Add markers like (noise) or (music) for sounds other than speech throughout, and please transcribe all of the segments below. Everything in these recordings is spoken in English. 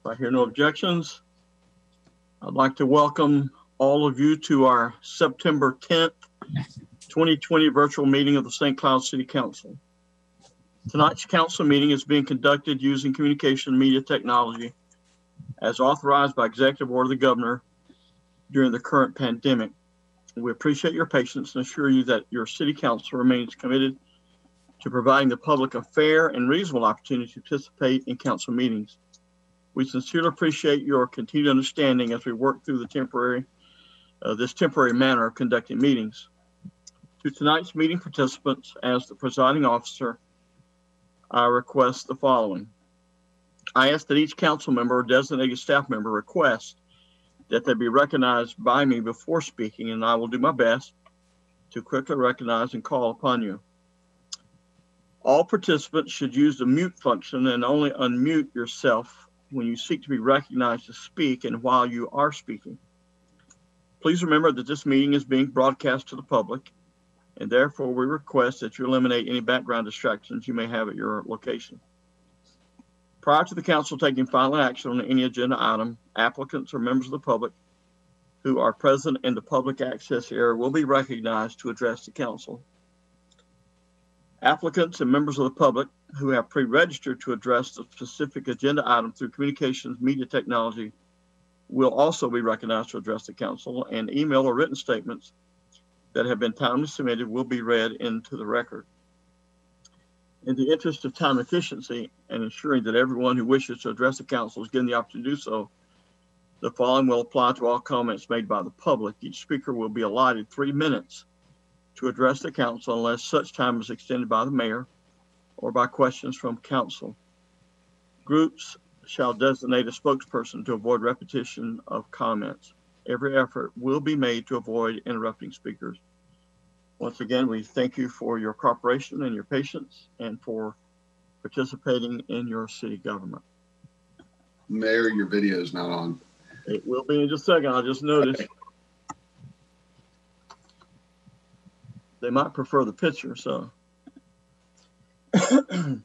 If I hear no objections, I'd like to welcome all of you to our September 10th, 2020 virtual meeting of the St. Cloud City Council. Tonight's council meeting is being conducted using communication media technology as authorized by executive order of the governor during the current pandemic. We appreciate your patience and assure you that your city council remains committed to providing the public a fair and reasonable opportunity to participate in council meetings. We sincerely appreciate your continued understanding as we work through the temporary, uh, this temporary manner of conducting meetings. To tonight's meeting participants, as the presiding officer, I request the following. I ask that each council member or designated staff member request that they be recognized by me before speaking, and I will do my best to quickly recognize and call upon you. All participants should use the mute function and only unmute yourself when you seek to be recognized to speak and while you are speaking. Please remember that this meeting is being broadcast to the public, and therefore we request that you eliminate any background distractions you may have at your location. Prior to the council taking final action on any agenda item, applicants or members of the public who are present in the public access area will be recognized to address the council. Applicants and members of the public who have pre-registered to address the specific agenda item through communications media technology will also be recognized to address the council and email or written statements that have been timely submitted will be read into the record. In the interest of time efficiency and ensuring that everyone who wishes to address the council is given the opportunity to do so, the following will apply to all comments made by the public. Each speaker will be allotted three minutes to address the council unless such time is extended by the mayor or by questions from council. Groups shall designate a spokesperson to avoid repetition of comments. Every effort will be made to avoid interrupting speakers. Once again, we thank you for your cooperation and your patience and for participating in your city government. Mayor, your video is not on. It will be in just a second. I just noticed. They might prefer the picture, so. The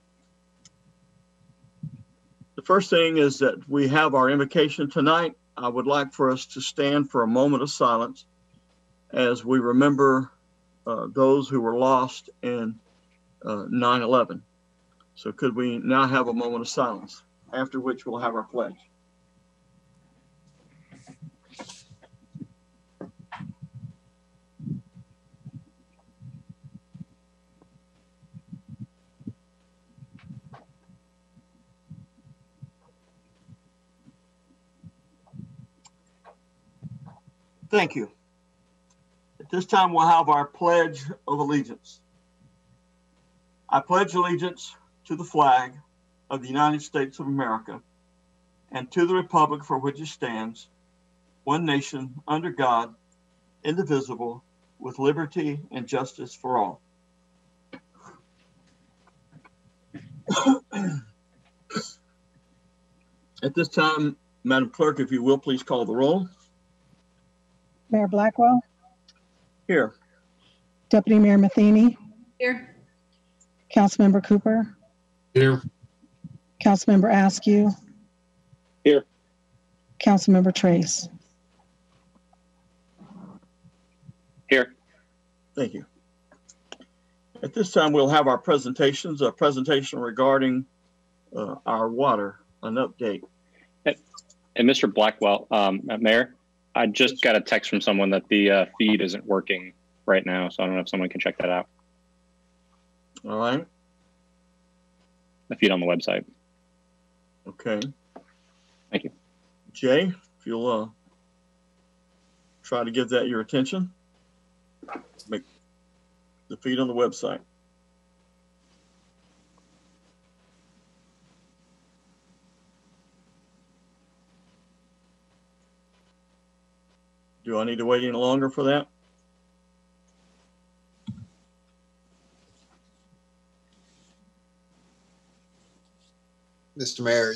first thing is that we have our invocation tonight. I would like for us to stand for a moment of silence as we remember uh, those who were lost in 9-11. Uh, so could we now have a moment of silence, after which we'll have our pledge. Thank you. At this time, we'll have our Pledge of Allegiance. I pledge allegiance to the flag of the United States of America and to the republic for which it stands, one nation, under God, indivisible, with liberty and justice for all. At this time, Madam Clerk, if you will, please call the roll. Mayor Blackwell, Here. Deputy Mayor Matheny, Here. Councilmember Cooper, Here. Councilmember Askew. Here. Councilmember Trace. Here. Thank you. At this time, we'll have our presentations, a presentation regarding uh, our water, an update. And Mr. Blackwell, um, Mayor, I just got a text from someone that the uh, feed isn't working right now, so I don't know if someone can check that out. All right. The feed on the website. Okay. Thank you. Jay, if you'll uh, try to give that your attention, make the feed on the website. Do I need to wait any longer for that? Mr. Mayor,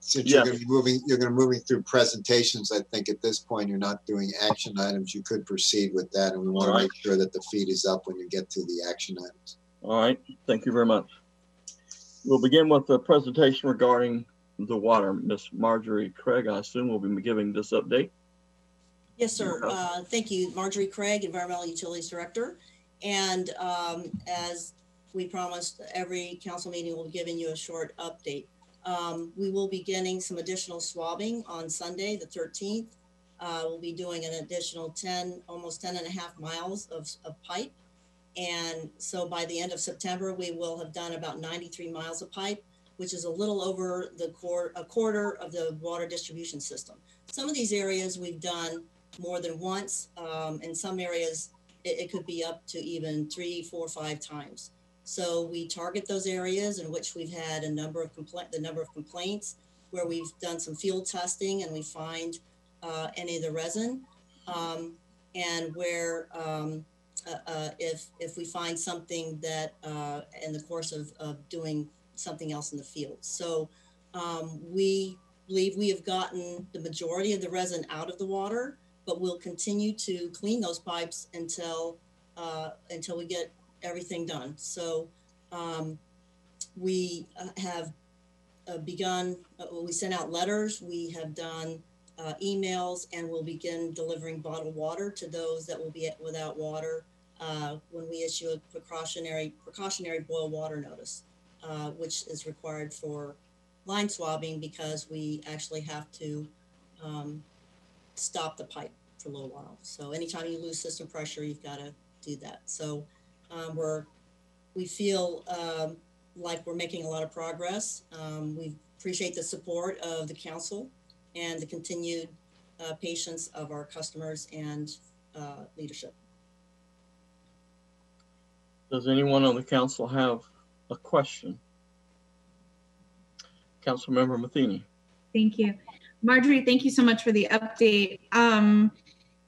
since Yeah. you're going to be moving, you're going to be moving through presentations, I think at this point you're not doing action items. You could proceed with that, and we want to right. make sure that the feed is up when you get to the action items. All right, thank you very much. We'll begin with the presentation regarding the water. Miss Marjorie Craig, I assume, will be giving this update. Yes, sir. Uh, Thank you, Marjorie Craig, Environmental Utilities Director. And um, as we promised, every council meeting will be giving you a short update. Um, We will be getting some additional swabbing on Sunday, the 13th. Uh, We'll be doing an additional 10, almost 10 and a half miles of, of pipe. And so by the end of September, we will have done about 93 miles of pipe, which is a little over the quarter, a quarter of the water distribution system. Some of these areas we've done more than once. Um, in some areas, it, it could be up to even three, four, five times. So we target those areas in which we've had a number of complaint, the number of complaints, where we've done some field testing and we find uh, any of the resin, um, and where um, uh, uh, if if we find something that uh, in the course of, of doing something else in the field. So um, we believe we have gotten the majority of the resin out of the water but we'll continue to clean those pipes until uh, until we get everything done. So um, we uh, have uh, begun. Uh, we sent out letters. We have done uh, emails, and we'll begin delivering bottled water to those that will be without water when we issue a precautionary precautionary boil water notice, which is required for line swabbing because we actually have to. Um, stop the pipe for a little while. So anytime you lose system pressure, you've got to do that. So um, we're we feel um, like we're making a lot of progress. Um, we appreciate the support of the council and the continued uh, patience of our customers and uh, leadership. Does anyone on the council have a question? Councilmember Matheny. Thank you. Marjorie, thank you so much for the update. Um,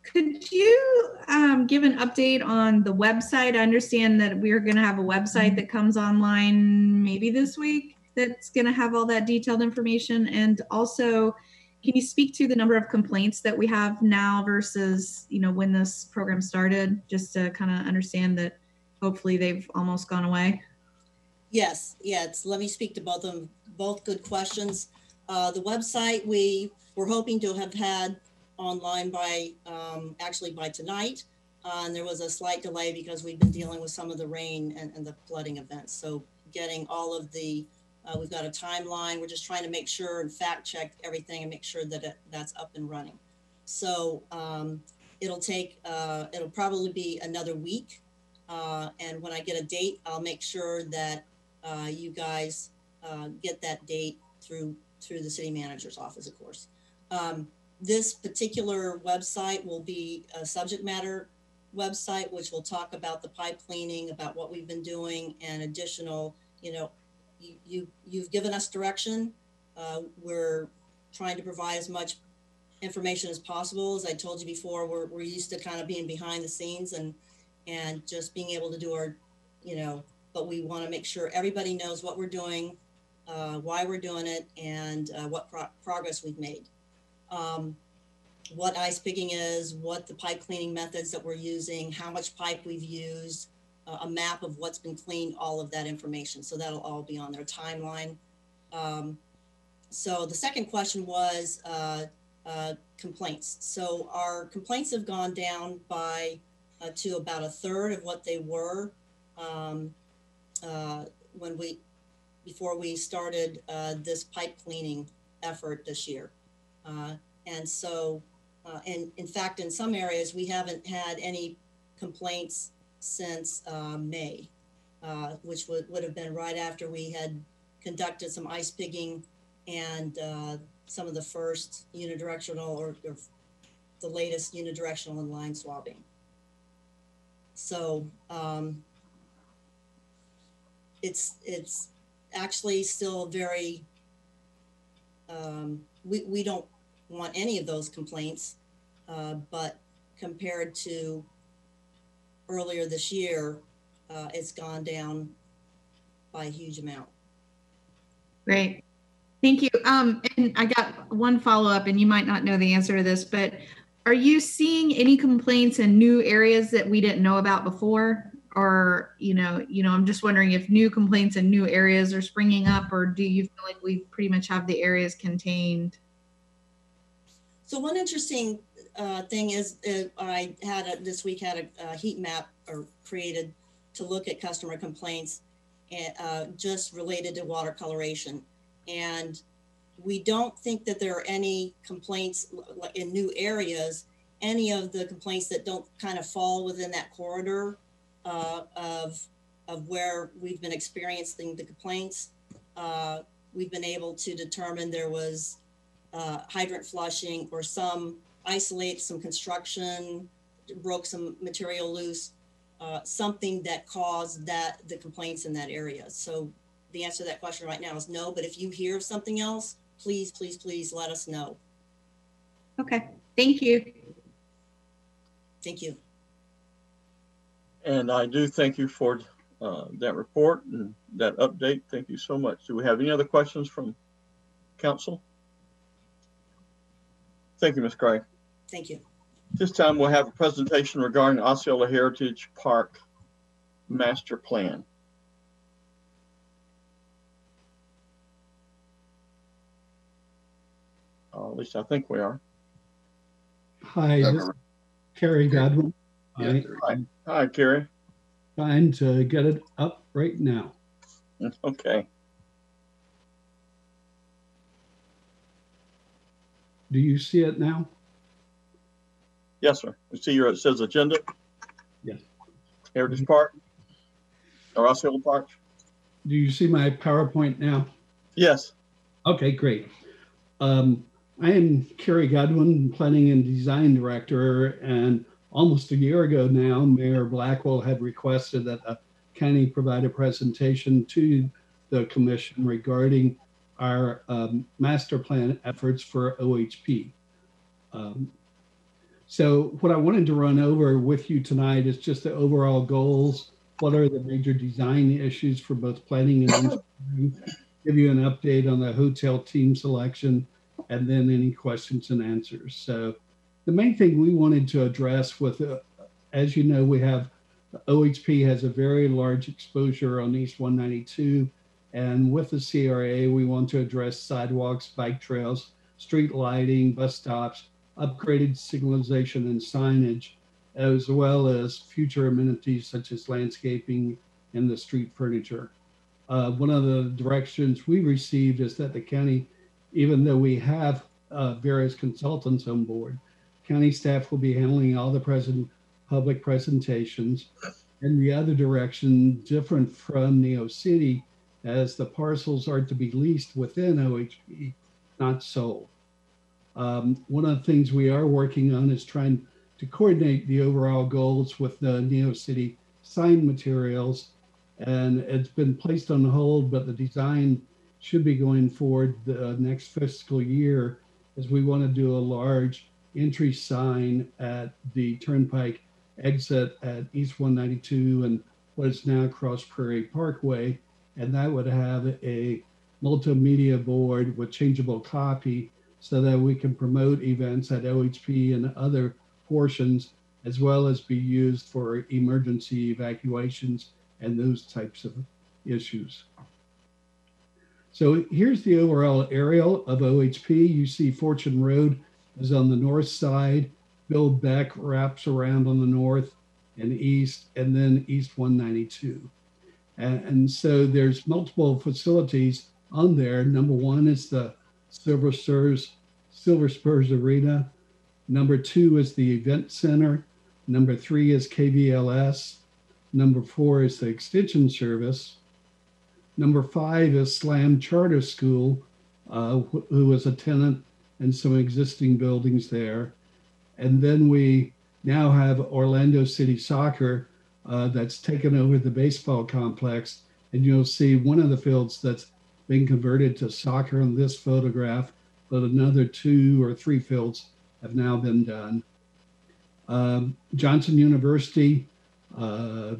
could you um, give an update on the website? I understand that we're going to have a website that comes online maybe this week that's going to have all that detailed information. And also, can you speak to the number of complaints that we have now versus, you know, when this program started, just to kind of understand that hopefully they've almost gone away? Yes, yes. Let me speak to both of them. Both good questions. Uh, the website we were hoping to have had online by um, actually by tonight. Uh, and there was a slight delay because we've been dealing with some of the rain and, and the flooding events. So getting all of the, uh, we've got a timeline. We're just trying to make sure and fact check everything and make sure that it, that's up and running. So um, it'll take, uh, it'll probably be another week. Uh, and when I get a date, I'll make sure that uh, you guys uh, get that date through through the city manager's office, of course. Um, this particular website will be a subject matter website, which will talk about the pipe cleaning, about what we've been doing, and additional, you know, you, you you've given us direction. Uh, we're trying to provide as much information as possible. As I told you before, we're, we're used to kind of being behind the scenes and and just being able to do our, you know, but we want to make sure everybody knows what we're doing, uh, why we're doing it, and uh, what pro- progress we've made. Um, what ice pigging is, what the pipe cleaning methods that we're using, how much pipe we've used, uh, a map of what's been cleaned, all of that information. So that'll all be on their timeline. Um, so the second question was uh, uh, complaints. So our complaints have gone down by uh, to about a third of what they were um, when we before we started uh, this pipe cleaning effort this year. Uh, and so, uh, and in fact, in some areas, we haven't had any complaints since uh, May, uh, which would, would have been right after we had conducted some ice pigging and uh, some of the first unidirectional or, or the latest unidirectional and line swabbing. So um, it's it's actually still very um, we, we don't want any of those complaints uh, but compared to earlier this year uh, it's gone down by a huge amount Great. Thank you. Um, and I got one follow up, and you might not know the answer to this, but are you seeing any complaints in new areas that we didn't know about before? Or you know, you know, I'm just wondering if new complaints in new areas are springing up, or do you feel like we pretty much have the areas contained? So one interesting uh, thing is uh, I had a, this week had a, a heat map or created to look at customer complaints and uh, just related to water coloration. And we don't think that there are any complaints in new areas, any of the complaints that don't kind of fall within that corridor uh, of, of where we've been experiencing the complaints. Uh, we've been able to determine there was uh, hydrant flushing or some isolate some construction, broke some material loose, uh, something that caused that the complaints in that area. So the answer to that question right now is no. But if you hear of something else, please, please, please let us know. Okay, thank you. Thank you. And I do thank you for uh, that report and that update. Thank you so much. Do we have any other questions from council? Thank you, Ms. Craig. Thank you. This time we'll have a presentation regarding Osceola Heritage Park Master Plan. Uh, At least I think we are. Hi, this is Kerry Godwin. Yeah, I there- Hi, Carrie. trying to get it up right now. Okay. Do you see it now? Yes, sir. We see your, it says agenda. Yes. Heritage Park. Or Osceola Park. Do you see my PowerPoint now? Yes. Okay, great. Um, I am Kerry Godwin, Planning and Design Director, and almost a year ago now, Mayor Blackwell had requested that the county provide a presentation to the commission regarding our um, master plan efforts for OHP. Um, so what I wanted to run over with you tonight is just the overall goals. What are the major design issues for both planning and give you an update on the hotel team selection and then any questions and answers. So the main thing we wanted to address with, uh, as you know, we have OHP has a very large exposure on East 192. And with the CRA, we want to address sidewalks, bike trails, street lighting, bus stops, upgraded signalization and signage, as well as future amenities such as landscaping and the street furniture uh, one of the directions we received is that the county, even though we have uh, various consultants on board, county staff will be handling all the present public presentations. And the other direction, different from Neo City, as the parcels are to be leased within OHP, not sold. Um, one of the things we are working on is trying to coordinate the overall goals with the Neo City sign materials and it's been placed on hold, but the design should be going forward the next fiscal year as we want to do a large entry sign at the Turnpike exit at East 192 and what is now Cross Prairie Parkway. And that would have a multimedia board with changeable copy so that we can promote events at OHP and other portions, as well as be used for emergency evacuations and those types of issues. So here's the overall aerial of OHP. You see Fortune Road is on the north side. Bill Beck wraps around on the north and east, and then East 192. And, and so there's multiple facilities on there. Number one is the Silver Spurs, Silver Spurs Arena. Number two is the Event Center. Number three is KVLS. Number four is the Extension Service. Number five is Slam Charter School, uh, wh- who is a tenant and some existing buildings there. And then we now have Orlando City Soccer uh, that's taken over the baseball complex. And you'll see one of the fields that's been converted to soccer in this photograph, but another two or three fields have now been done. Um, Johnson University, uh,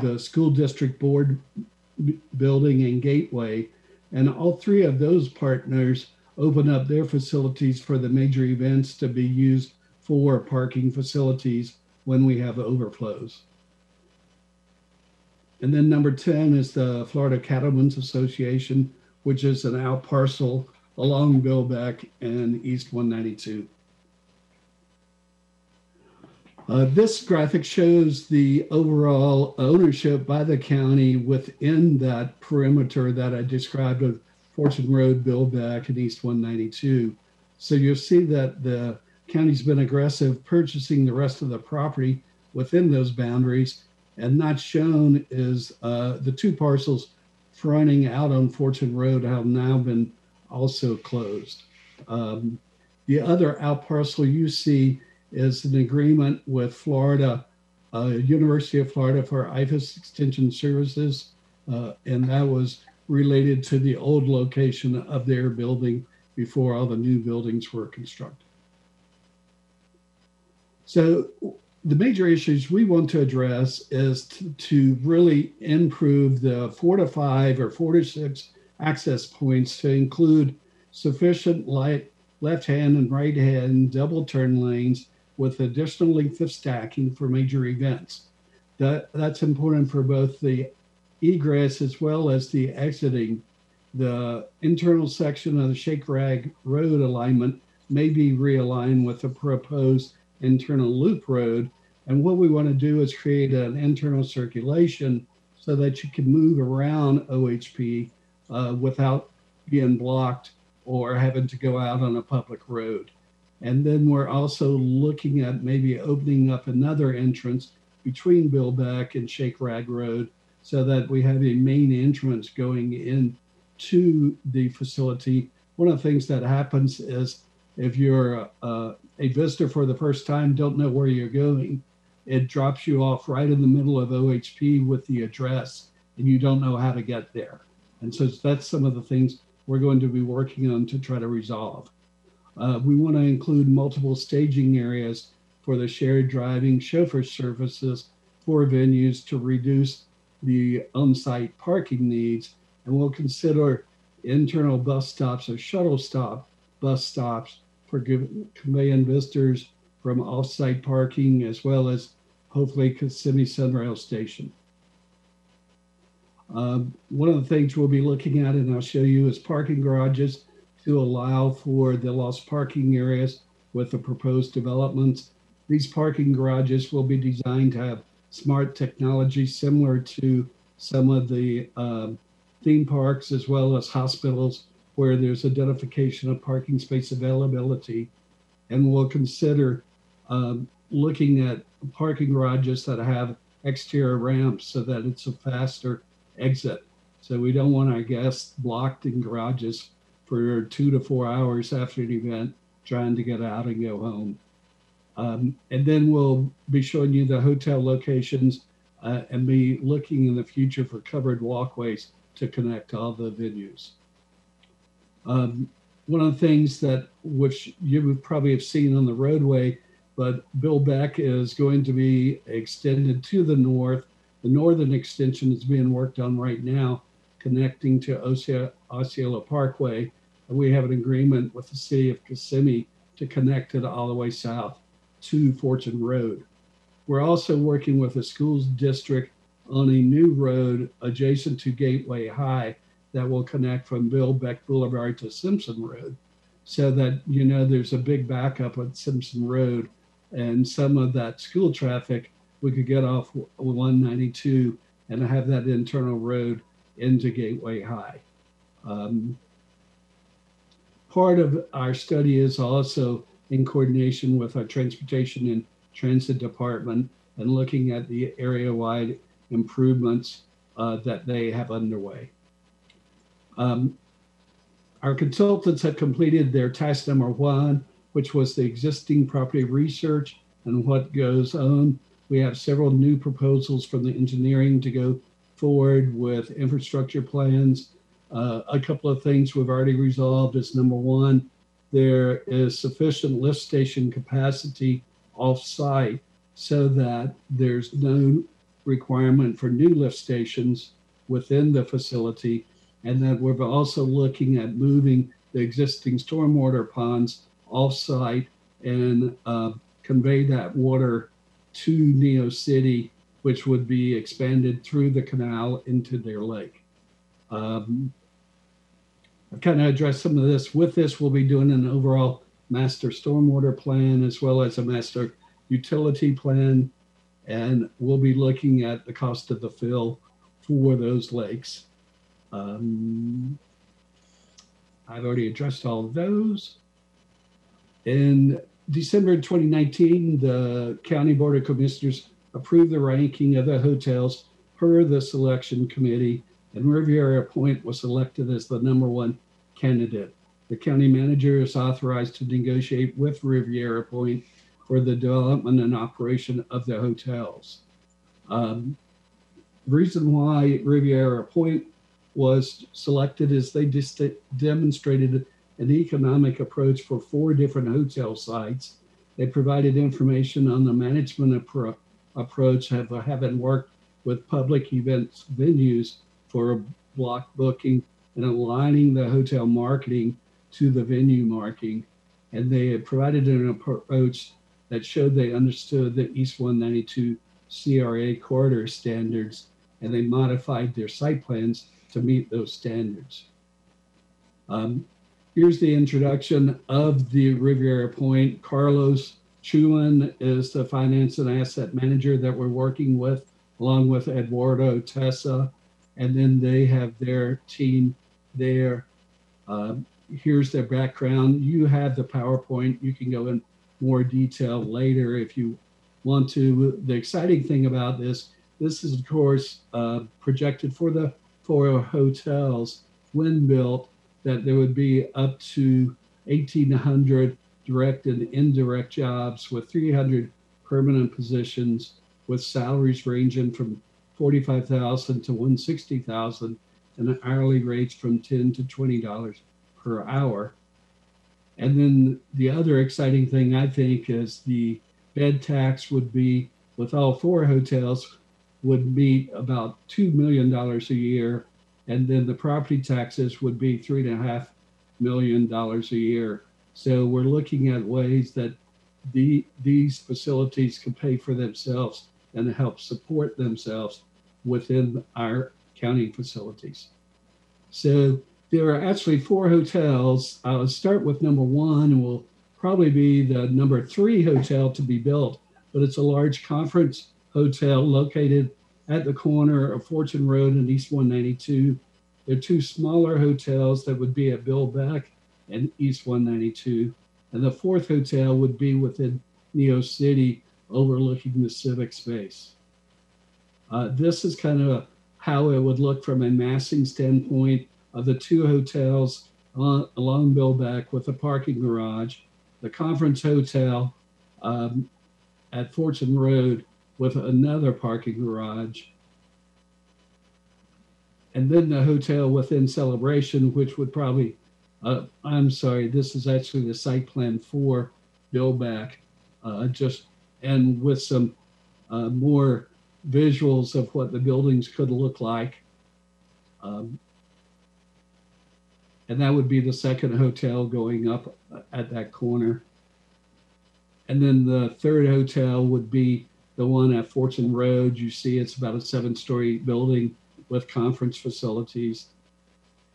the school district board building and gateway. And all three of those partners open up their facilities for the major events to be used for parking facilities when we have overflows. and then number 10 is the Florida Cattlemen's Association, which is an out parcel along Billbeck and East 192. Uh, this graphic shows the overall ownership by the county within that perimeter that I described of Fortune Road, Billbeck, and East 192. So you'll see that the county's been aggressive purchasing the rest of the property within those boundaries. And not shown is uh, the two parcels fronting out on Fortune Road have now been also closed. Um, the other out parcel you see is an agreement with Florida, uh, University of Florida for IFAS Extension Services. Uh, and that was related to the old location of their building before all the new buildings were constructed. So the major issues we want to address is to, to, really improve the four to five or four to six access points to include sufficient light left hand and right hand double turn lanes with additional length of stacking for major events. That, that's important for both the egress as well as the exiting. The internal section of the Shake Rag Road alignment may be realigned with the proposed internal loop road. And what we want to do is create an internal circulation so that you can move around OHP uh, without being blocked or having to go out on a public road. And then we're also looking at maybe opening up another entrance between Billbeck and Shake Rag Road so that we have a main entrance going in to the facility. One of the things that happens is if you're uh, a visitor for the first time, don't know where you're going, it drops you off right in the middle of OHP with the address and you don't know how to get there. And so that's some of the things we're going to be working on to try to resolve. Uh, we want to include multiple staging areas for the shared driving chauffeur services for venues to reduce the on-site parking needs. And we'll consider internal bus stops or shuttle stop bus stops for conveying visitors from off-site parking as well as hopefully Kissimmee Sunrail Station. Um, one of the things we'll be looking at, and I'll show you, is parking garages to allow for the lost parking areas with the proposed developments. These parking garages will be designed to have smart technology similar to some of the um, theme parks as well as hospitals where there's identification of parking space availability. And we'll consider um, looking at parking garages that have exterior ramps so that it's a faster exit. So we don't want our guests blocked in garages for two to four hours after an event trying to get out and go home. Um, and then we'll be showing you the hotel locations uh, and be looking in the future for covered walkways to connect all the venues. Um, one of the things that, which you would probably have seen on the roadway, but Bill Beck is going to be extended to the north. The northern extension is being worked on right now, connecting to Osceola, Osceola Parkway we have an agreement with the city of Kissimmee to connect it all the way south to Fortune Road. We're also working with the schools district on a new road adjacent to Gateway High that will connect from Billbeck Boulevard to Simpson Road so that you know there's a big backup at Simpson Road and some of that school traffic we could get off 192 and have that internal road into Gateway High. Um, part of our study is also in coordination with our transportation and transit department and looking at the area wide improvements uh, that they have underway. Um, our consultants have completed their task number one, which was the existing property research and what goes on. We have several new proposals from the engineering to go forward with infrastructure plans uh, a couple of things we've already resolved is number one, there is sufficient lift station capacity off-site so that there's no requirement for new lift stations within the facility. And that we're also looking at moving the existing stormwater ponds off-site and uh, convey that water to Neo City which would be expanded through the canal into their lake. Um, Kind of addressed some of this. With this, we'll be doing an overall master stormwater plan as well as a master utility plan. And we'll be looking at the cost of the fill for those lakes. Um, I've already addressed all of those. In December 2019, the County Board of Commissioners approved the ranking of the hotels per the selection committee, and Riviera Point was selected as the number one candidate. The county manager is authorized to negotiate with Riviera Point for the development and operation of the hotels. Um, the reason why Riviera Point was selected is they just demonstrated an economic approach for four different hotel sites. They provided information on the management appro- approach, have, having worked with public events venues for block booking and aligning the hotel marketing to the venue marketing. And they provided an approach that showed they understood the East 192 CRA corridor standards and they modified their site plans to meet those standards. Um, here's the introduction of the Riviera Point. Carlos Chuan is the finance and asset manager that we're working with, along with Eduardo Tessa. And then they have their team there. Um, here's their background. You have the PowerPoint. You can go in more detail later if you want to. The exciting thing about this, this is of course uh, projected for the four hotels when built that there would be up to 1,800 direct and indirect jobs with 300 permanent positions with salaries ranging from 45,000 to 160,000 and an hourly rates from 10 to 20 dollars per hour. And then the other exciting thing I think is the bed tax would be with all four hotels would meet about $2 million a year. And then the property taxes would be $3.5 million a year. So we're looking at ways that the, these facilities can pay for themselves and help support themselves within our county facilities. So there are actually four hotels. I'll start with number one, and will probably be the number three hotel to be built, but it's a large conference hotel located at the corner of Fortune Road and East 192. There are two smaller hotels that would be at Bill Beck and East 192. And the fourth hotel would be within Neo City, overlooking the civic space. Uh, this is kind of how it would look from a massing standpoint of the two hotels uh, along Bill Beck with a parking garage, the conference hotel um, at Fortune Road with another parking garage. And then the hotel within Celebration, which would probably, uh, I'm sorry, this is actually the site plan for Bill Beck, uh, just and with some uh, more visuals of what the buildings could look like. Um, and that would be the second hotel going up at that corner. And then the third hotel would be the one at Fortune Road. You see, it's about a seven story building with conference facilities.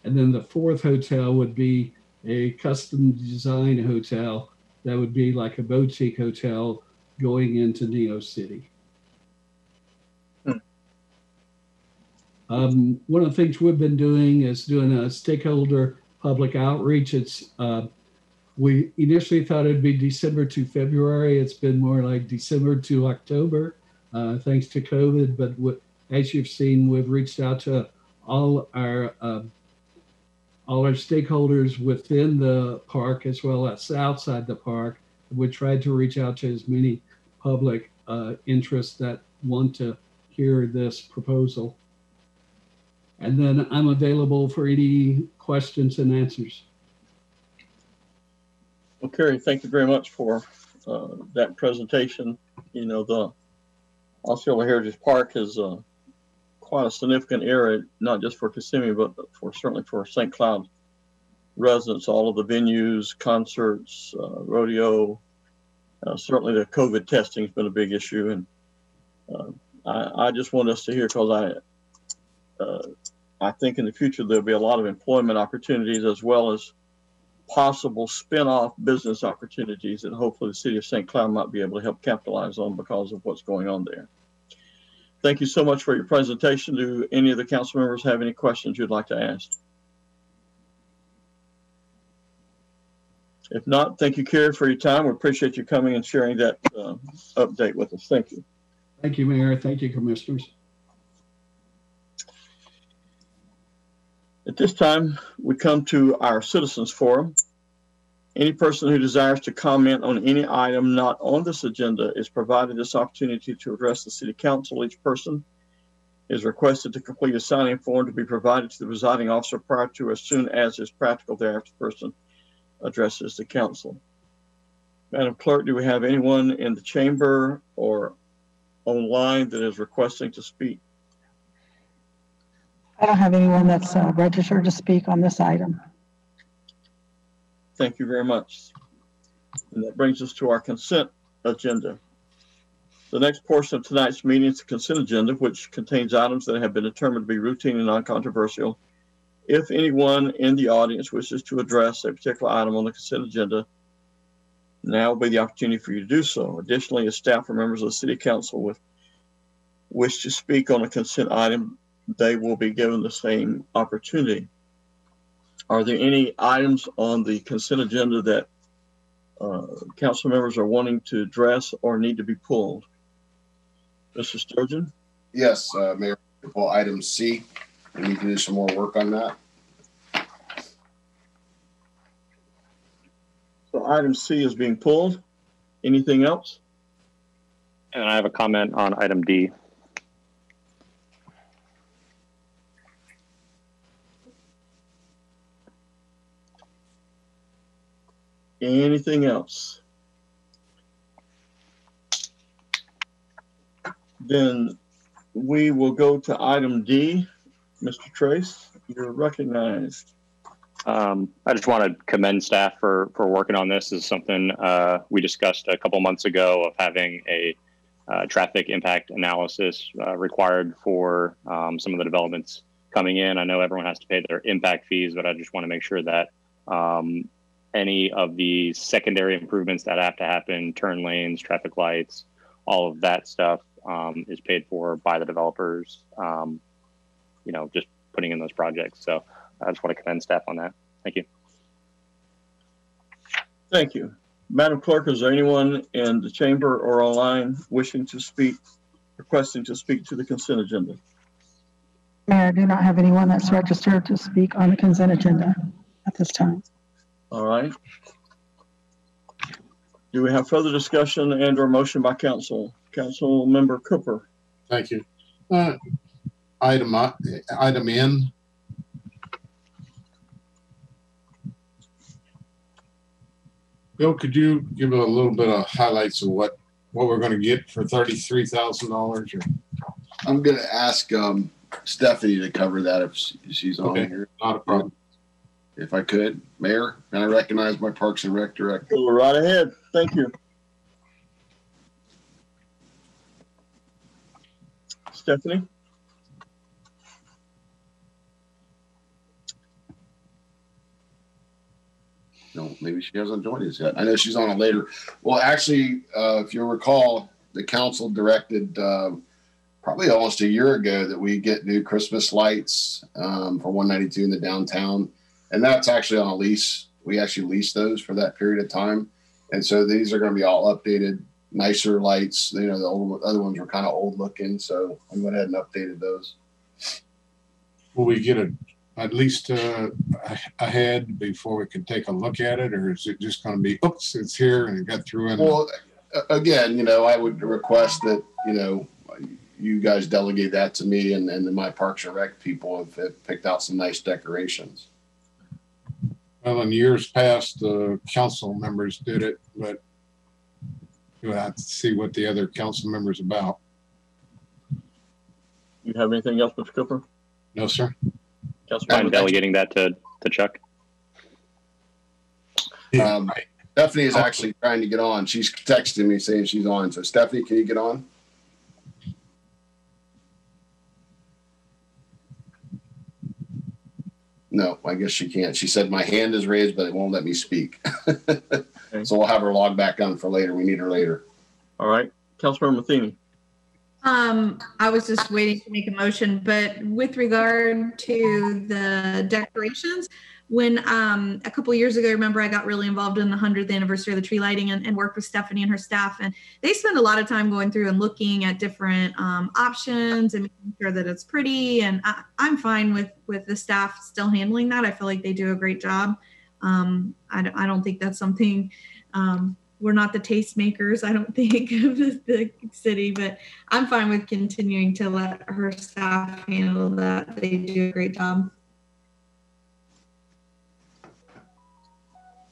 And then the fourth hotel would be a custom design hotel that would be like a boutique hotel going into Neo City. Um, one of the things we've been doing is doing a stakeholder public outreach. It's uh, we initially thought it'd be December to February. It's been more like December to October, uh, thanks to COVID. But as you've seen, we've reached out to all our uh, all our stakeholders within the park as well as outside the park. We tried to reach out to as many public uh, interests that want to hear this proposal. And then I'm available for any questions and answers. Well, Kerry, thank you very much for uh, that presentation. You know, the Osceola Heritage Park is uh, quite a significant area, not just for Kissimmee, but for certainly for St. Cloud residents. All of the venues, concerts, uh, rodeo. Uh, certainly, the COVID testing has been a big issue, and uh, I, I just want us to hear because I, uh, I think in the future there'll be a lot of employment opportunities as well as possible spin-off business opportunities that hopefully the city of St. Cloud might be able to help capitalize on because of what's going on there. Thank you so much for your presentation. Do any of the council members have any questions you'd like to ask? If not, thank you, Carrie, for your time. We appreciate you coming and sharing that uh, update with us. Thank you. Thank you, Mayor. Thank you, Commissioners. At this time, we come to our citizens forum. Any person who desires to comment on any item not on this agenda is provided this opportunity to address the city council. Each person is requested to complete a signing form to be provided to the presiding officer prior to as soon as is practical thereafter the person addresses the council. Madam Clerk, do we have anyone in the chamber or online that is requesting to speak? I don't have anyone that's uh, registered to speak on this item. Thank you very much. And that brings us to our consent agenda. The next portion of tonight's meeting is the consent agenda, which contains items that have been determined to be routine and non-controversial. If anyone in the audience wishes to address a particular item on the consent agenda, now will be the opportunity for you to do so. Additionally, as staff or members of the city council with wish to speak on a consent item, they will be given the same opportunity. Are there any items on the consent agenda that uh, council members are wanting to address or need to be pulled? Mr. Sturgeon? Yes, uh, Mayor, well, item C, we need to do some more work on that. So item C is being pulled. Anything else? And I have a comment on item D. Anything else? Then we will go to item D. Mr. Trace, you're recognized. Um, I just want to commend staff for for working on this. this is something uh, we discussed a couple months ago of having a uh, traffic impact analysis uh, required for um, some of the developments coming in. I know everyone has to pay their impact fees, but I just want to make sure that um, any of the secondary improvements that have to happen, turn lanes, traffic lights, all of that stuff um, is paid for by the developers. Um, you know, just putting in those projects. So I just want to commend staff on that. Thank you. Thank you. Madam Clerk, is there anyone in the chamber or online wishing to speak, requesting to speak to the consent agenda? Mayor, I do not have anyone that's registered to speak on the consent agenda at this time. All right. Do we have further discussion and or motion by council? Council Member Cooper? Thank you. Uh, Item, I- item N. Bill, could you give a little bit of highlights of what, what we're gonna get for thirty-three thousand dollars or I'm gonna ask, um, Stephanie to cover that if she's on Okay. here, not a problem? If I could. Mayor, can I recognize my Parks and Rec Director? Go right ahead. Thank you. Stephanie? No, maybe she hasn't joined us yet. I know she's on it later. Well, actually, uh, if you'll recall, the council directed, uh, probably almost a year ago that we get new Christmas lights, um, for one ninety-two in the downtown. And that's actually on a lease. We actually lease those for that period of time. And so these are gonna be all updated, nicer lights. You know, the old, other ones were kind of old looking, so I went ahead and updated those. Will we get a, at least, uh, ahead before we can take a look at it? Or is it just gonna be, oops, it's here and it got through and Well, again, you know, I would request that, you know, you guys delegate that to me and, and then my Parks and Rec people have, have picked out some nice decorations. Well, in years past, the council members did it, but you'll have to see what the other council members about. You have anything else, Mr. Cooper? No, sir. Councilmember I'm delegating that to, to Chuck. Um, Stephanie is actually trying to get on. She's texting me saying she's on. So Stephanie, can you get on? No, I guess she can't. She said my hand is raised, but it won't let me speak. (laughs) So we'll have her log back on for later. We need her later. All right, Councilmember Matheny. Um, I was just waiting to make a motion, but with regard to the decorations, when um, a couple years ago, remember I got really involved in the 100th anniversary of the tree lighting and, and worked with Stephanie and her staff. And they spend a lot of time going through and looking at different um, options and making sure that it's pretty. And I, I'm fine with with the staff still handling that. I feel like they do a great job. Um, I, don't- I don't think that's something. Um, we're not the tastemakers, I don't (laughs) think, of the, the city, but I'm fine with continuing to let her staff handle that. They do a great job.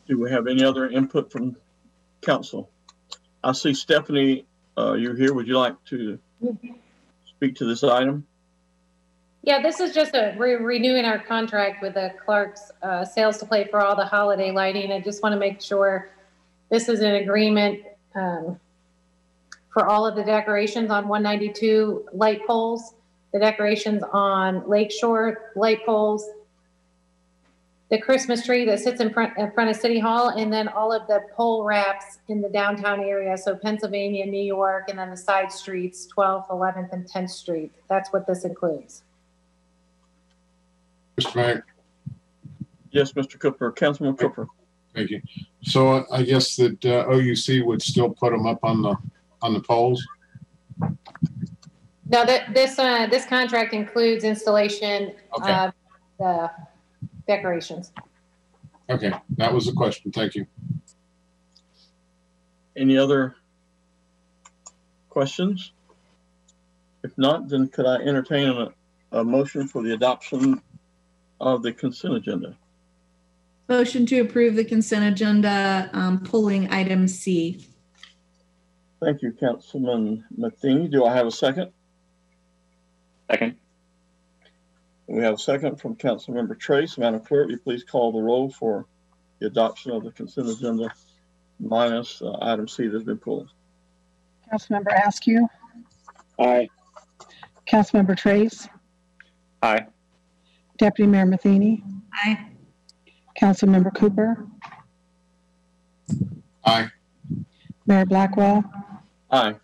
Do we have any other input from council? I see Stephanie, uh, you're here. Would you like to speak to this item? Yeah, this is just a, we're renewing our contract with the Clark's uh, Sales Display for all the holiday lighting. I just want to make sure this is an agreement um, for all of the decorations on 192 light poles, the decorations on Lakeshore light poles, the Christmas tree that sits in front, in front of City Hall, and then all of the pole wraps in the downtown area. So Pennsylvania, New York, and then the side streets, 12th, 11th, and 10th Street. That's what this includes. Mr. Mayor, Yes, Mr. Cooper, Councilman Cooper. thank you. So I guess that uh, OUC would still put them up on the, on the poles? No, that, this, uh, this contract includes installation Okay. of the decorations. Okay, that was the question. Thank you. Any other questions? If not, then could I entertain a, a motion for the adoption of the consent agenda? Motion to approve the consent agenda, um, pulling item C. Thank you, Councilman Matheny. Do I have a second? Second. We have a second from Councilmember Trace. Madam Clerk, will you please call the roll for the adoption of the consent agenda minus uh, item C that's been pulled. Councilmember Askew, Aye. Councilmember Trace, Aye. Deputy Mayor Matheny, Aye. Councilmember Cooper, Aye. Mayor Blackwell, Aye,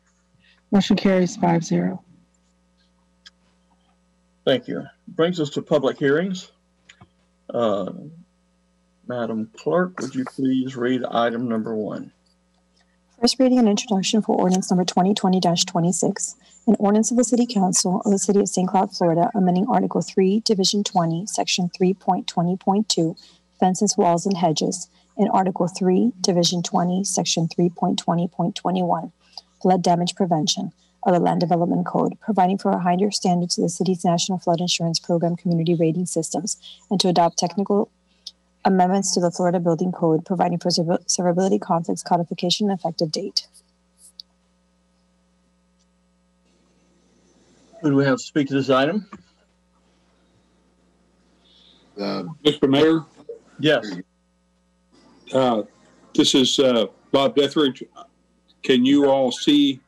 motion carries five zero. thank you. Brings us to public hearings. Uh, Madam Clerk, would you please read item number one? First reading and introduction for ordinance number 2020-26, an ordinance of the City Council of the City of St. Cloud, Florida, amending Article 3, Division 20, Section 3.20.2, fences, walls, and hedges, and Article 3, Division 20, Section 3.20.21, flood damage prevention of the Land Development Code, providing for a higher standard to the city's National Flood Insurance Program community rating systems, and to adopt technical amendments to the Florida Building Code, providing for severability conflicts, codification, and effective date. Who do we have to speak to this item? Uh, Mr. Mayor, Yes, uh, this is uh, Bob Dethridge. Can you all see?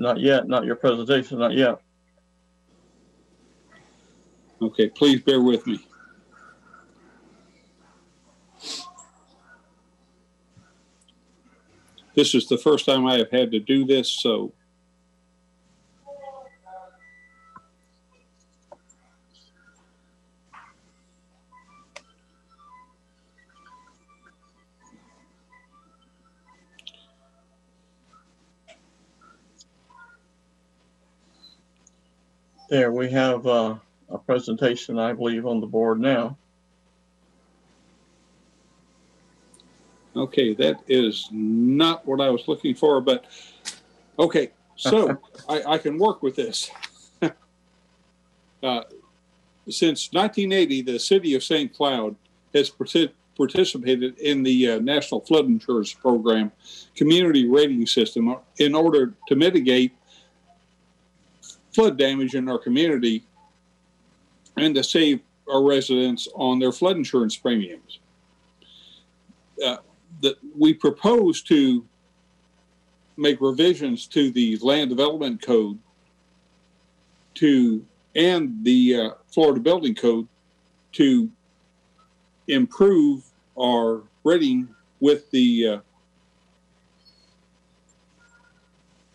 Not yet, not your presentation, not yet. Okay, please bear with me. This is the first time I have had to do this, so There, we have uh, a presentation, I believe, on the board now. Okay, that is not what I was looking for, but okay, so (laughs) I, I can work with this. (laughs) uh, since 1980, the city of St. Cloud has partic- participated in the uh, National Flood Insurance Program community rating system in order to mitigate flood damage in our community and to save our residents on their flood insurance premiums. Uh, that we propose to make revisions to the land development code to and the uh, Florida Building Code to improve our rating with the uh,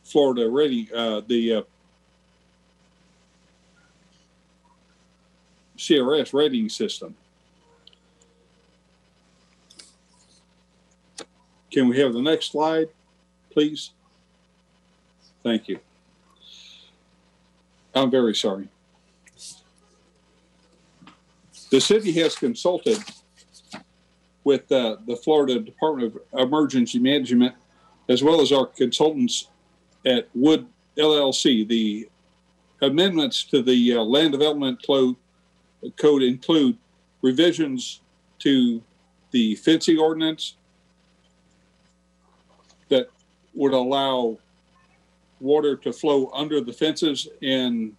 Florida rating, uh, the CRS rating system. Can we have the next slide, please? Thank you. I'm very sorry. The city has consulted with uh, the Florida Department of Emergency Management, as well as our consultants at Wood LLC. The amendments to the uh, land development code, code include revisions to the fencing ordinance that would allow water to flow under the fences in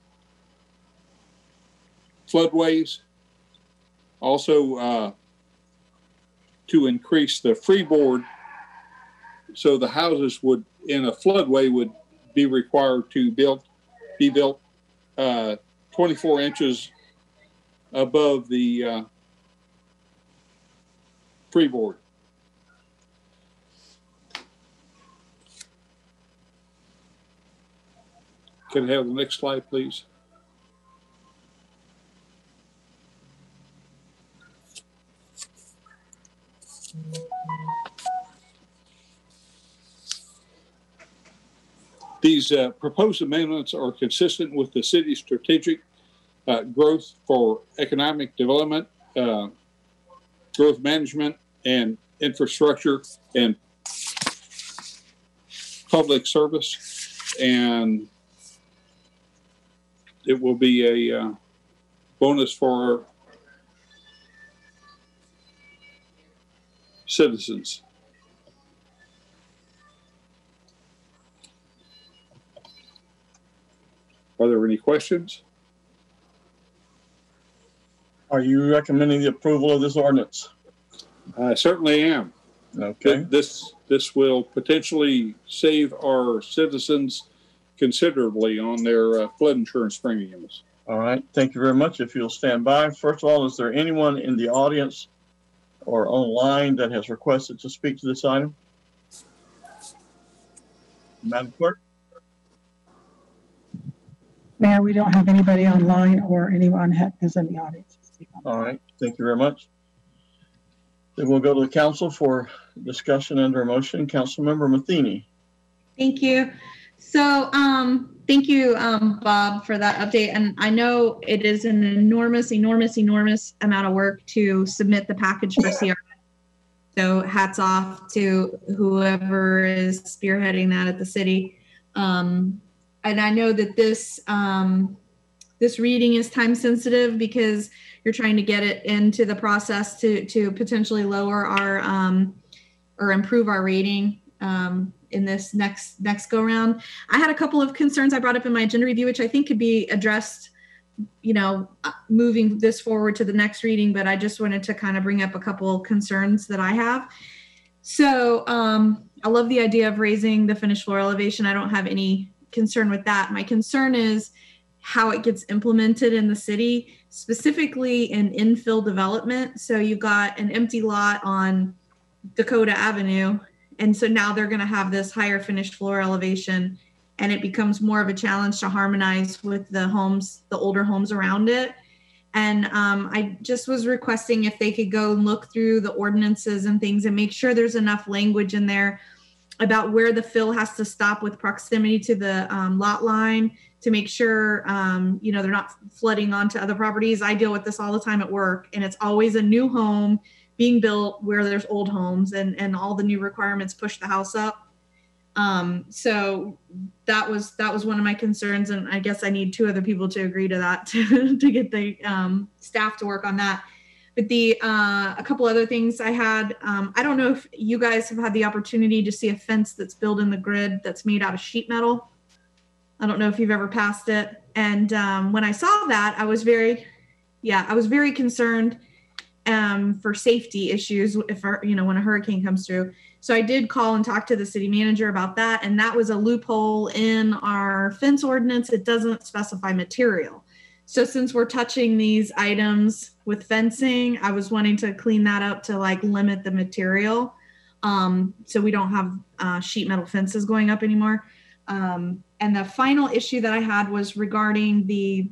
floodways. Also, uh, to increase the freeboard so the houses would in a floodway would be required to build be built uh, 24 inches above the uh, freeboard. Can I have the next slide, please? These uh, proposed amendments are consistent with the city's strategic uh, growth for economic development, uh, growth management, and infrastructure and public service. And it will be a uh, bonus for citizens. Are there any questions? Are you recommending the approval of this ordinance? I certainly am. Okay. This, this will potentially save our citizens considerably on their uh, flood insurance premiums. All right. Thank you very much. If you'll stand by. First of all, is there anyone in the audience or online that has requested to speak to this item? Madam Clerk? Mayor, we don't have anybody online or anyone ha- who's in the audience. All right. Thank you very much. Then we'll go to the council for discussion under a motion. Councilmember Matheny. Thank you. So, um, thank you, um, Bob, for that update. And I know it is an enormous, enormous, enormous amount of work to submit the package for CR. So hats off to whoever is spearheading that at the city. Um, and I know that this, um, this reading is time sensitive because you're trying to get it into the process to, to potentially lower our, um, or improve our rating. Um, in this next next go round. I had a couple of concerns I brought up in my agenda review, which I think could be addressed, you know, uh, moving this forward to the next reading. But I just wanted to kind of bring up a couple concerns that I have. So um, I love the idea of raising the finished floor elevation. I don't have any concern with that. My concern is how it gets implemented in the city, specifically in infill development. So you've got an empty lot on Dakota Avenue and so now they're going to have this higher finished floor elevation and it becomes more of a challenge to harmonize with the homes the older homes around it and um, i just was requesting if they could go and look through the ordinances and things and make sure there's enough language in there about where the fill has to stop with proximity to the um, lot line to make sure um, you know they're not flooding onto other properties. I deal with this all the time at work and it's always a new home being built where there's old homes and and all the new requirements push the house up. Um so that was that was one of my concerns and i guess i need two other people to agree to that (laughs) to, to get the um, staff to work on that. But the uh, a couple other things i had um, i don't know if you guys have had the opportunity to see a fence that's built in the grid that's made out of sheet metal i don't know if you've ever passed it and um, when i saw that i was very yeah i was very concerned um, for safety issues if you know when a hurricane comes through. So I did call and talk to the city manager about that, and that was a loophole in our fence ordinance. It doesn't specify material. So since we're touching these items with fencing, I was wanting to clean that up to like limit the material. Um, so we don't have uh, sheet metal fences going up anymore. Um, and the final issue that I had was regarding the,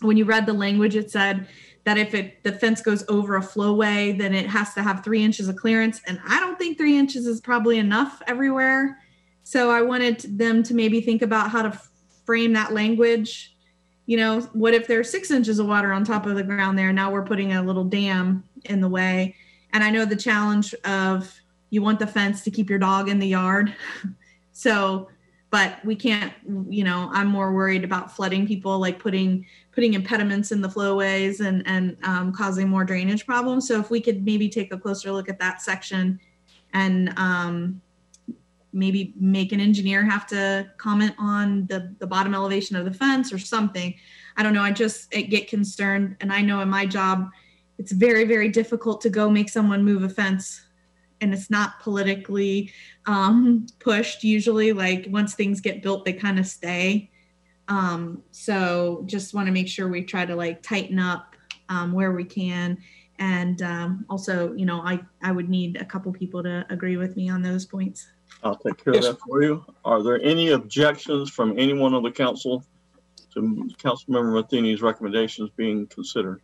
when you read the language, it said that if it the fence goes over a flowway, then it has to have three inches of clearance. And I don't think three inches is probably enough everywhere. So I wanted them to maybe think about how to frame that language. You know, what if there's six inches of water on top of the ground there? Now we're putting a little dam in the way. And I know the challenge of you want the fence to keep your dog in the yard. (laughs) so, but we can't, you know, I'm more worried about flooding people, like putting putting impediments in the flowways and and um, causing more drainage problems. So if we could maybe take a closer look at that section and um, maybe make an engineer have to comment on the, the bottom elevation of the fence or something. I don't know. I just get concerned. And I know in my job, it's very, very difficult to go make someone move a fence. And it's not politically um, pushed usually. Like once things get built, they kind of stay. Um, so just want to make sure we try to like tighten up um, where we can. And um, also, you know, I, I would need a couple people to agree with me on those points. I'll take care of that for you. Are there any objections from anyone on the council to Councilmember Matheny's recommendations being considered?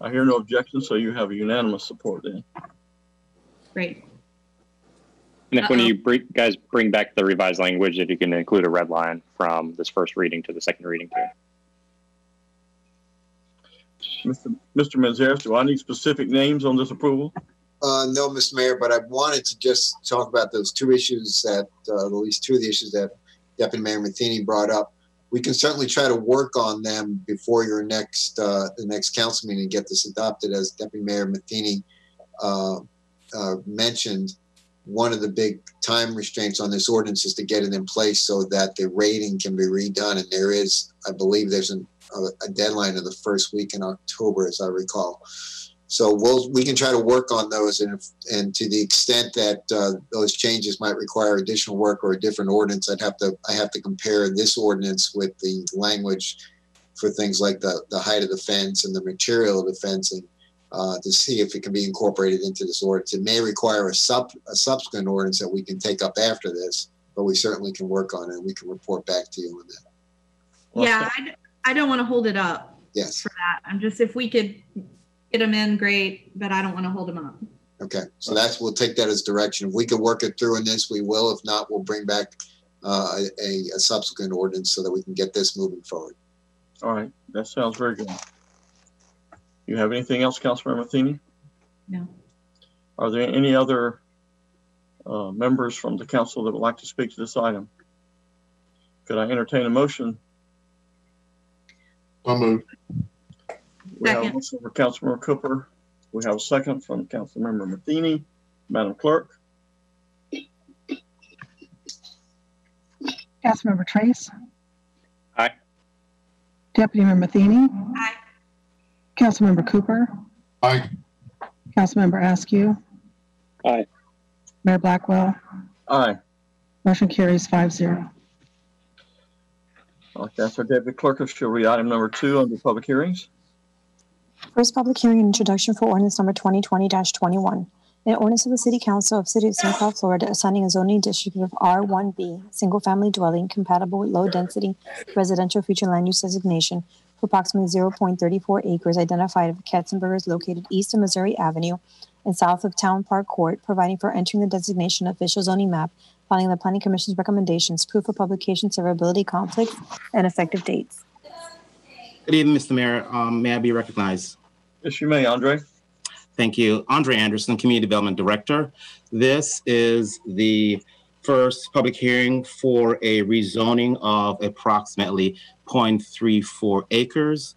I hear no objections, so you have unanimous support then. Great. And if when Uh-oh. you bring, guys bring back the revised language, if you can include a red line from this first reading to the second reading too. Mr. Mr. Manzares, do I need specific names on this approval? Uh, no, Mr. Mayor, but I wanted to just talk about those two issues that, uh, at least two of the issues that Deputy Mayor Matheny brought up. We can certainly try to work on them before your next, uh, the next council meeting and get this adopted as Deputy Mayor Matheny, uh, mentioned. One of the big time restraints on this ordinance is to get it in place so that the rating can be redone. And there is, I believe there's an, a, a deadline of the first week in October, as I recall. So we'll, we can try to work on those and, if, and to the extent that uh, those changes might require additional work or a different ordinance, I'd have to, I have to compare this ordinance with the language for things like the, the height of the fence and the material of the fencing uh, to see if it can be incorporated into this ordinance. It may require a sub, a subsequent ordinance that we can take up after this, but we certainly can work on it and we can report back to you on that. Well, yeah, I, d- I don't want to hold it up Yes, for that. I'm just, if we could get them in, great, but I don't want to hold them up. okay. So that's, we'll take that as direction. If we can work it through in this, we will. If not, we'll bring back uh, a, a subsequent ordinance so that we can get this moving forward. All right, that sounds very good. You have anything else, Councilmember Matheny? No. Are there any other uh, members from the council that would like to speak to this item? Could I entertain a motion? So moved. We have a Second. motion for Councilmember Cooper. We have a second from Councilmember Matheny. Madam Clerk? Councilmember Trace. Aye. Deputy Member Matheny. Aye. Councilmember Cooper. Aye. Councilmember Askew. Aye. Mayor Blackwell. Aye. Motion carries five zero. Okay, so David Clerk, shall read item number two under public hearings. First public hearing and introduction for ordinance number 2020-21. An ordinance of the City Council of City of St. Cloud, Florida, assigning a zoning district of R1B, single-family dwelling compatible with low-density residential future land use designation for approximately 0.34 acres identified of Katzenberg is located east of Missouri Avenue and south of Town Park Court, providing for entering the designation official zoning map, following the Planning Commission's recommendations, proof of publication, severability, conflicts, and effective dates. Good evening, Mr. Mayor. Um, may I be recognized? Yes, you may, Andre. Thank you. Andre Anderson, Community Development Director. This is the first public hearing for a rezoning of approximately 0.34 acres.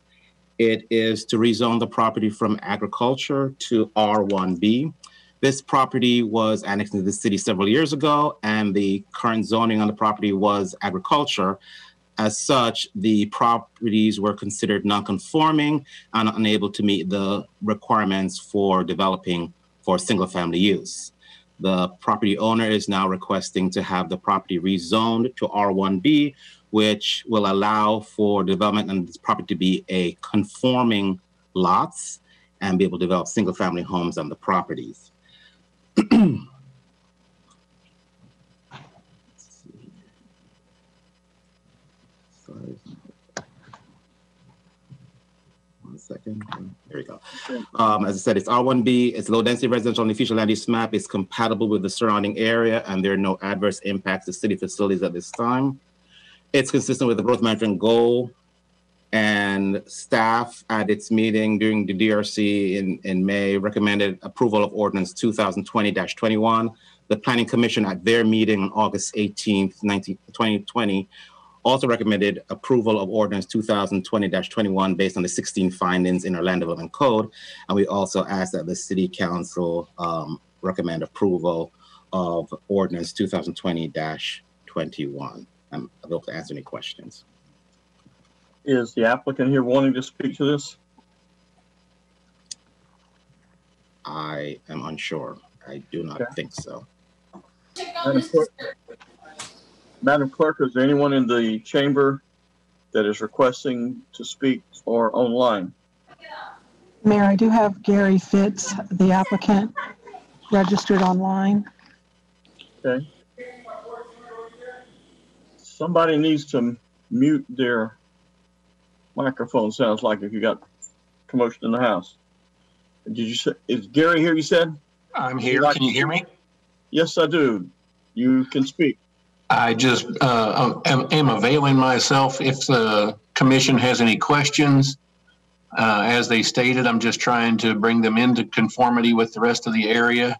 It is to rezone the property from agriculture to R1B. This property was annexed into the city several years ago, and the current zoning on the property was agriculture. As such, the properties were considered non-conforming and unable to meet the requirements for developing for single-family use. The property owner is now requesting to have the property rezoned to R1B, which will allow for development on this property to be a conforming lots and be able to develop single family homes on the properties. (clears throat) Sorry. One second. There we go. Um, as I said, it's R1B, it's low density residential the future land use map. It's compatible with the surrounding area and there are no adverse impacts to city facilities at this time. It's consistent with the growth management goal and staff at its meeting during the DRC in, in May recommended approval of ordinance 2020-21. The planning commission at their meeting on August 18th, 19, 2020 also recommended approval of ordinance 2020-21 based on the 16 findings in our land development code. And we also asked that the city council um, recommend approval of ordinance 2020-21. I'm available to answer any questions. Is the applicant here wanting to speak to this? I am unsure. I do not Okay. think so. Madam Clerk, Madam Clerk, is there anyone in the chamber that is requesting to speak or online? Mayor, I do have Gary Fitz, the applicant, registered online. Okay. Somebody needs to mute their microphone, sounds like if you got commotion in the house. Did you say, is Gary here, you said? I'm here. Can you hear me? Yes, I do. You can speak. I just uh, am, am availing myself if the commission has any questions. Uh, as they stated, I'm just trying to bring them into conformity with the rest of the area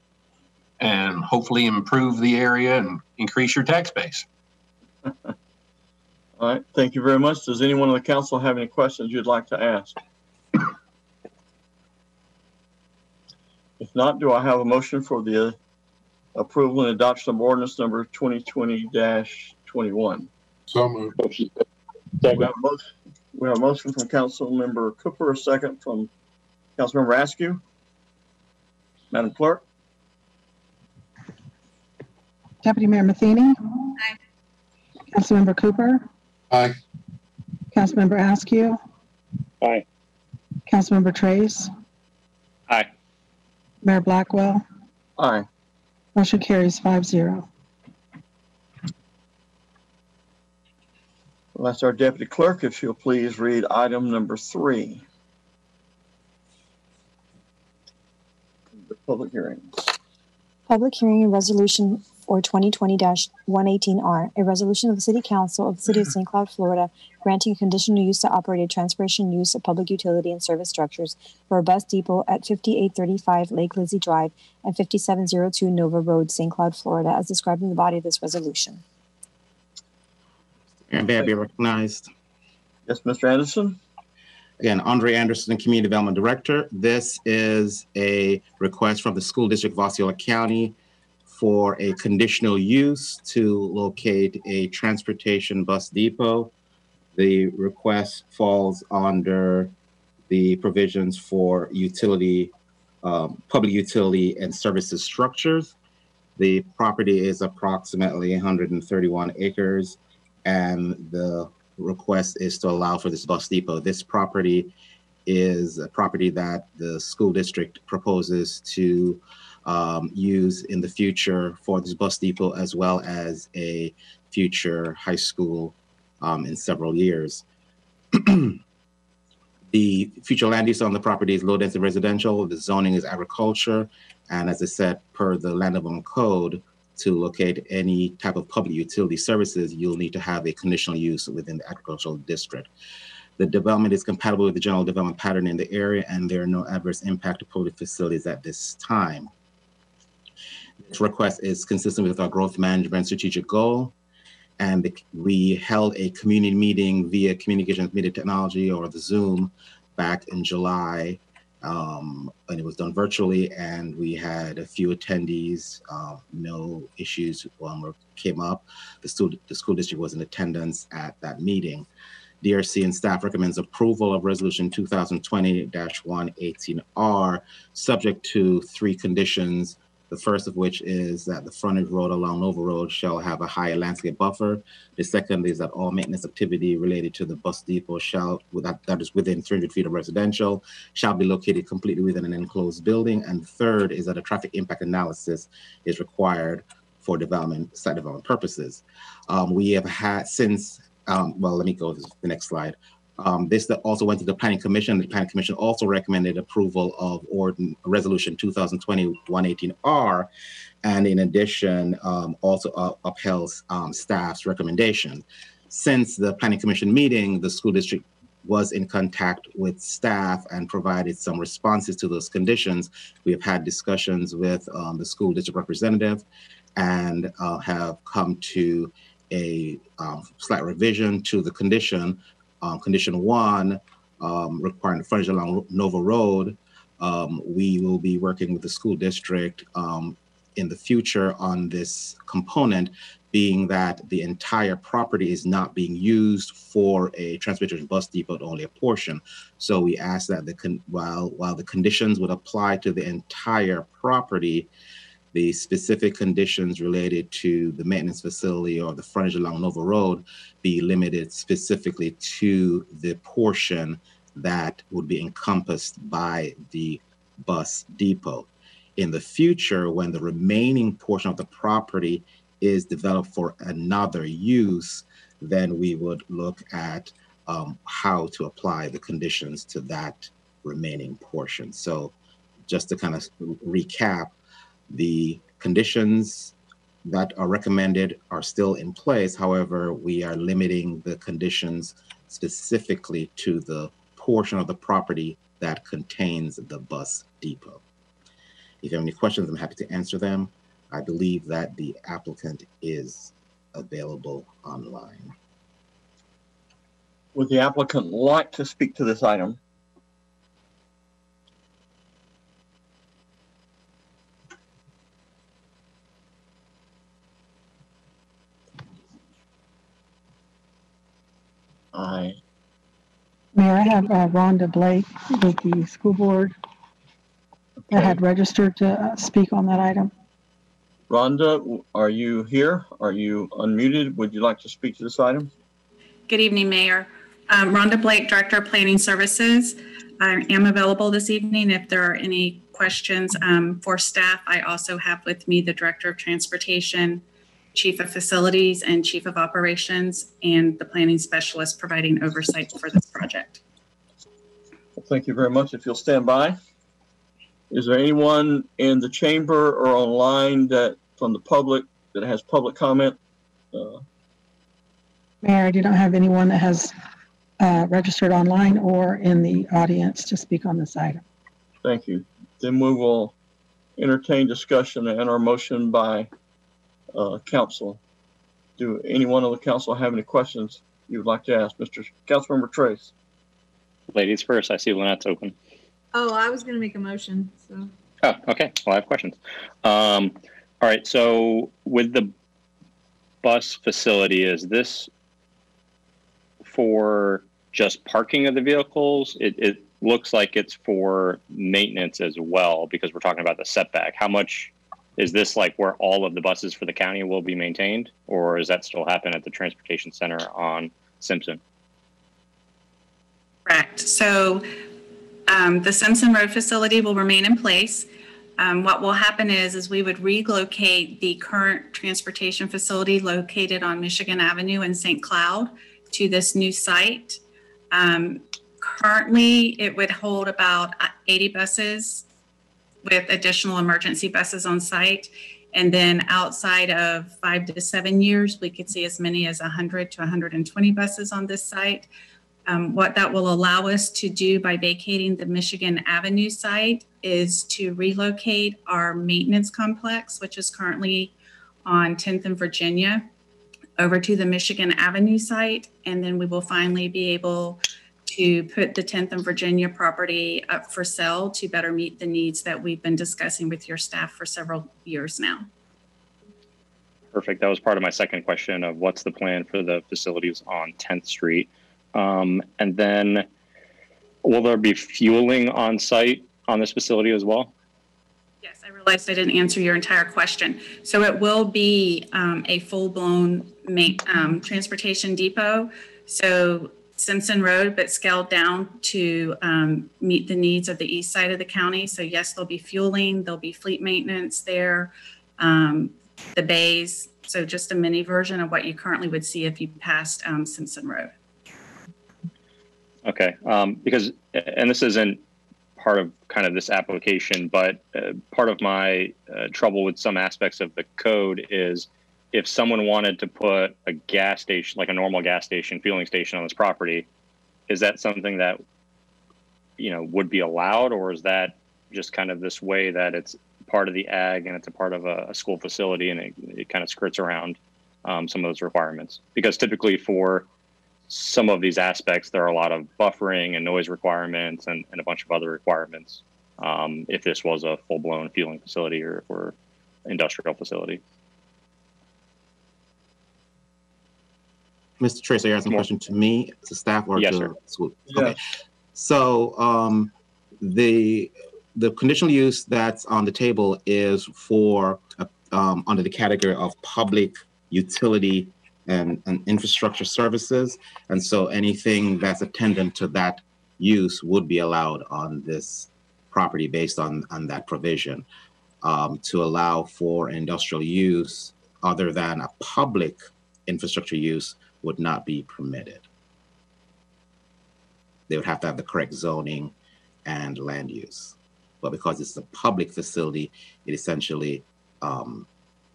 and hopefully improve the area and increase your tax base. (laughs) All right, thank you very much. Does anyone on the council have any questions you'd like to ask? If not, do I have a motion for the approval and adoption of ordinance number 2020-21. So moved. We have a motion- we have a motion from Councilmember Cooper, a second from Councilmember Askew. Madam Clerk? Deputy Mayor Matheny? Aye. Councilmember Cooper? Aye. Councilmember Askew? Aye. Councilmember Trace? Aye. Mayor Blackwell? Aye. Motion carries five zero. Well, That's our deputy clerk. If she'll please read item number three. The public hearings. Public hearing and resolution for twenty twenty one eighteen R, a resolution of the City Council of the City of St. Cloud, Florida, granting conditional use to operate a transportation use of public utility and service structures for a bus depot at fifty-eight thirty-five Lake Lizzie Drive and fifty-seven zero two Nova Road, St. Cloud, Florida, as described in the body of this resolution. And may I be recognized? Yes, Mr. Anderson? Again, Andre Anderson, Community Development Director. This is a request from the School District of Osceola County for a conditional use to locate a transportation bus depot. The request falls under the provisions for utility, um, public utility and services structures. The property is approximately 131 acres, and the request is to allow for this bus depot. This property is a property that the school district proposes to um, use in the future for this bus depot as well as a future high school um, in several years. (clears throat) the future land use on the property is low density residential. The zoning is agriculture. And as I said, per the land development code, to locate any type of public utility services, you'll need to have a conditional use within the agricultural district. The development is compatible with the general development pattern in the area, and there are no adverse impact to public facilities at this time. This request is consistent with our growth management strategic goal. And we held a community meeting via communications media technology or the Zoom back in July. Um, and it was done virtually, and we had a few attendees. Uh, no issues um, came up. The school, the school district was in attendance at that meeting. DRC and staff recommends approval of resolution 2020-118R, subject to three conditions The first of which is that the frontage road along Nova Road shall have a higher landscape buffer. The second is that all maintenance activity related to the bus depot shall, that, that is within 300 feet of residential, shall be located completely within an enclosed building. And third is that a traffic impact analysis is required for development, site development purposes. Um, we have had since, um, well, let me go to the next slide. Um, this also went to the planning commission. The planning commission also recommended approval of ordin resolution 2020-118R. And in addition, um, also uh, upheld um, staff's recommendation. Since the planning commission meeting, the school district was in contact with staff and provided some responses to those conditions. We have had discussions with um, the school district representative and uh, have come to a um, slight revision to the condition um, condition one, um, requiring frontage along Nova Road, um, we will be working with the school district um, in the future on this component, being that the entire property is not being used for a transportation bus depot, only a portion. So we ask that the while while the conditions would apply to the entire property, the specific conditions related to the maintenance facility or the frontage along Nova Road be limited specifically to the portion that would be encompassed by the bus depot. In the future, when the remaining portion of the property is developed for another use, then we would look at um, how to apply the conditions to that remaining portion. So just to kind of recap, the conditions that are recommended are still in place. However, we are limiting the conditions specifically to the portion of the property that contains the bus depot. If you have any questions, I'm happy to answer them. I believe that the applicant is available online. Would the applicant like to speak to this item? I, Mayor, I have uh, Rhonda Blake with the school board that had registered to uh, speak on that item. Rhonda, are you here? Are you unmuted? Would you like to speak to this item? Good evening, Mayor. Um, Rhonda Blake, Director of Planning Services. I am available this evening if there are any questions um, for staff. I also have with me the Director of Transportation, Chief of Facilities and Chief of Operations, and the planning specialist providing oversight for this project. Well, thank you very much. If you'll stand by. Is there anyone in the chamber or online that from the public that has public comment? Uh, Mayor, I do not have anyone that has uh, registered online or in the audience to speak on this item. Thank you. Then we will entertain discussion and our motion by uh, council. Do anyone on the council have any questions you would like to ask? Mr. Councilmember Trace. Ladies first, I see Lynette's open. Oh, I was going to make a motion. So. Oh, okay. Well, I have questions. Um, all right. So with the bus facility, is this for just parking of the vehicles? It, it looks like it's for maintenance as well because we're talking about the setback. How much is this like where all of the buses for the county will be maintained, or does that still happen at the transportation center on Simpson? Correct. So um, the Simpson Road facility will remain in place. Um, what will happen is, is we would relocate the current transportation facility located on Michigan Avenue in St. Cloud to this new site. Um, currently, it would hold about 80 buses with additional emergency buses on site. And then outside of five to seven years, we could see as many as 100 to 120 buses on this site. Um, what that will allow us to do by vacating the Michigan Avenue site is to relocate our maintenance complex, which is currently on 10th and Virginia, over to the Michigan Avenue site. And then we will finally be able to put the 10th and Virginia property up for sale to better meet the needs that we've been discussing with your staff for several years now. Perfect. That was part of my second question of what's the plan for the facilities on 10th Street. Um, and then will there be fueling on site on this facility as well? Yes, I realized I didn't answer your entire question. So it will be um, a full-blown um, transportation depot. So Simpson Road, but scaled down to um, meet the needs of the east side of the county. So yes, there'll be fueling, there'll be fleet maintenance there, um, the bays. So just a mini version of what you currently would see if you passed um, Simpson Road. Okay, um, because, and this isn't part of kind of this application, but uh, part of my uh, trouble with some aspects of the code is if someone wanted to put a gas station, like a normal gas station, fueling station on this property, is that something that, you know, would be allowed, or is that just kind of this way that it's part of the ag and it's a part of a, a school facility and it, it kind of skirts around um, some of those requirements? Because typically for some of these aspects, there are a lot of buffering and noise requirements and, and a bunch of other requirements. Um, if this was a full blown fueling facility or, or industrial facility. Mr. Tracy, you're asking a question to me, to staff, or Yes, to sir. school? Okay. So um, the the conditional use that's on the table is for uh, um, under the category of public utility and, and infrastructure services, and so anything that's attendant to that use would be allowed on this property based on on that provision. Um, to allow for industrial use other than a public infrastructure use would not be permitted. They would have to have the correct zoning and land use. But because it's a public facility, it essentially um,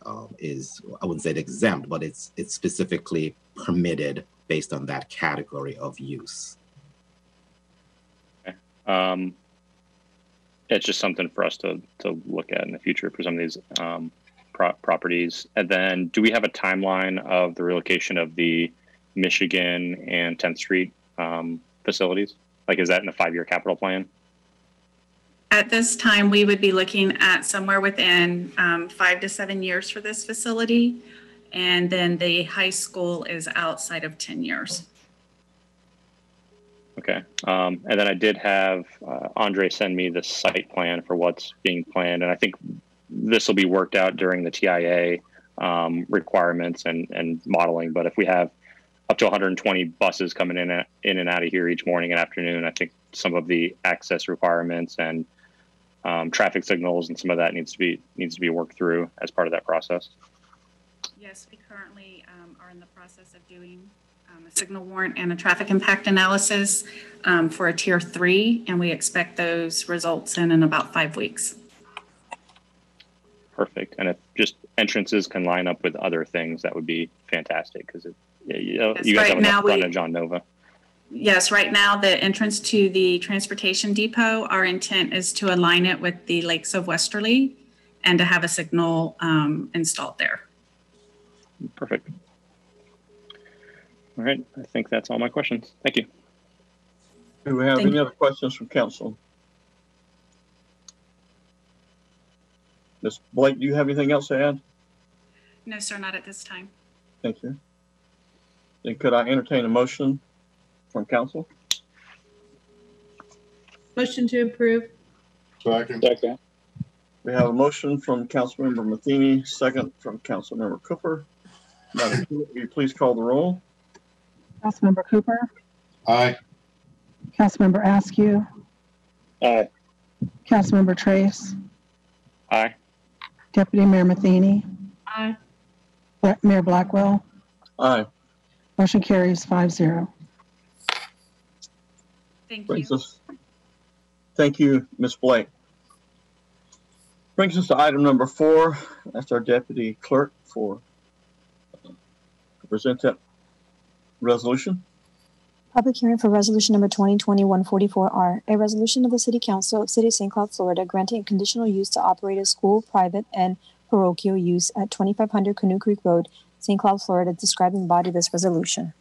um, is, I wouldn't say exempt, but it's, it's specifically permitted based on that category of use. Um, it's just something for us to, to look at in the future for some of these um, pro- properties. And then, do we have a timeline of the relocation of the Michigan and 10th Street um, facilities? Like, is that in the five year capital plan? At this time, we would be looking at somewhere within um, five to seven years for this facility. And then the high school is outside of 10 years. Okay. Um, and then I did have uh, Andre send me the site plan for what's being planned. And I think this will be worked out during the TIA um, requirements and, and modeling. But if we have up to 120 buses coming in, a- in and out of here each morning and afternoon, I think some of the access requirements and um, traffic signals and some of that needs to be needs to be worked through as part of that process. Yes, we currently um, are in the process of doing um, a signal warrant and a traffic impact analysis um, for a tier three, and we expect those results in in about five weeks. Perfect. And if just entrances can line up with other things, that would be fantastic because it, you, know, Yes, you guys right have enough now we- frontage on Nova. Yes, right now, the entrance to the transportation depot, our intent is to align it with the Lakes of Westerly and to have a signal um, installed there. Perfect. All right. I think that's all my questions. Thank you. Do we have Thank any you. other questions from council? Ms. Blake, do you have anything else to add? No, sir, not at this time. Thank you. Then could I entertain a motion from council? Motion to approve. Second. Second. We have a motion from Councilmember Matheny, second from Councilmember Cooper. Madam Clerk, will you please call the roll? Councilmember Cooper, Aye. Councilmember Askew, Aye. Councilmember Trace, Aye. Deputy Mayor Matheny, Aye. Bla- Mayor Blackwell. Aye. Motion carries five zero. Thank you. Brings us, thank you, Ms. Blake. Brings us to item number four. That's our deputy clerk for uh, to present that resolution. Public hearing for resolution number 2020-144R, a resolution of the City Council of City of St. Cloud, Florida, granting a conditional use to operate a school, private, and parochial use at 2500 Canoe Creek Road, St. Cloud, Florida, describing the body of this resolution.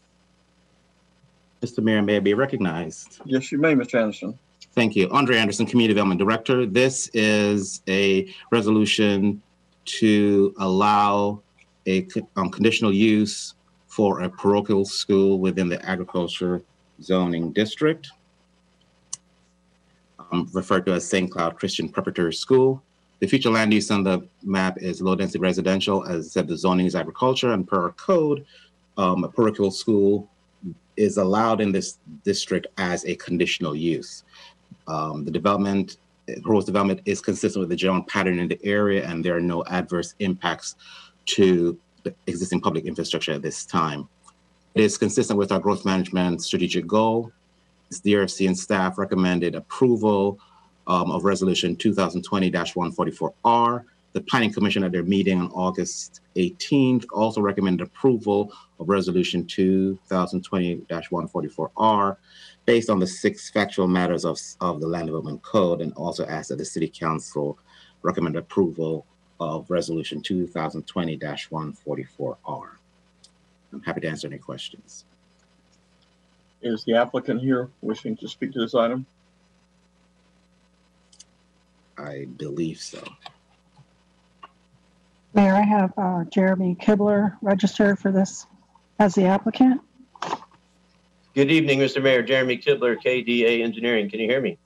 Mr. Mayor, may I be recognized? Yes, you may, Mr. Anderson. Thank you. Andre Anderson, Community Development Director. This is a resolution to allow a um, conditional use for a parochial school within the agriculture zoning district, um, referred to as St. Cloud Christian Preparatory School. The future land use on the map is low density residential, as I said, the zoning is agriculture, and per our code, um, a parochial school is allowed in this district as a conditional use. Um, the development, proposed development is consistent with the general pattern in the area, and there are no adverse impacts to the existing public infrastructure at this time. It is consistent with our growth management strategic goal. This DRC and staff recommended approval um, of Resolution 2020-144R. The Planning Commission at their meeting on August 18th also recommended approval of Resolution 2020-144R based on the six factual matters of, of the Land Development Code and also asked that the City Council recommend approval of Resolution 2020-144R. I'm happy to answer any questions. Is the applicant here wishing to speak to this item? I believe so. Mayor, I have uh, Jeremy Kibler registered for this as the applicant. Good evening, Mr. Mayor. Jeremy Kibler, KDA Engineering. Can you hear me?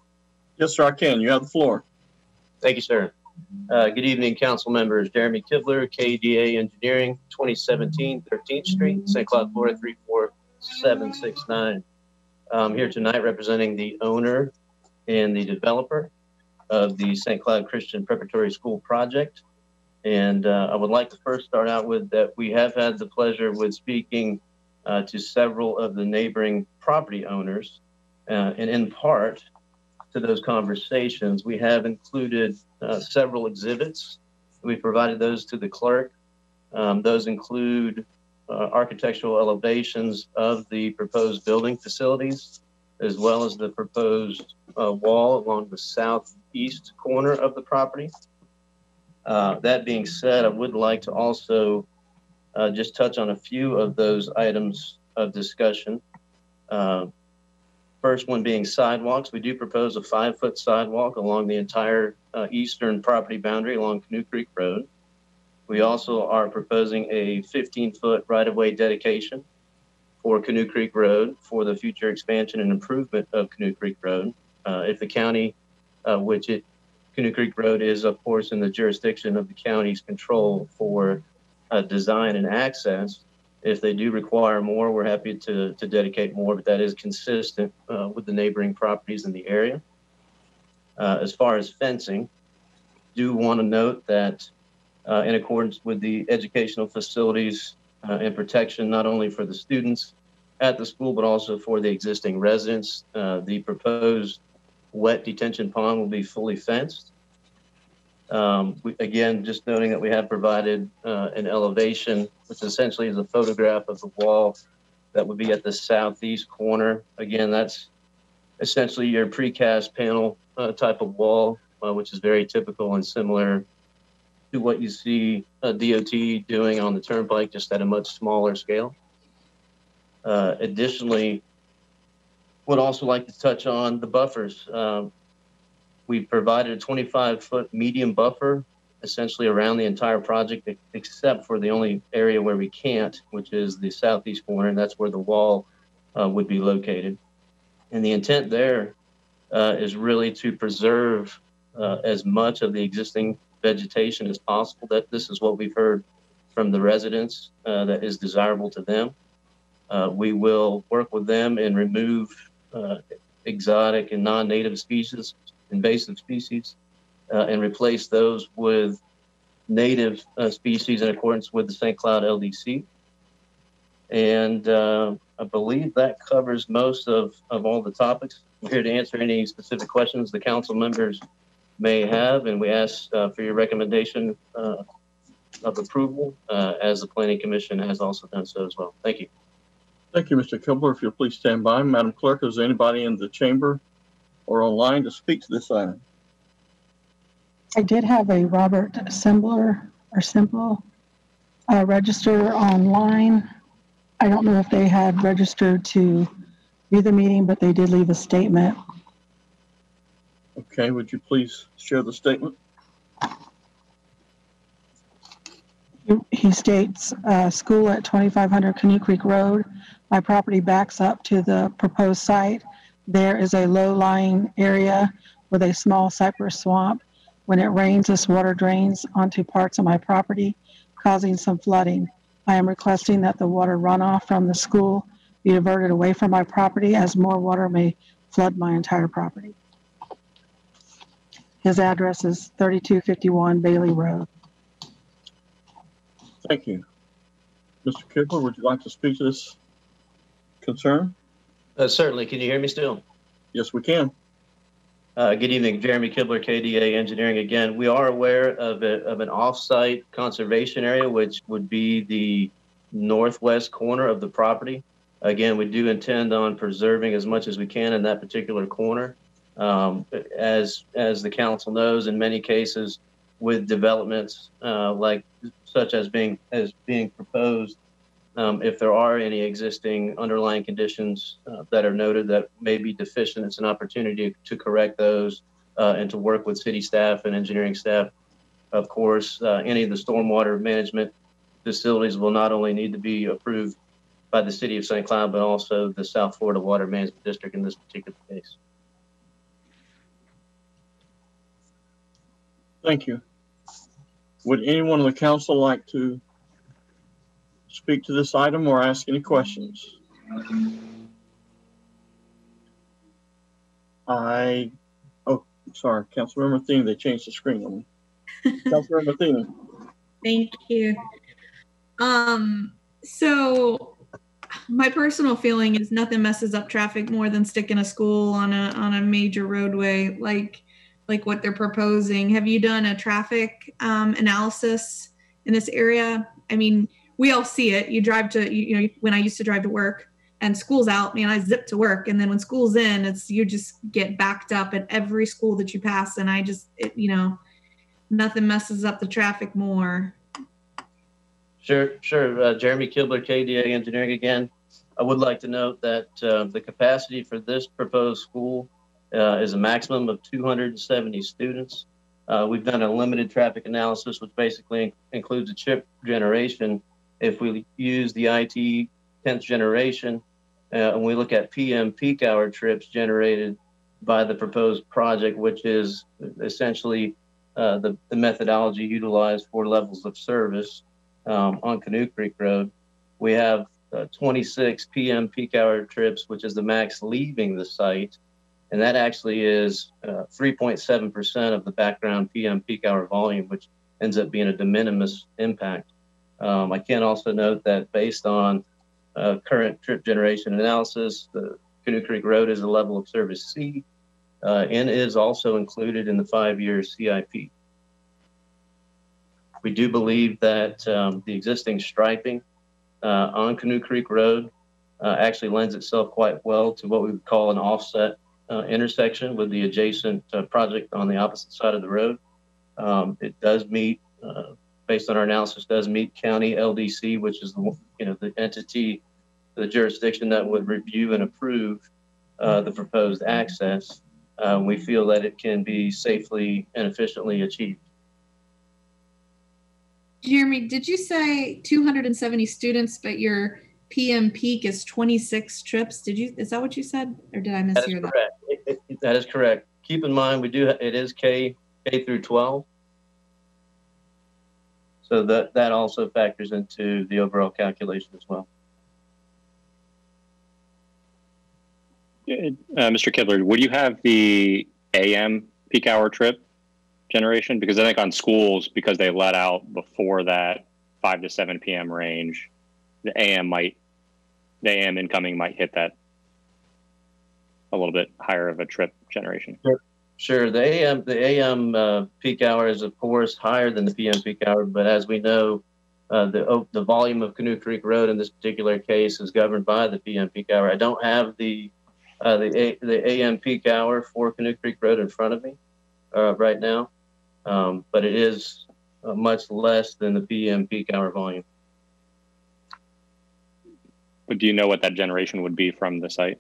Yes, sir, I can. You have the floor. Thank you, sir. Uh, good evening, council members. Jeremy Kibler, KDA Engineering, 2017 13th Street, St. Cloud, Florida 34769. I'm here tonight representing the owner and the developer of the St. Cloud Christian Preparatory School project. And uh, I would like to first start out with that we have had the pleasure with speaking uh, to several of the neighboring property owners. Uh, and in part to those conversations, we have included uh, several exhibits. We provided those to the clerk. Um, those include uh, architectural elevations of the proposed building facilities, as well as the proposed uh, wall along the southeast corner of the property. Uh, that being said, I would like to also uh, just touch on a few of those items of discussion. Uh, first one being sidewalks. We do propose a five foot sidewalk along the entire uh, eastern property boundary along Canoe Creek Road. We also are proposing a 15 foot right of way dedication for Canoe Creek Road for the future expansion and improvement of Canoe Creek Road. Uh, if the county, uh, which it Canoe Creek Road is, of course, in the jurisdiction of the county's control for uh, design and access. If they do require more, we're happy to, to dedicate more, but that is consistent uh, with the neighboring properties in the area. Uh, as far as fencing, do want to note that uh, in accordance with the educational facilities uh, and protection, not only for the students at the school, but also for the existing residents, uh, the proposed wet detention pond will be fully fenced. Um, we, again, just noting that we have provided uh, an elevation, which essentially is a photograph of the wall that would be at the southeast corner. Again, that's essentially your precast panel uh, type of wall, uh, which is very typical and similar to what you see DOT doing on the turnpike, just at a much smaller scale. Uh, additionally, would also like to touch on the buffers. Um, we've provided a 25 foot medium buffer essentially around the entire project, except for the only area where we can't, which is the southeast corner, and that's where the wall uh, would be located. And the intent there uh, is really to preserve uh, as much of the existing vegetation as possible. That this is what we've heard from the residents uh, that is desirable to them. Uh, we will work with them and remove uh, exotic and non-native species, invasive species, uh, and replace those with native uh, species in accordance with the St. Cloud LDC. And uh, I believe that covers most of, of all the topics. I'm here to answer any specific questions the council members may have, and we ask uh, for your recommendation uh, of approval, as the Planning Commission has also done so as well. Thank you. Thank you, Mr. Kibler. If you'll please stand by. Madam Clerk, is there anybody in the chamber or online to speak to this item? I did have a Robert Sembler or Simple uh, register online. I don't know if they had registered to view the meeting, but they did leave a statement. Okay, would you please share the statement? He states, uh, school at 2500 Canoe Creek Road. My property backs up to the proposed site. There is a low-lying area with a small cypress swamp. When it rains, this water drains onto parts of my property, causing some flooding. I am requesting that the water runoff from the school be diverted away from my property as more water may flood my entire property. His address is 3251 Bailey Road. Thank you. Mr. Kibler, would you like to speak to this concern? Uh, certainly. Can you hear me still? Yes, we can. Uh, good evening, Jeremy Kibler, KDA Engineering again. We are aware of, a, of an off-site conservation area, which would be the northwest corner of the property. Again, we do intend on preserving as much as we can in that particular corner. Um, as as the council knows, in many cases, with developments uh, like such as being as being proposed, um, if there are any existing underlying conditions uh, that are noted that may be deficient, it's an opportunity to correct those uh, and to work with city staff and engineering staff. Of course, uh, any of the stormwater management facilities will not only need to be approved by the city of St. Cloud, but also the South Florida Water Management District in this particular case. Thank you. Would anyone on the council like to speak to this item or ask any questions? I, oh, sorry, Councilmember Matheny, they changed the screen on me. (laughs) Councilmember Matheny. Thank you. Um, so my personal feeling is nothing messes up traffic more than sticking a school on a on a major roadway like like what they're proposing. Have you done a traffic um, analysis in this area? I mean, we all see it. You drive to you, you know when I used to drive to work and school's out, man, I zip to work, and then when school's in, it's you just get backed up at every school that you pass, and I just it, you know nothing messes up the traffic more. Sure, sure. Uh, Jeremy Kibler, KDA Engineering again. I would like to note that uh, the capacity for this proposed school uh, is a maximum of 270 students. Uh, we've done a limited traffic analysis, which basically includes a trip generation. If we use the IT 10th generation uh, and we look at PM peak hour trips generated by the proposed project, which is essentially uh, the, the methodology utilized for levels of service, um, on Canoe Creek Road. We have uh, 26 p.m. peak hour trips, which is the max leaving the site. And that actually is 3.7% uh, of the background PM peak hour volume, which ends up being a de minimis impact. Um, I can also note that based on uh, current trip generation analysis, the Canoe Creek Road is a level of service C uh, and is also included in the five year CIP. We do believe that um, the existing striping uh, on Canoe Creek Road uh, actually lends itself quite well to what we would call an offset uh, intersection with the adjacent uh, project on the opposite side of the road. Um, it does meet, based on our analysis, does meet county LDC, which is the you know the entity, the jurisdiction that would review and approve uh, the proposed access. we feel that it can be safely and efficiently achieved. Jeremy, did you say 270 students, but your PM peak is 26 trips? Did you? Is that what you said, or did I mishear that? Is that? Correct. That is correct. Keep in mind, we do. It is K K through 12, so that that also factors into the overall calculation as well. Uh, Mr. Kibler, would you have the AM peak hour trip generation? Because I think on schools, because they let out before that 5 to 7 p.m. range, the AM might, the AM incoming might hit that a little bit higher of a trip generation. Sure. Sure. The AM, the AM uh, peak hour is, of course, higher than the PM peak hour, but as we know, uh, the oh, the volume of Canoe Creek Road in this particular case is governed by the PM peak hour. I don't have the uh, the A, the AM peak hour for Canoe Creek Road in front of me uh, right now, um, but it is uh, much less than the PM peak hour volume. But do you know what that generation would be from the site?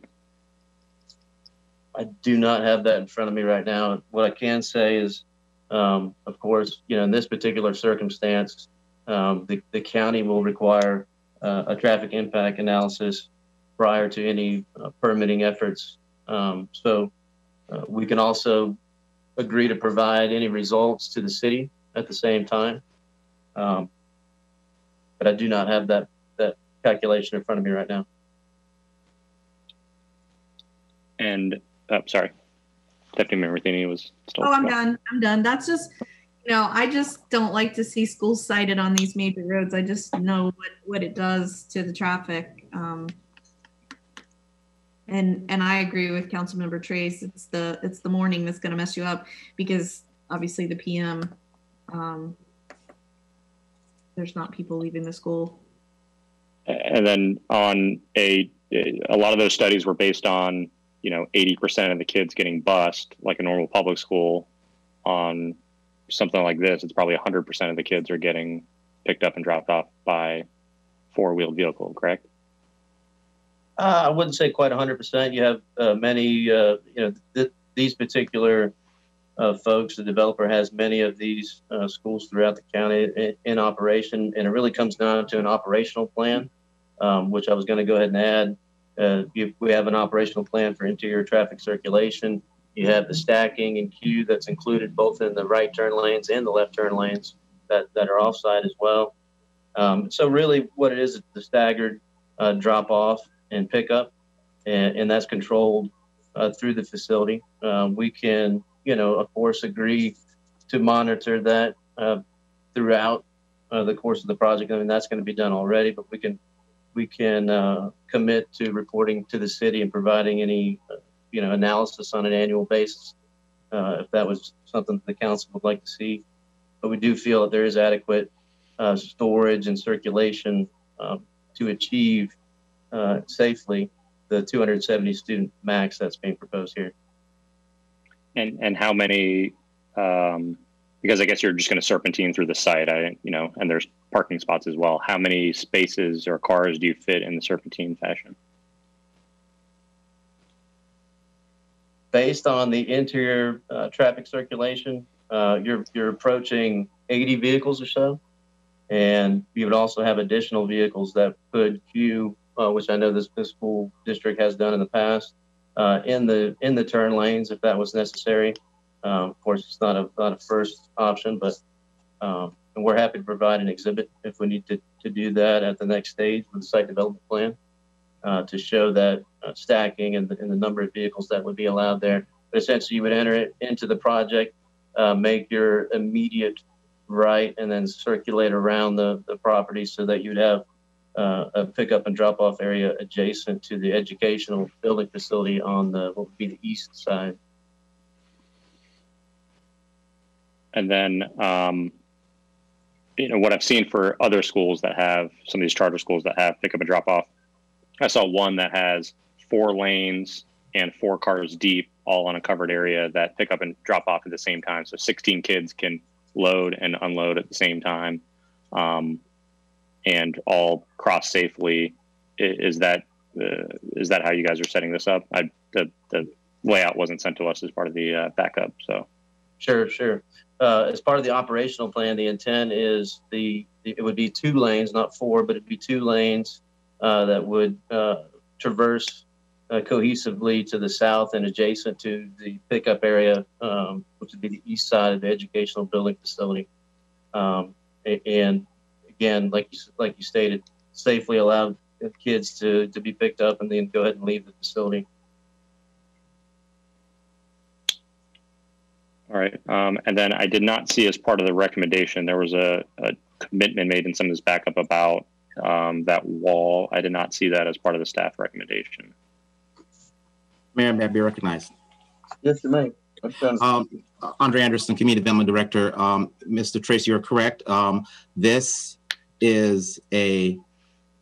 I do not have that in front of me right now. What I can say is, um, of course, you know, in this particular circumstance, um, the, the county will require uh, a traffic impact analysis prior to any uh, permitting efforts. Um, so uh, we can also agree to provide any results to the city at the same time. Um, but I do not have that that calculation in front of me right now. And uh, sorry, Deputy Mayor Matheny was still. Oh, I'm done. I'm done. That's just, you know, I just don't like to see schools sited on these major roads. I just know what, what it does to the traffic. Um, and, and I agree with Councilmember Trace. It's the, it's the morning that's gonna mess you up because obviously the PM, um, there's not people leaving the school. And then on a, a lot of those studies were based on, you know, 80% of the kids getting bused like a normal public school. On something like this, it's probably 100% of the kids are getting picked up and dropped off by four wheeled vehicle, correct? Uh, I wouldn't say quite 100%. You have uh, many, uh, you know, th- these particular uh, folks, the developer has many of these uh, schools throughout the county in, in, operation, and it really comes down to an operational plan, um, which I was going to go ahead and add. Uh, we have an operational plan for interior traffic circulation. You have the stacking and queue that's included both in the right turn lanes and the left turn lanes that, that are offside as well. Um, so really what it is, is the staggered uh, drop off and pickup, and, and that's controlled uh, through the facility. Um, we can, you know, of course, agree to monitor that uh, throughout uh, the course of the project. I mean, that's going to be done already, but we can we can uh, commit to reporting to the city and providing any, uh, you know, analysis on an annual basis uh, if that was something the council would like to see. But we do feel that there is adequate storage and circulation um, to achieve uh, safely the 270 student max that's being proposed here. And and how many? Um, because I guess you're just going to serpentine through the site. I you know, and there's parking spots as well. How many spaces or cars do you fit in the serpentine fashion? Based on the interior uh, traffic circulation, uh, you're you're approaching 80 vehicles or so, and you would also have additional vehicles that could queue uh, which I know this, this school district has done in the past, uh, in the in the turn lanes if that was necessary. Um, of course, it's not a not a first option, but um, and we're happy to provide an exhibit if we need to, to do that at the next stage with the site development plan uh, to show that uh, stacking and the, and the number of vehicles that would be allowed there. But essentially, you would enter it into the project, uh, make your immediate right, and then circulate around the, the property so that you'd have uh, a pickup and drop off area adjacent to the educational building facility on the what would be the east side. And then, um, you know, what I've seen for other schools that have some of these charter schools that have pickup and drop off, I saw one that has four lanes and four cars deep, all on a covered area that pick up and drop off at the same time. So 16 kids can load and unload at the same time. Um, and all cross safely. Is that uh, is that how you guys are setting this up? I, the the layout wasn't sent to us as part of the uh, backup, so. Sure, sure. Uh, as part of the operational plan, the intent is the it would be two lanes, not four, but it'd be two lanes uh, that would uh, traverse uh, cohesively to the south and adjacent to the pickup area, um, which would be the east side of the educational building facility. Um, and again, like you, like you stated, safely allow kids to, to be picked up and then go ahead and leave the facility. All right. Um, and then I did not see as part of the recommendation, there was a, a commitment made in some of this backup about um, that wall. I did not see that as part of the staff recommendation. Mayor, may I be recognized? Yes, you may. Um, Andre Anderson, Community Development Director. Um, Mr. Tracy, you're correct. Um, this is a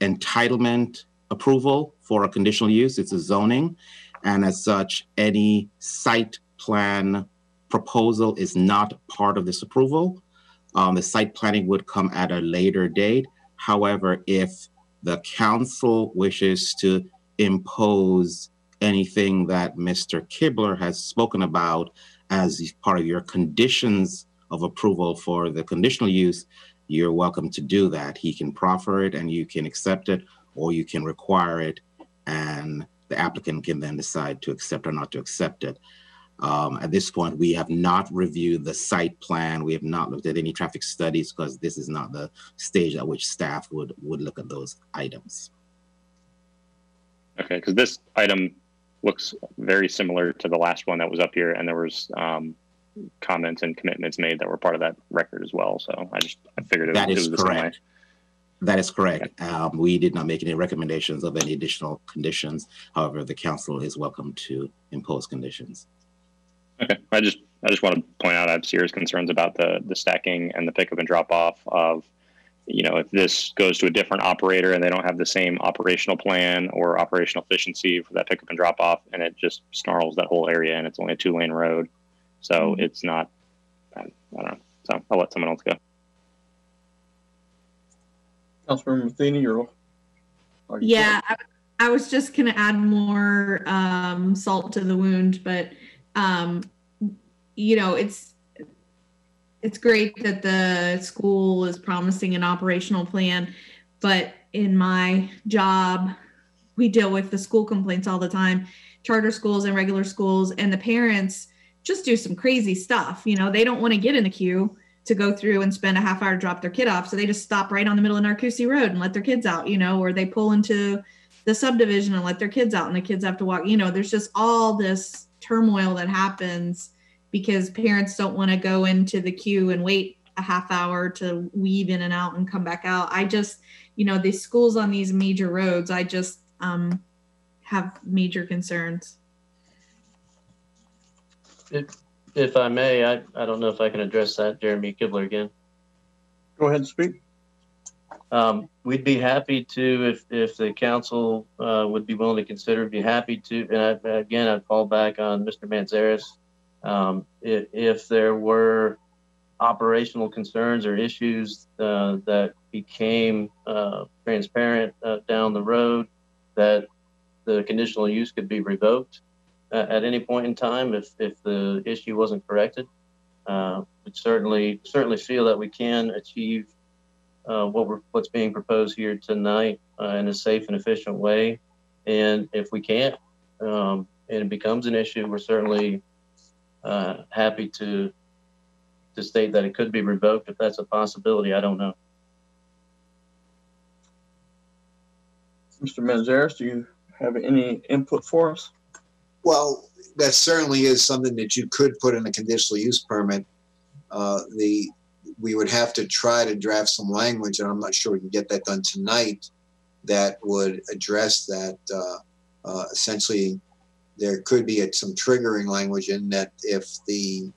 entitlement approval for a conditional use. It's a zoning. And as such, any site plan proposal is not part of this approval. Um, the site planning would come at a later date. However, if the council wishes to impose anything that Mr. Kibler has spoken about as part of your conditions of approval for the conditional use, you're welcome to do that. He can proffer it and you can accept it, or you can require it, and the applicant can then decide to accept or not to accept it. Um, at this point, we have not reviewed the site plan. We have not looked at any traffic studies because this is not the stage at which staff would would look at those items. Okay, because this item looks very similar to the last one that was up here, and there was um, comments and commitments made that were part of that record as well. So I just I figured it, That it is was the same way. correct. That is correct. Um, we did not make any recommendations of any additional conditions. However, the council is welcome to impose conditions. Okay, I just I just want to point out I have serious concerns about the the stacking and the pickup and drop off of, you know, if this goes to a different operator and they don't have the same operational plan or operational efficiency for that pickup and drop off, and it just snarls that whole area and it's only a two lane road, so it's not. I, I don't know. So I'll let someone else go. Councilmember Matheny, you're. are Yeah, I, I was just gonna add more um, salt to the wound, but um, you know, it's it's great that the school is promising an operational plan, but in my job, we deal with the school complaints all the time, charter schools and regular schools, and the parents just do some crazy stuff. You know, they don't want to get in the queue to go through and spend a half hour to drop their kid off. So they just stop right on the middle of Narcoossee Road and let their kids out, you know, or they pull into the subdivision and let their kids out and the kids have to walk. You know, there's just all this turmoil that happens because parents don't want to go into the queue and wait a half hour to weave in and out and come back out. I just, you know, the schools on these major roads, I just um, have major concerns. If, if I may, I, I don't know if I can address that, Jeremy Kibler again. Go ahead and speak. Um, we'd be happy to, if, if the council, uh, would be willing to consider, be happy to, and I, again, I'd fall back on Mr. Mantzaris. Um, if, if there were operational concerns or issues, uh, that became, uh, transparent, uh, down the road, that the conditional use could be revoked uh, at any point in time if, if the issue wasn't corrected. Uh, we certainly, certainly feel that we can achieve uh, what we're, what's being proposed here tonight uh, in a safe and efficient way. And if we can't, um, and it becomes an issue, we're certainly uh, happy to to state that it could be revoked if that's a possibility. I don't know. Mr. Mantzaris, do you have any input for us? Well, that certainly is something that you could put in a conditional use permit. Uh, the, we would have to try to draft some language, and I'm not sure we can get that done tonight, that would address that. Uh, uh, essentially, there could be a, some triggering language in that if the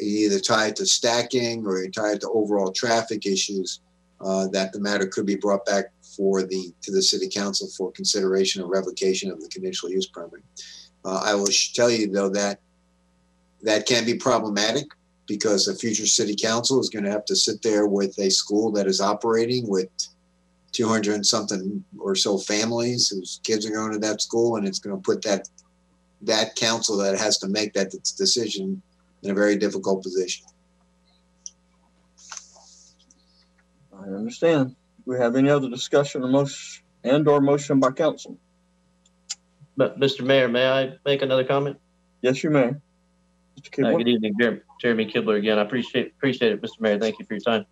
either tied to stacking or tied to overall traffic issues, uh, that the matter could be brought back for the to the city council for consideration or revocation of the conditional use permit. Uh, I will tell you though that that can be problematic because a future city council is going to have to sit there with a school that is operating with 200 and something or so families whose kids are going to that school, and it's going to put that that council that has to make that decision in a very difficult position. I understand. Do we have any other discussion or motion and or motion by council? But Mr. Mayor, may I make another comment? Yes, you may. Mr. Uh, good evening, Jer- Jeremy Kibler again. I appreciate appreciate it, Mr. Mayor. Thank you for your time.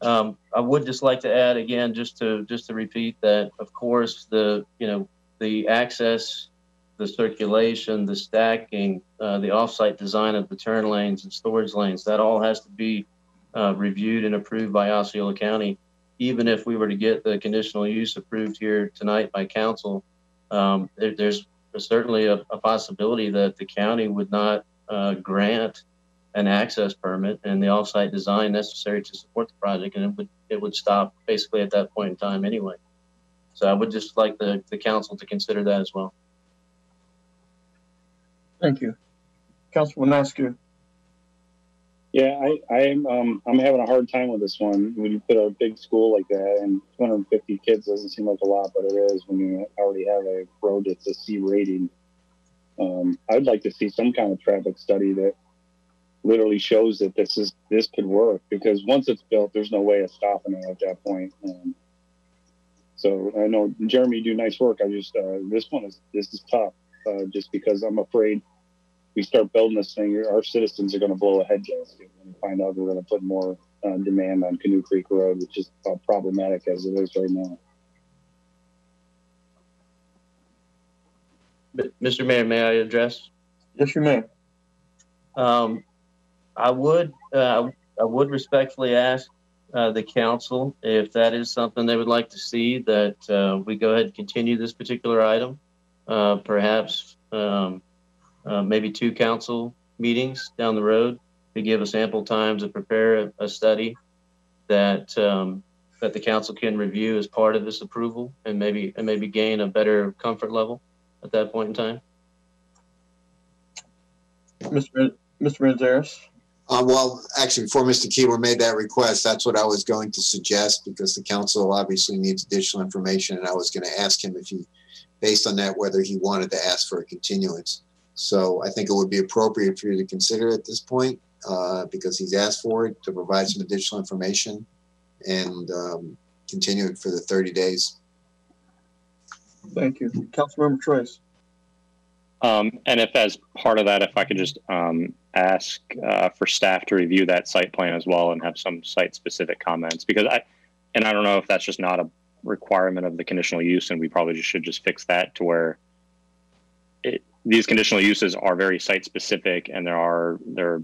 Um, I would just like to add again, just to just to repeat that, of course, the you know the access, the circulation, the stacking, uh, the offsite design of the turn lanes and storage lanes, that all has to be uh, reviewed and approved by Osceola County. Even if we were to get the conditional use approved here tonight by council, um, there, there's certainly a, a possibility that the county would not uh, grant an access permit and the offsite design necessary to support the project, and it would it would stop basically at that point in time anyway. So I would just like the, the council to consider that as well. Thank you. Councilman Askew. Yeah, I, I'm um, I'm having a hard time with this one. When you put a big school like that and 250 kids doesn't seem like a lot, but it is when you already have a road that's a C rating. Um, I'd like to see some kind of traffic study that literally shows that this is this could work because once it's built, there's no way of stopping it at that point. Um, so I know Jeremy, do nice work. I just uh, this one is this is tough uh, just because I'm afraid we start building this thing, our citizens are going to blow a head gasket we find out we're going to put more uh, demand on Canoe Creek Road, which is problematic as it is right now. Mr. Mayor, may I address? Yes, you may. Um, I would, uh, I would respectfully ask uh, the council if that is something they would like to see that uh, we go ahead and continue this particular item. Uh, perhaps um, uh, maybe two council meetings down the road to give us ample time to prepare a, a study that um, that the council can review as part of this approval and maybe and maybe gain a better comfort level at that point in time. Mr. Mr. Mantzaris? Uh, well, actually, before Mr. Kibler made that request, that's what I was going to suggest because the council obviously needs additional information, and I was going to ask him if he, based on that, whether he wanted to ask for a continuance. So I think it would be appropriate for you to consider at this point uh, because he's asked for it to provide some additional information and um, continue it for the 30 days. Thank you. Councilmember Trace. Um, and if as part of that, if I could just um, ask uh, for staff to review that site plan as well and have some site specific comments because I, and I don't know if that's just not a requirement of the conditional use and we probably just should just fix that to where it, these conditional uses are very site specific and there are there are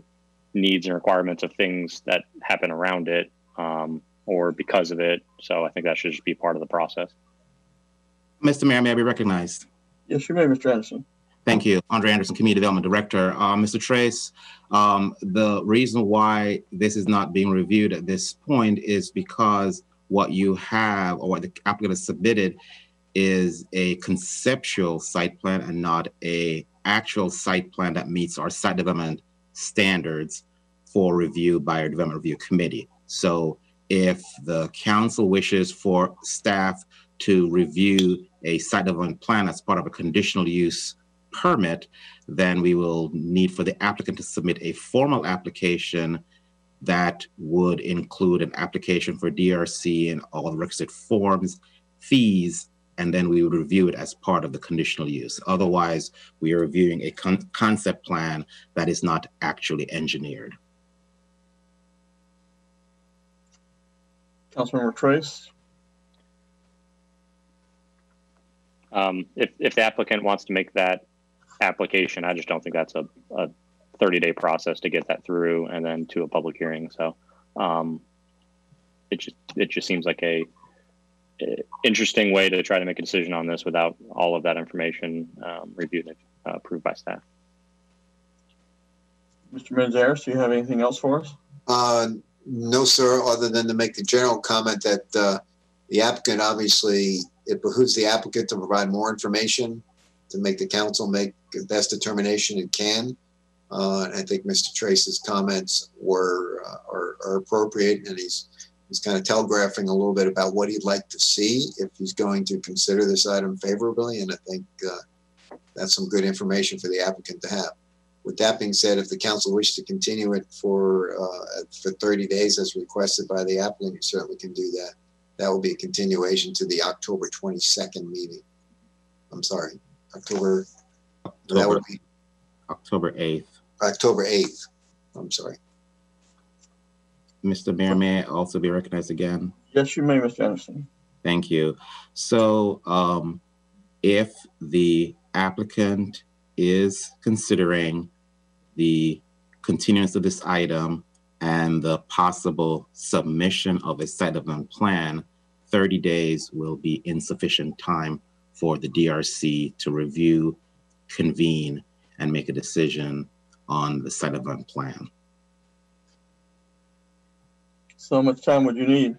needs and requirements of things that happen around it um, or because of it. So I think that should just be part of the process. Mr. Mayor, may I be recognized? Yes, you may, Mr. Anderson. Thank you. Andre Anderson, Community Development Director. Uh, Mr. Trace, um, the reason why this is not being reviewed at this point is because what you have or what the applicant has submitted is a conceptual site plan and not a actual site plan that meets our site development standards for review by our development review committee. So if the council wishes for staff to review a site development plan as part of a conditional use permit, then we will need for the applicant to submit a formal application that would include an application for DRC and all the requisite forms, fees, and then we would review it as part of the conditional use. Otherwise, we are reviewing a con concept plan that is not actually engineered. Councilmember Trace. Um, if, if the applicant wants to make that application, I just don't think that's a, a 30 day process to get that through and then to a public hearing. So um, it just it just seems like a, a, interesting way to try to make a decision on this without all of that information um, reviewed and uh, approved by staff. Mr. Mantzaris, do you have anything else for us? Uh, no, sir, other than to make the general comment that uh, the applicant obviously, it behooves the applicant to provide more information to make the council make the best determination it can. Uh, I think Mr. Trace's comments were uh, are, are, appropriate, and he's he's kind of telegraphing a little bit about what he'd like to see if he's going to consider this item favorably. And I think uh, that's some good information for the applicant to have. With that being said, if the council wishes to continue it for uh, for 30 days as requested by the applicant, you certainly can do that. That will be a continuation to the October 22nd meeting. I'm sorry, October. October, that would be October 8th. October 8th. I'm sorry. Mr. Mayor, may I also be recognized again? Yes, you may, Mr. Anderson. Thank you. So um, if the applicant is considering the continuance of this item and the possible submission of a site development plan, 30 days will be insufficient time for the DRC to review, convene, and make a decision on the site development plan. So how much time would you need?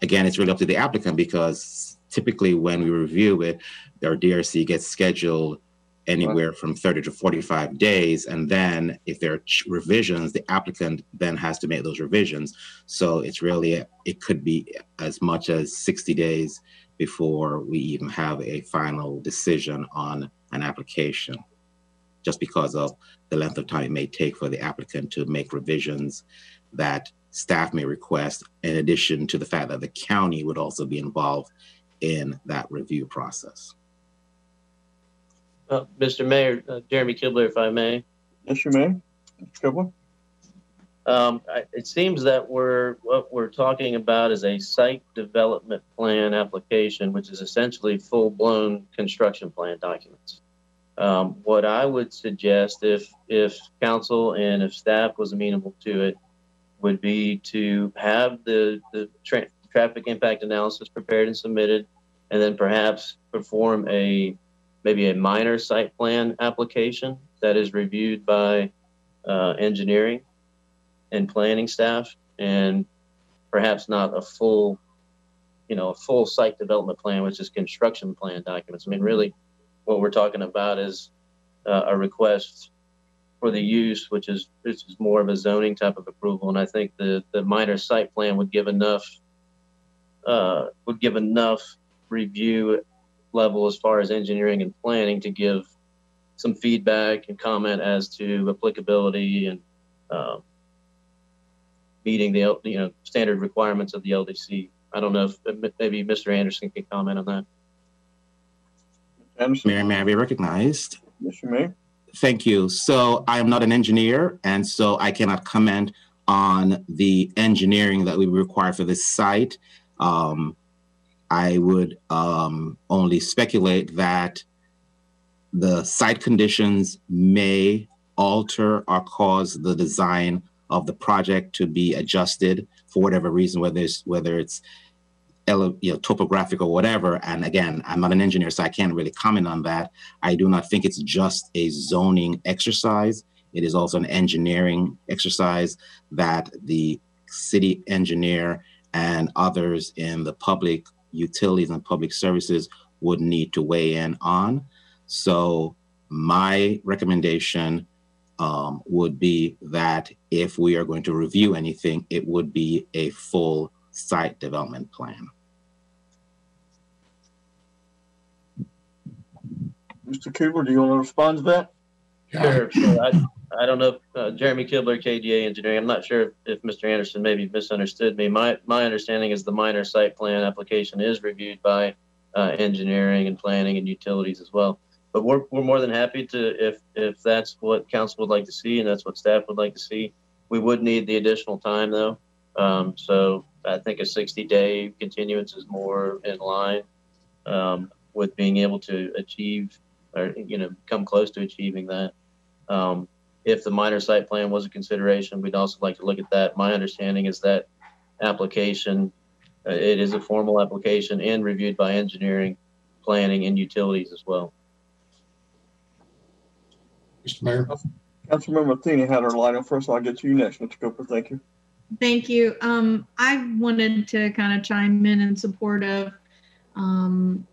Again, it's really up to the applicant because typically when we review it, our DRC gets scheduled anywhere from 30 to 45 days. And then if there are revisions, the applicant then has to make those revisions. So it's really, it could be as much as 60 days before we even have a final decision on an application, just because of the length of time it may take for the applicant to make revisions that staff may request, in addition to the fact that the county would also be involved in that review process. Uh, Mr. Mayor, uh, Jeremy Kibler, if I may. Yes, you may. Kibler? Um, I, it seems that we're what we're talking about is a site development plan application, which is essentially full-blown construction plan documents. Um, what I would suggest, if if council and if staff was amenable to it, would be to have the the tra- traffic impact analysis prepared and submitted, and then perhaps perform a maybe a minor site plan application that is reviewed by uh, engineering and planning staff, and perhaps not a full, you know, a full site development plan, which is construction plan documents. I mean, really, what we're talking about is uh, a request for the use, which is which is more of a zoning type of approval. And I think the the minor site plan would give enough uh, would give enough review level as far as engineering and planning to give some feedback and comment as to applicability and um, meeting the you know standard requirements of the LDC. I don't know if maybe Mr. Anderson can comment on that. Anderson? Mayor, may I be recognized? Yes, you may. Thank you. So I am not an engineer, and so I cannot comment on the engineering that we require for this site. Um, I would um, only speculate that the site conditions may alter or cause the design of the project to be adjusted for whatever reason, whether it's whether it's you know, topographic or whatever. And again, I'm not an engineer, so I can't really comment on that. I do not think it's just a zoning exercise. It is also an engineering exercise that the city engineer and others in the public utilities and public services would need to weigh in on. So my recommendation um, would be that if we are going to review anything, it would be a full site development plan. Mr. Cooper, do you want to respond to that? Sure. sure. I, I don't know if uh, Jeremy Kibler, KDA Engineering. I'm not sure if, if Mr. Anderson maybe misunderstood me. My my understanding is the minor site plan application is reviewed by uh, engineering and planning and utilities as well. But we're, we're more than happy to if if that's what council would like to see and that's what staff would like to see. We would need the additional time though. Um, so I think a 60 day continuance is more in line um, with being able to achieve or you know come close to achieving that. Um, if the minor site plan was a consideration, we'd also like to look at that. My understanding is that application, uh, it is a formal application and reviewed by engineering, planning, and utilities as well. Mr. Mayor. Councilmember Matheny had her light on first. So I'll get to you next, Mr. Cooper. Thank you. Thank you. Um, I wanted to kind of chime in in support of um,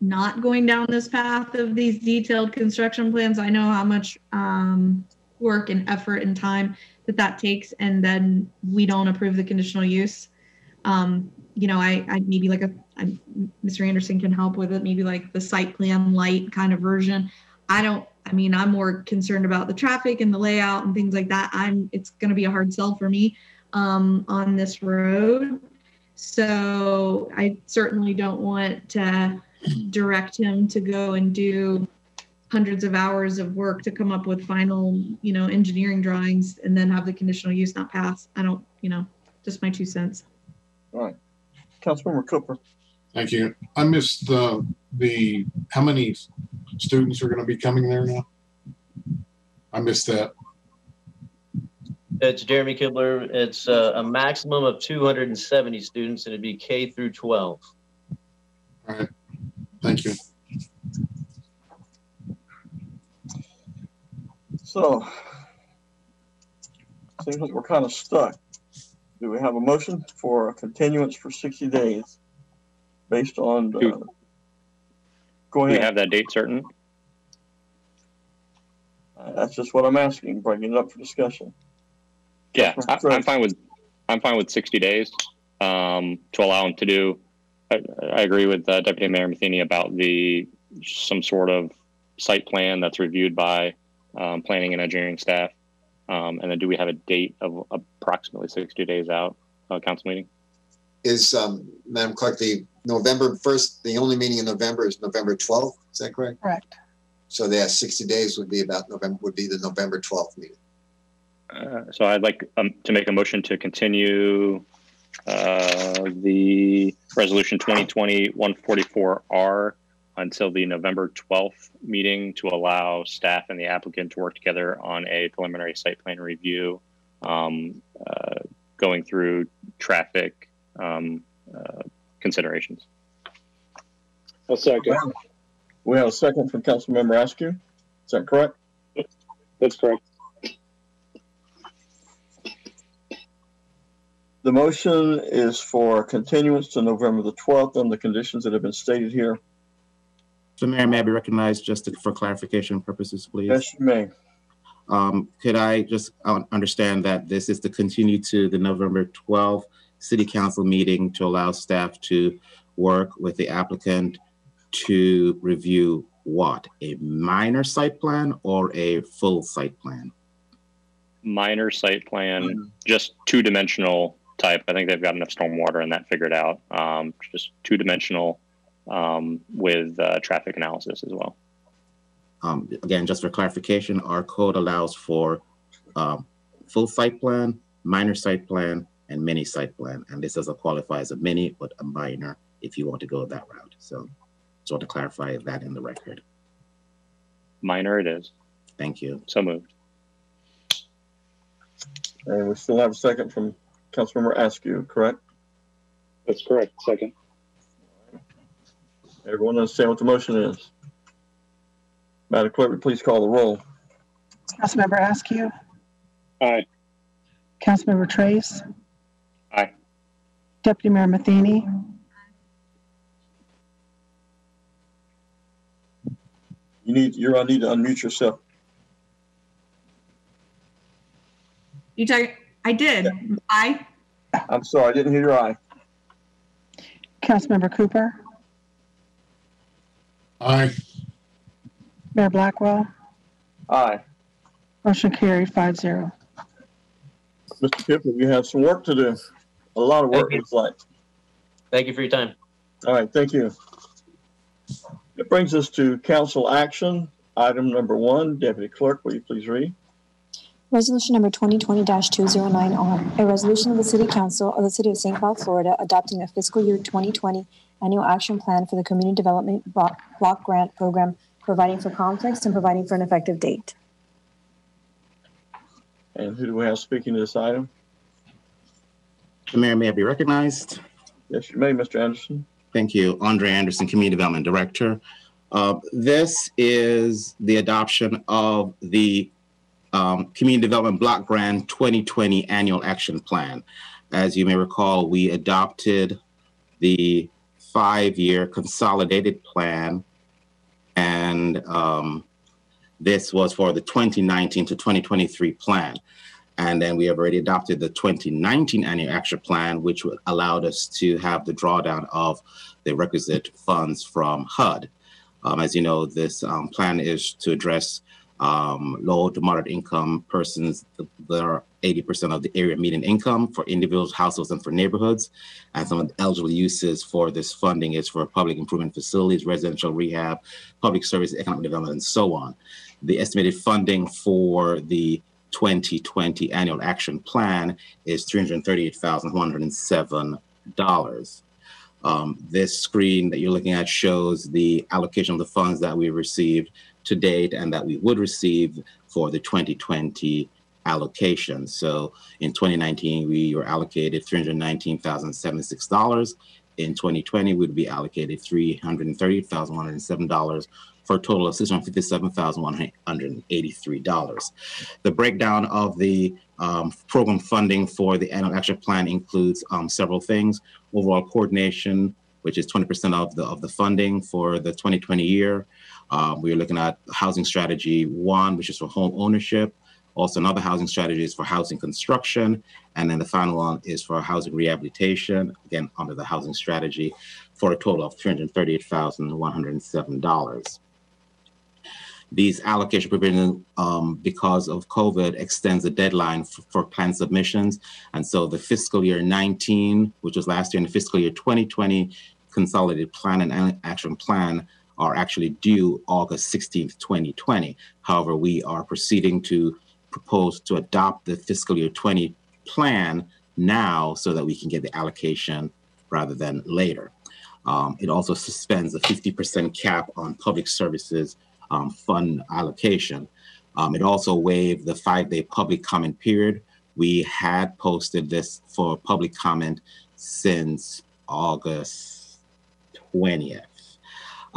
not going down this path of these detailed construction plans. I know how much um, work and effort and time that that takes, and then we don't approve the conditional use. Um, you know, I, I maybe like a I, Mr. Anderson can help with it. Maybe like the site plan light kind of version. I don't. I mean, I'm more concerned about the traffic and the layout and things like that. I'm. It's going to be a hard sell for me um, on this road. So I certainly don't want to direct him to go and do hundreds of hours of work to come up with final, you know, engineering drawings and then have the conditional use not pass. I don't, you know, just my two cents. All right. Councilmember Cooper. Thank you. I missed the, the, how many students are going to be coming there now? I missed that. It's Jeremy Kibler. It's uh, a maximum of 270 students, and it'd be K through 12. All right. Thank you. So, seems like we're kind of stuck. Do we have a motion for a continuance for 60 days based on? Uh, Do- go Do we have that date certain? Uh, that's just what I'm asking, bringing it up for discussion. Yeah, I, I'm fine with I'm fine with 60 days um, to allow them to do. I, I agree with uh, Deputy Mayor Matheny about the some sort of site plan that's reviewed by um, planning and engineering staff. Um, and then, do we have a date of approximately 60 days out? Uh, council meeting. Is, um, Madam Clerk, the November 1st, the only meeting in November is November 12th? Is that correct? Correct. So that 60 days would be about November, would be the November 12th meeting. Uh, so I'd like um, to make a motion to continue uh, the resolution 2020-144R until the November 12th meeting to allow staff and the applicant to work together on a preliminary site plan review, um, uh, going through traffic um, uh, considerations. A second. We have a second from Councilmember Askew. Is that correct? That's correct. The motion is for continuance to November the 12th on the conditions that have been stated here. So Mayor, may I be recognized just to- for clarification purposes, please? Yes, you may. Um, could I just uh, understand that this is to continue to the November 12th city council meeting to allow staff to work with the applicant to review what? A minor site plan or a full site plan? Minor site plan, just two dimensional type. I think they've got enough stormwater and that figured out. Um, just two dimensional um, with uh, traffic analysis as well. Um, again, just for clarification, our code allows for um, full site plan, minor site plan, and mini site plan. And this doesn't qualify as a mini, but a minor if you want to go that route. So just want to clarify that in the record. Minor it is. Thank you. So moved. And we still have a second from Councilmember Askew, correct? That's correct. Second. Everyone understand what the motion is? Madam Clerk, will please call the roll. Councilmember Askew, Aye. Councilmember Trace, Aye. Deputy Mayor Matheny, You need, you're gonna need to unmute yourself. You talk, I did. I, I'm sorry, I didn't hear your eye. Councilmember Cooper, Aye. Mayor Blackwell, Aye. motion carried five zero. Mr. Kibler, you have some work to do. A lot of work, Thank you. it's like. Thank you for your time. All right, thank you. It brings us to council action. Item number one, Deputy Clerk, will you please read? Resolution number 2020-209R, a resolution of the City Council of the City of St. Cloud, Florida, adopting a fiscal year 2020 annual action plan for the Community Development Block Block Grant Program, providing for context and providing for an effective date. And who do we have speaking to this item? The mayor may I be recognized. Yes, you may, Mr. Anderson. Thank you. Andre Anderson, Community Development Director. Uh, this is the adoption of the um, Community Development Block Grant 2020 Annual Action Plan. As you may recall, we adopted the five-year consolidated plan, and um, this was for the 2019 to 2023 plan. And then we have already adopted the 2019 annual action plan, which allowed us to have the drawdown of the requisite funds from HUD. Um, as you know, this um, plan is to address um, low to moderate income persons that are 80% of the area median income for individuals, households, and for neighborhoods. And some of the eligible uses for this funding is for public improvement facilities, residential rehab, public service, economic development, and so on. The estimated funding for the 2020 annual action plan is $338,107. Um, this screen that you're looking at shows the allocation of the funds that we received to date and that we would receive for the 2020 allocation. So in 2019, we were allocated $319,076. In 2020, we'd be allocated $330,107 for a total of $657,183. The breakdown of the um, program funding for the annual action plan includes um, several things. Overall coordination, which is 20% of the of the funding for the 2020 year. Um, we're looking at housing strategy one, which is for home ownership. Also, another housing strategy is for housing construction. And then the final one is for housing rehabilitation, again, under the housing strategy, for a total of $338,107. These allocation provisions, um, because of COVID, extends the deadline f- for plan submissions. And so the fiscal year 19, which was last year, and the fiscal year 2020 consolidated plan and action plan are actually due August 16th, 2020. However, we are proceeding to propose to adopt the fiscal year 20 plan now so that we can get the allocation rather than later. Um, it also suspends the 50% cap on public services um, fund allocation. Um, it also waived the five day public comment period. We had posted this for public comment since August 20th.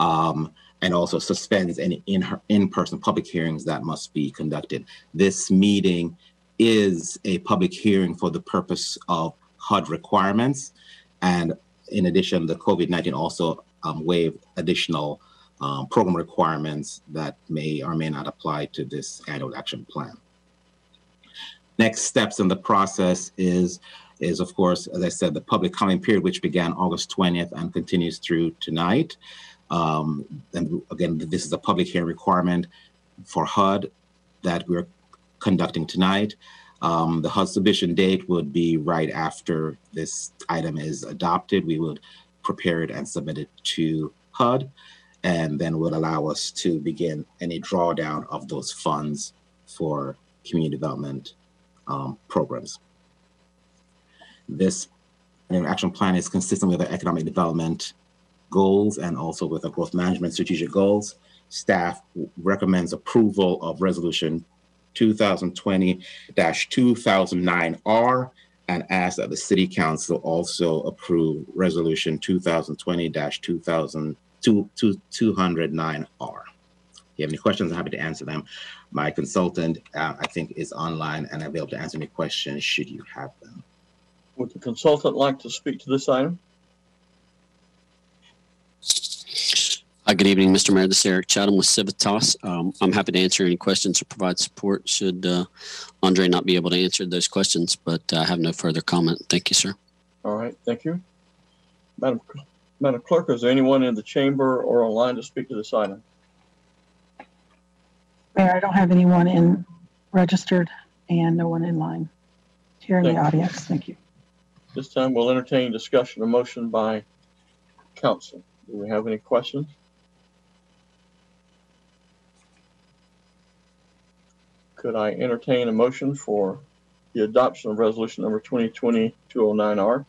Um, and also suspends any in, in-person public hearings that must be conducted. This meeting is a public hearing for the purpose of HUD requirements. And in addition, the COVID-19 also um, waived additional um, program requirements that may or may not apply to this annual action plan. Next steps in the process is, is of course, as I said, the public comment period, which began August 20th and continues through tonight. Um, and again, this is a public hearing requirement for HUD that we're conducting tonight. Um, the HUD submission date would be right after this item is adopted. We would prepare it and submit it to HUD, and then would allow us to begin any drawdown of those funds for community development um, programs. This action plan is consistent with our economic development goals and also with our growth management strategic goals. Staff recommends approval of resolution 2020-2009R and asks that the City Council also approve resolution 2020-209R. If you have any questions, I'm happy to answer them. My consultant, uh, I think, is online and I'll be able to answer any questions should you have them. Would the consultant like to speak to this item? Good evening, Mr. Mayor. This is Eric Chatham with Civitas. Um, I'm happy to answer any questions or provide support should uh, Andre not be able to answer those questions, but I have no further comment. Thank you, sir. All right, thank you. Madam, Madam Clerk, is there anyone in the chamber or online to speak to this item? Mayor, I don't have anyone in registered and no one in line here in the audience. Thank you. This time we'll entertain discussion or motion by council. Do we have any questions? Could I entertain a motion for the adoption of resolution number 2020-209R?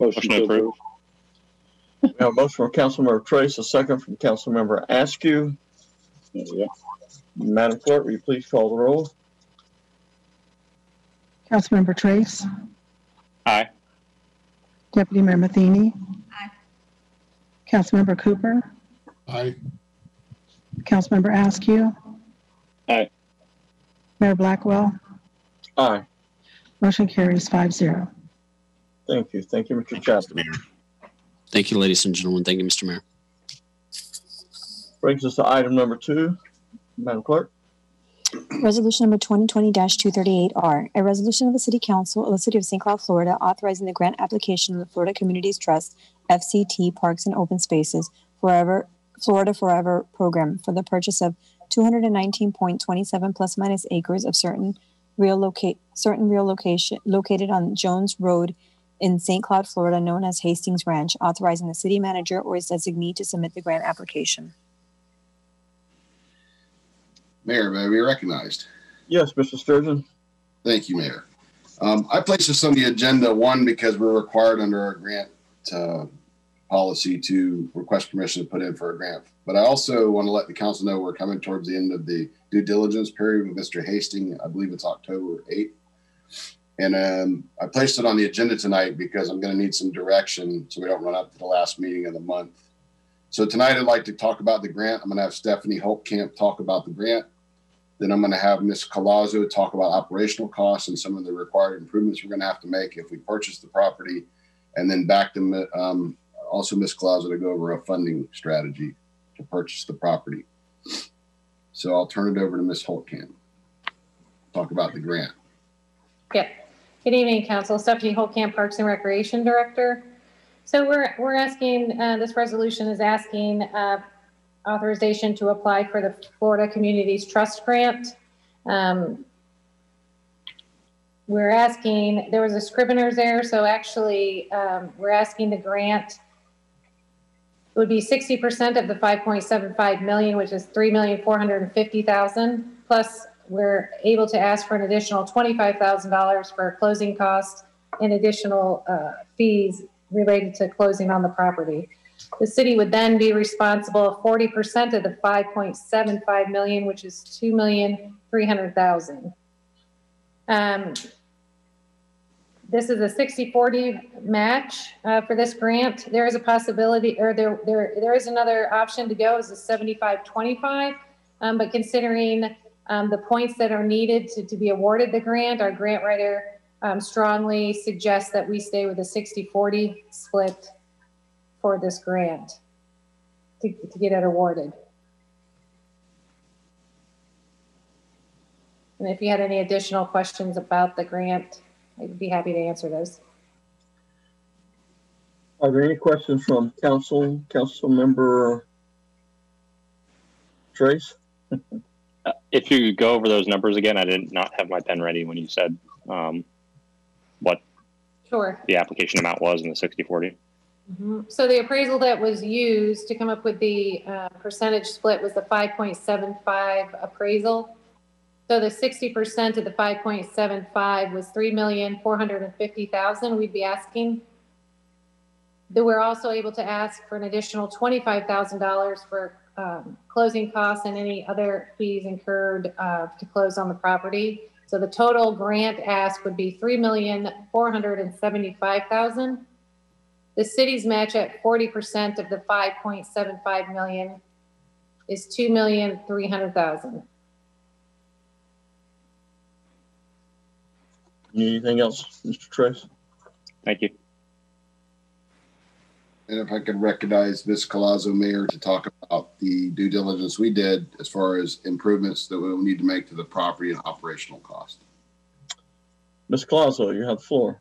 Motion to approve. We have a motion from Councilmember Trace, a second from Councilmember Askew. Yeah. Madam Clerk, will you please call the roll? Councilmember Trace, Aye. Deputy Mayor Matheny. Aye. Councilmember Cooper, Aye. Councilmember Askew. Aye. Mayor Blackwell. Aye. Motion carries five zero. Thank you. Thank you, Mr. Chapman. Thank you, ladies and gentlemen. Thank you, Mr. Mayor. Brings us to item number two. Madam Clerk? Resolution number 2020-238R, a resolution of the City Council of the City of St. Cloud, Florida, authorizing the grant application of the Florida Communities Trust FCT Parks and Open Spaces Forever Florida Forever program for the purchase of 219.27 plus minus acres of certain real locate certain real location located on Jones Road in St. Cloud, Florida, known as Hastings Ranch, authorizing the city manager or his designee to submit the grant application. Mayor, may I be recognized? Yes, Mr. Sturgeon. Thank you, Mayor. Um, I placed this on the agenda, one, because we're required under our grant uh, policy to request permission to put in for a grant. But I also want to let the council know we're coming towards the end of the due diligence period with Mr. Hastings. I believe it's October 8th. And um, I placed it on the agenda tonight because I'm going to need some direction so we don't run up to the last meeting of the month. So tonight I'd like to talk about the grant. I'm going to have Stephanie Holtkamp talk about the grant. Then I'm going to have Ms. Colazzo talk about operational costs and some of the required improvements we're going to have to make if we purchase the property. And then back to um, also Ms. Colazzo to go over a funding strategy to purchase the property. So I'll turn it over to Ms. Holtkamp. Talk about the grant. Yep. Good evening, Council. Stephanie Holtkamp, Parks and Recreation Director. So we're, we're asking, uh, this resolution is asking uh, authorization to apply for the Florida Communities Trust Grant. Um, we're asking, there was a Scrivener's error, so actually um, we're asking the grant It would be 60% of the 5.75 million, which is 3,450,000. Plus, we're able to ask for an additional $25,000 for closing costs and additional uh, fees related to closing on the property. The city would then be responsible 40% of the 5.75 million, which is 2,300,000. Um, this is a 60-40 match uh, for this grant. There is a possibility, or there, there, there is another option to go as a 75-25, um, but considering um, the points that are needed to, to be awarded the grant, our grant writer um, strongly suggests that we stay with a 60-40 split for this grant to, to get it awarded. And if you had any additional questions about the grant, I'd be happy to answer those. Are there any questions from council, council member Trace? Uh, If you could go over those numbers again, I did not have my pen ready when you said um, what Sure. the application amount was in the 60-40. Mhm. So the appraisal that was used to come up with the uh, percentage split was the 5.75 appraisal. So the 60% of the 5.75 was 3,450,000 we'd be asking. Then we're also able to ask for an additional $25,000 for um, closing costs and any other fees incurred uh, to close on the property. So the total grant ask would be 3,475,000. The city's match at 40% of the 5.75 million is 2,300,000. Anything else, Mr. Trace? Thank you. And if I could recognize Ms. Colazzo, Mayor, to talk about the due diligence we did as far as improvements that we will need to make to the property and operational cost. Ms. Colazzo, you have the floor.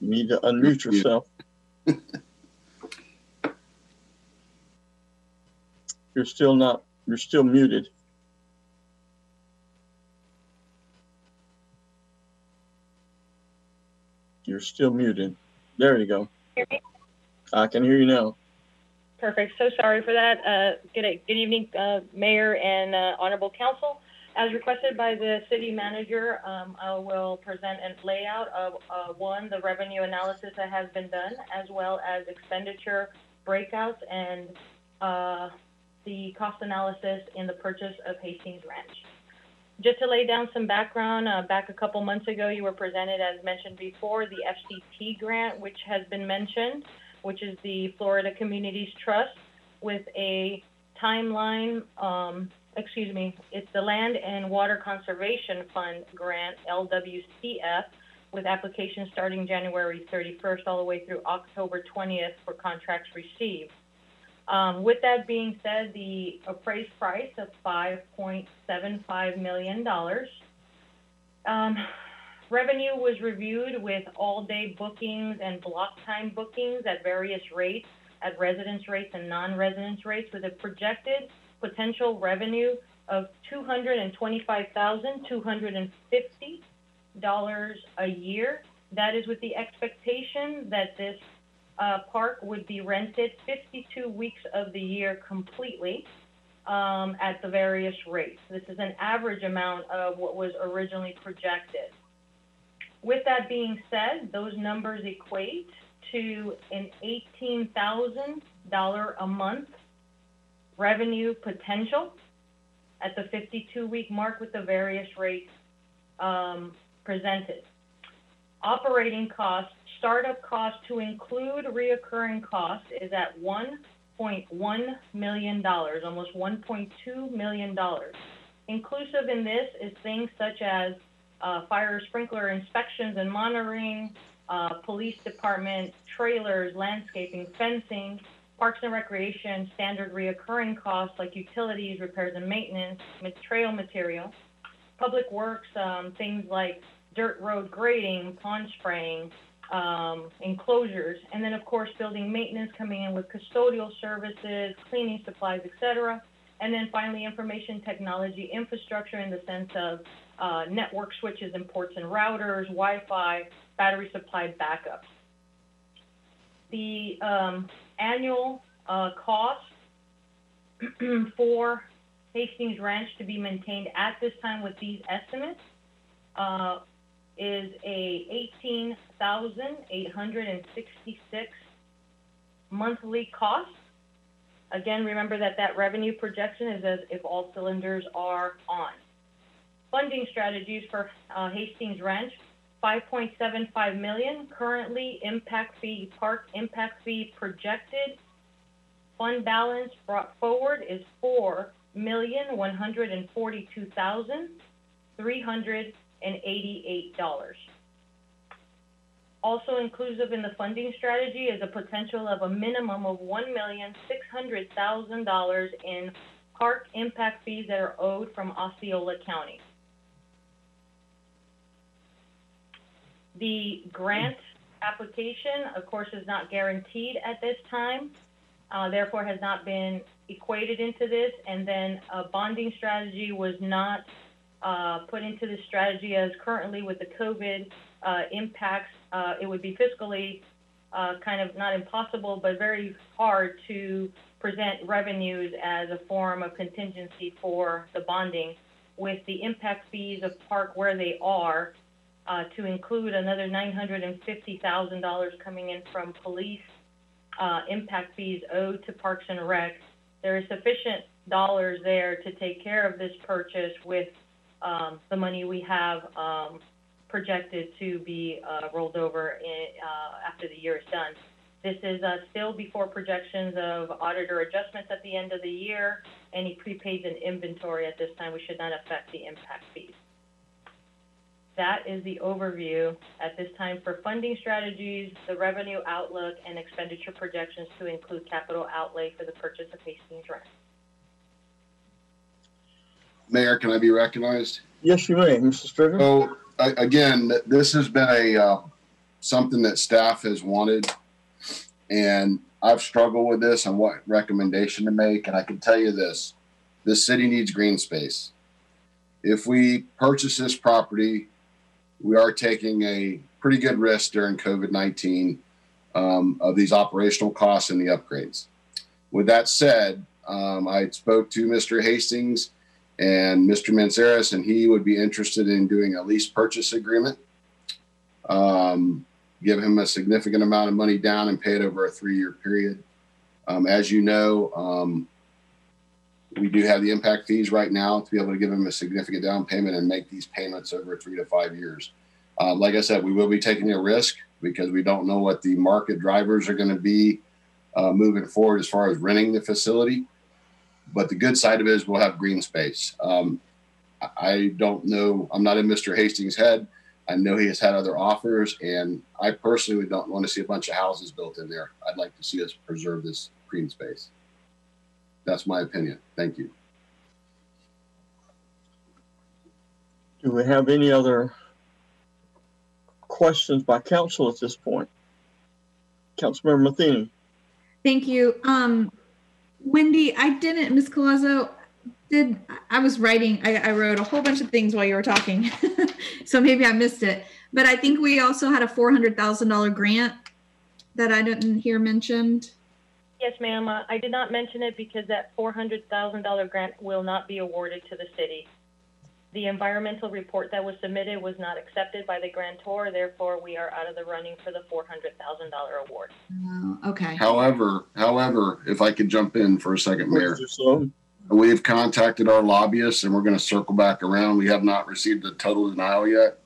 You need to unmute yourself. (laughs) You're still not, you're still muted. You're still muted. There you go. I can hear you now. Perfect. So sorry for that. Uh, good, good evening, uh, Mayor and uh, Honorable Council. As requested by the city manager, um, I will present a layout of, uh, one, the revenue analysis that has been done, as well as expenditure breakouts and, uh, the cost analysis in the purchase of Hastings Ranch. Just to lay down some background, uh, back a couple months ago, you were presented, as mentioned before, the FCT grant, which has been mentioned, which is the Florida Communities Trust with a timeline, um, excuse me, it's the Land and Water Conservation Fund grant, LWCF, with applications starting January 31st all the way through October 20th for contracts received. Um, with that being said, the appraised price of $5.75 million. Um, revenue was reviewed with all-day bookings and block time bookings at various rates, at residence rates and non-residence rates, with a projected potential revenue of $225,250 a year. That is with the expectation that this uh, park would be rented 52 weeks of the year completely um, at the various rates. This is an average amount of what was originally projected. With that being said, those numbers equate to an $18,000 a month revenue potential at the 52 week mark with the various rates um, presented. Operating costs, startup cost to include reoccurring costs is at $1.1 million, almost $1.2 million. Inclusive in this is things such as uh, fire sprinkler inspections and monitoring, uh, police department, trailers, landscaping, fencing, parks and recreation, standard reoccurring costs like utilities, repairs and maintenance, trail material, public works, um, things like dirt road grading, pond spraying, um, enclosures, and then of course building maintenance coming in with custodial services, cleaning supplies, etc. And then finally information technology infrastructure in the sense of uh, network switches and ports and routers, Wi-Fi, battery supply backup. the um, annual uh, cost (clears throat) for Hastings Ranch to be maintained at this time with these estimates uh, is a eighteen thousand eight hundred and sixty-six monthly cost. Again, remember that that revenue projection is as if all cylinders are on. Funding strategies for uh, Hastings Ranch, 5.75 million. Currently, impact fee, park impact fee projected. Fund balance brought forward is four million one hundred and forty-two thousand three hundred and eighty-eight dollars. Also inclusive in the funding strategy is a potential of a minimum of one million six hundred thousand dollars in park impact fees that are owed from Osceola County. The grant application, of course, is not guaranteed at this time, uh, therefore has not been equated into this. And then a bonding strategy was not uh, put into the strategy as currently with the COVID uh, impacts, uh, it would be fiscally uh, kind of not impossible, but very hard to present revenues as a form of contingency for the bonding with the impact fees of park where they are uh, to include another $950,000 coming in from police uh, impact fees owed to Parks and Rec. There is sufficient dollars there to take care of this purchase with um, the money we have um, projected to be uh, rolled over in, uh, after the year is done. This is uh, still before projections of auditor adjustments at the end of the year. Any prepaids and inventory at this time, we should not affect the impact fees. That is the overview at this time for funding strategies, the revenue outlook, and expenditure projections to include capital outlay for the purchase of Hastings Ranch. Mayor, can I be recognized? Yes, you may, Mrs. Strickland. So I- again, this has been a, uh, something that staff has wanted. And I've struggled with this and what recommendation to make. And I can tell you this, this city needs green space. If we purchase this property, we are taking a pretty good risk during COVID-19 um, of these operational costs and the upgrades. With that said, um, I spoke to Mr. Hastings and Mr. Mantzaris, and he would be interested in doing a lease purchase agreement. Um, give him a significant amount of money down and pay it over a three-year period. Um, as you know, um, we do have the impact fees right now to be able to give him a significant down payment and make these payments over three to five years. Uh, like I said, we will be taking a risk because we don't know what the market drivers are going to be uh, moving forward as far as renting the facility. But the good side of it is we'll have green space. Um, I don't know. I'm not in Mr. Hastings' head. I know he has had other offers, and I personally don't want to see a bunch of houses built in there. I'd like to see us preserve this green space. That's my opinion. Thank you. Do we have any other questions by council at this point? Councilmember Matheny. Thank you. Um, Wendy, I didn't, Ms. Colazzo, did, I was writing, I, I wrote a whole bunch of things while you were talking. (laughs) so maybe I missed it. But I think we also had a $400,000 grant that I didn't hear mentioned. Yes, ma'am. Uh, I did not mention it because that $400,000 grant will not be awarded to the city. The environmental report that was submitted was not accepted by the grantor, therefore we are out of the running for the $400,000 award. Oh, okay. However, however, if I could jump in for a second, Mayor. We've contacted our lobbyists and we're going to circle back around. We have not received a total denial yet.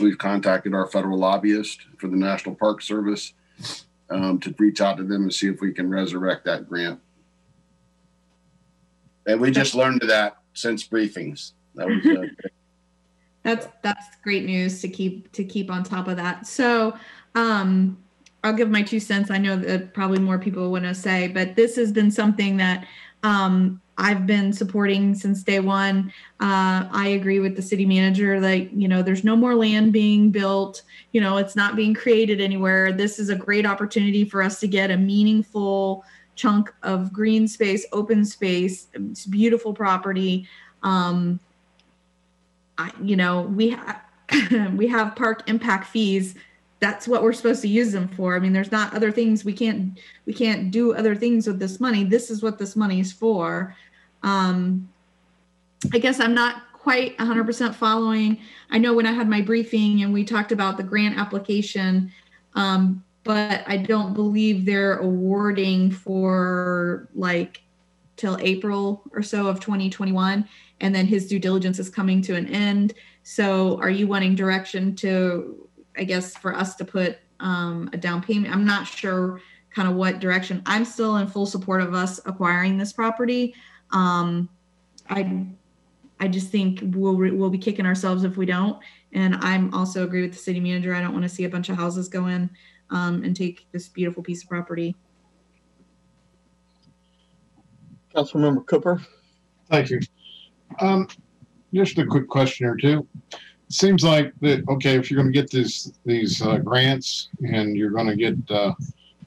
We've contacted our federal lobbyist for the National Park Service um, to reach out to them and see if we can resurrect that grant. And we just learned of that since briefings. That was uh, That's that's great news to keep to keep on top of that. So um I'll give my two cents. I know that probably more people want to say, but this has been something that um, I've been supporting since day one. Uh, I agree with the city manager that, you know, there's no more land being built. You know, it's not being created anywhere. This is a great opportunity for us to get a meaningful chunk of green space, open space. It's beautiful property. Um, I, you know, we, ha- (clears throat) we have park impact fees that's what we're supposed to use them for. I mean, there's not other things we can't we can't do other things with this money. This is what this money is for. Um, I guess I'm not quite 100% following. I know when I had my briefing and we talked about the grant application, um, but I don't believe they're awarding for like till April or so of 2021. And then his due diligence is coming to an end. So are you wanting direction to, I guess, for us to put um, a down payment? I'm not sure kind of what direction. I'm still in full support of us acquiring this property. Um, I I just think we'll we'll be kicking ourselves if we don't. And I'm also agree with the city manager. I don't want to see a bunch of houses go in um, and take this beautiful piece of property. Councilmember Cooper. Thank you. Um, just a quick question or two. It seems like that, okay, if you're going to get this, these uh, grants and you're going to get uh,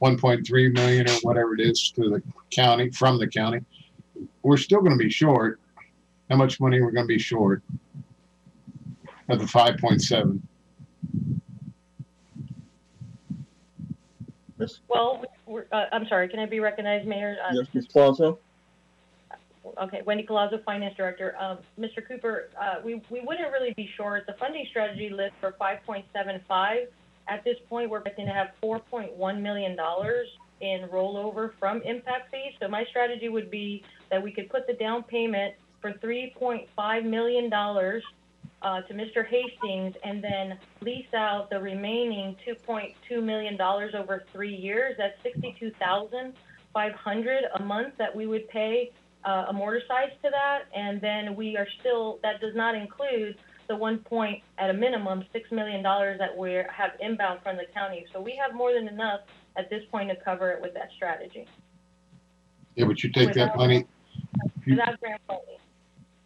1.3 million or whatever it is to the county, from the county, we're still going to be short. How much money we're going to be short of the 5.7? Well, we're, uh, I'm sorry, can I be recognized, Mayor? Uh, Yes, Ms. Colazzo. Okay, Wendy Colazzo, Finance Director. Um, Mr. Cooper, uh, we, we wouldn't really be short. The funding strategy list for 5.75. At this point, we're expecting to have 4.1 million dollars in rollover from impact fees. So my strategy would be that we could put the down payment for 3.5 million dollars uh, to Mr. Hastings and then lease out the remaining 2.2 million dollars over three years. That's 62,500 a month that we would pay uh, amortized to that, and then we are still, that does not include the one point, at a minimum, $6 million that we have inbound from the county. So we have more than enough at this point to cover it with that strategy. Yeah, but you take that money, Without grant funding.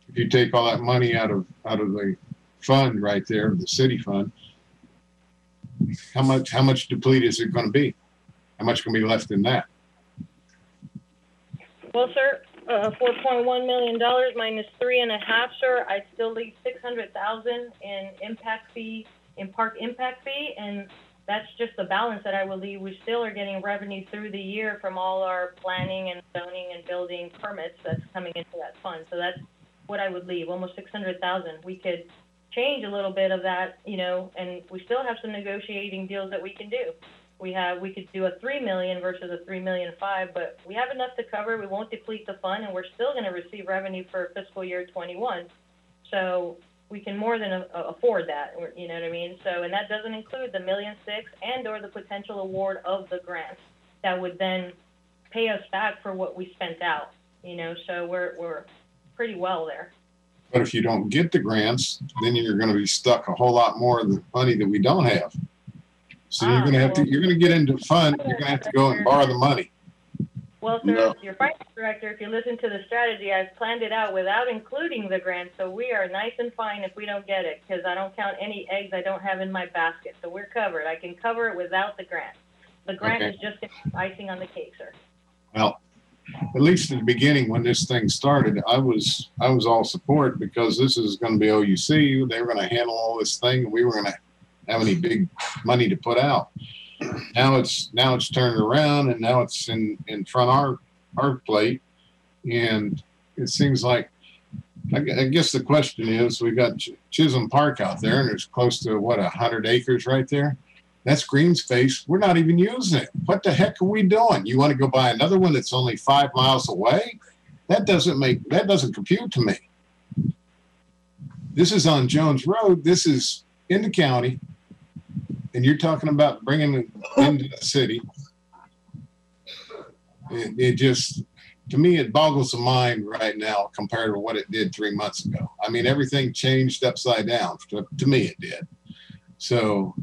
if you take all that money out of, out of the fund right there, the city fund, how much, how much deplete is it going to be? How much can be left in that? Well, sir, uh, four point one million dollars minus three and a half, sir, I'd still leave six hundred thousand in impact fee, in park impact fee, and that's just the balance that I will leave. We still are getting revenue through the year from all our planning and zoning and building permits that's coming into that fund. So that's what I would leave, almost six hundred thousand. We could change a little bit of that, you know, and we still have some negotiating deals that we can do. We have, we could do a three million versus a three million five, but we have enough to cover. We won't deplete the fund and we're still gonna receive revenue for fiscal year twenty-one. So we can more than a- afford that, you know what I mean? So, and that doesn't include the million six and or the potential award of the grant that would then pay us back for what we spent out, you know, so we're, we're pretty well there. But if you don't get the grants, then you're going to be stuck a whole lot more of the money that we don't have. So you're going to have to, you're going to get into fund, you're going to have to go and borrow the money. Well, sir, No. your finance director, if you listen to the strategy, I've planned it out without including the grant, so we are nice and fine if we don't get it, because I don't count any eggs I don't have in my basket, so we're covered. I can cover it without the grant. The grant Okay. is just icing on the cake, sir. Well, at least in the beginning, when this thing started, I was, I was all support because this is going to be OUC. They were going to handle all this thing. and We were going to have any big money to put out. Now it's, now it's turned around and now it's in, in front our, our plate. And it seems like, I, I guess the question is, we've got Ch- Chisholm Park out there and there's close to what, a hundred acres right there? That's green space. We're not even using it. What the heck are we doing? You want to go buy another one that's only five miles away? That doesn't make, that doesn't compute to me. This is on Jones Road. This is in the county. And you're talking about bringing it oh. into the city. It, it just, to me, it boggles the mind right now compared to what it did three months ago. I mean, everything changed upside down. To, to me, it did. So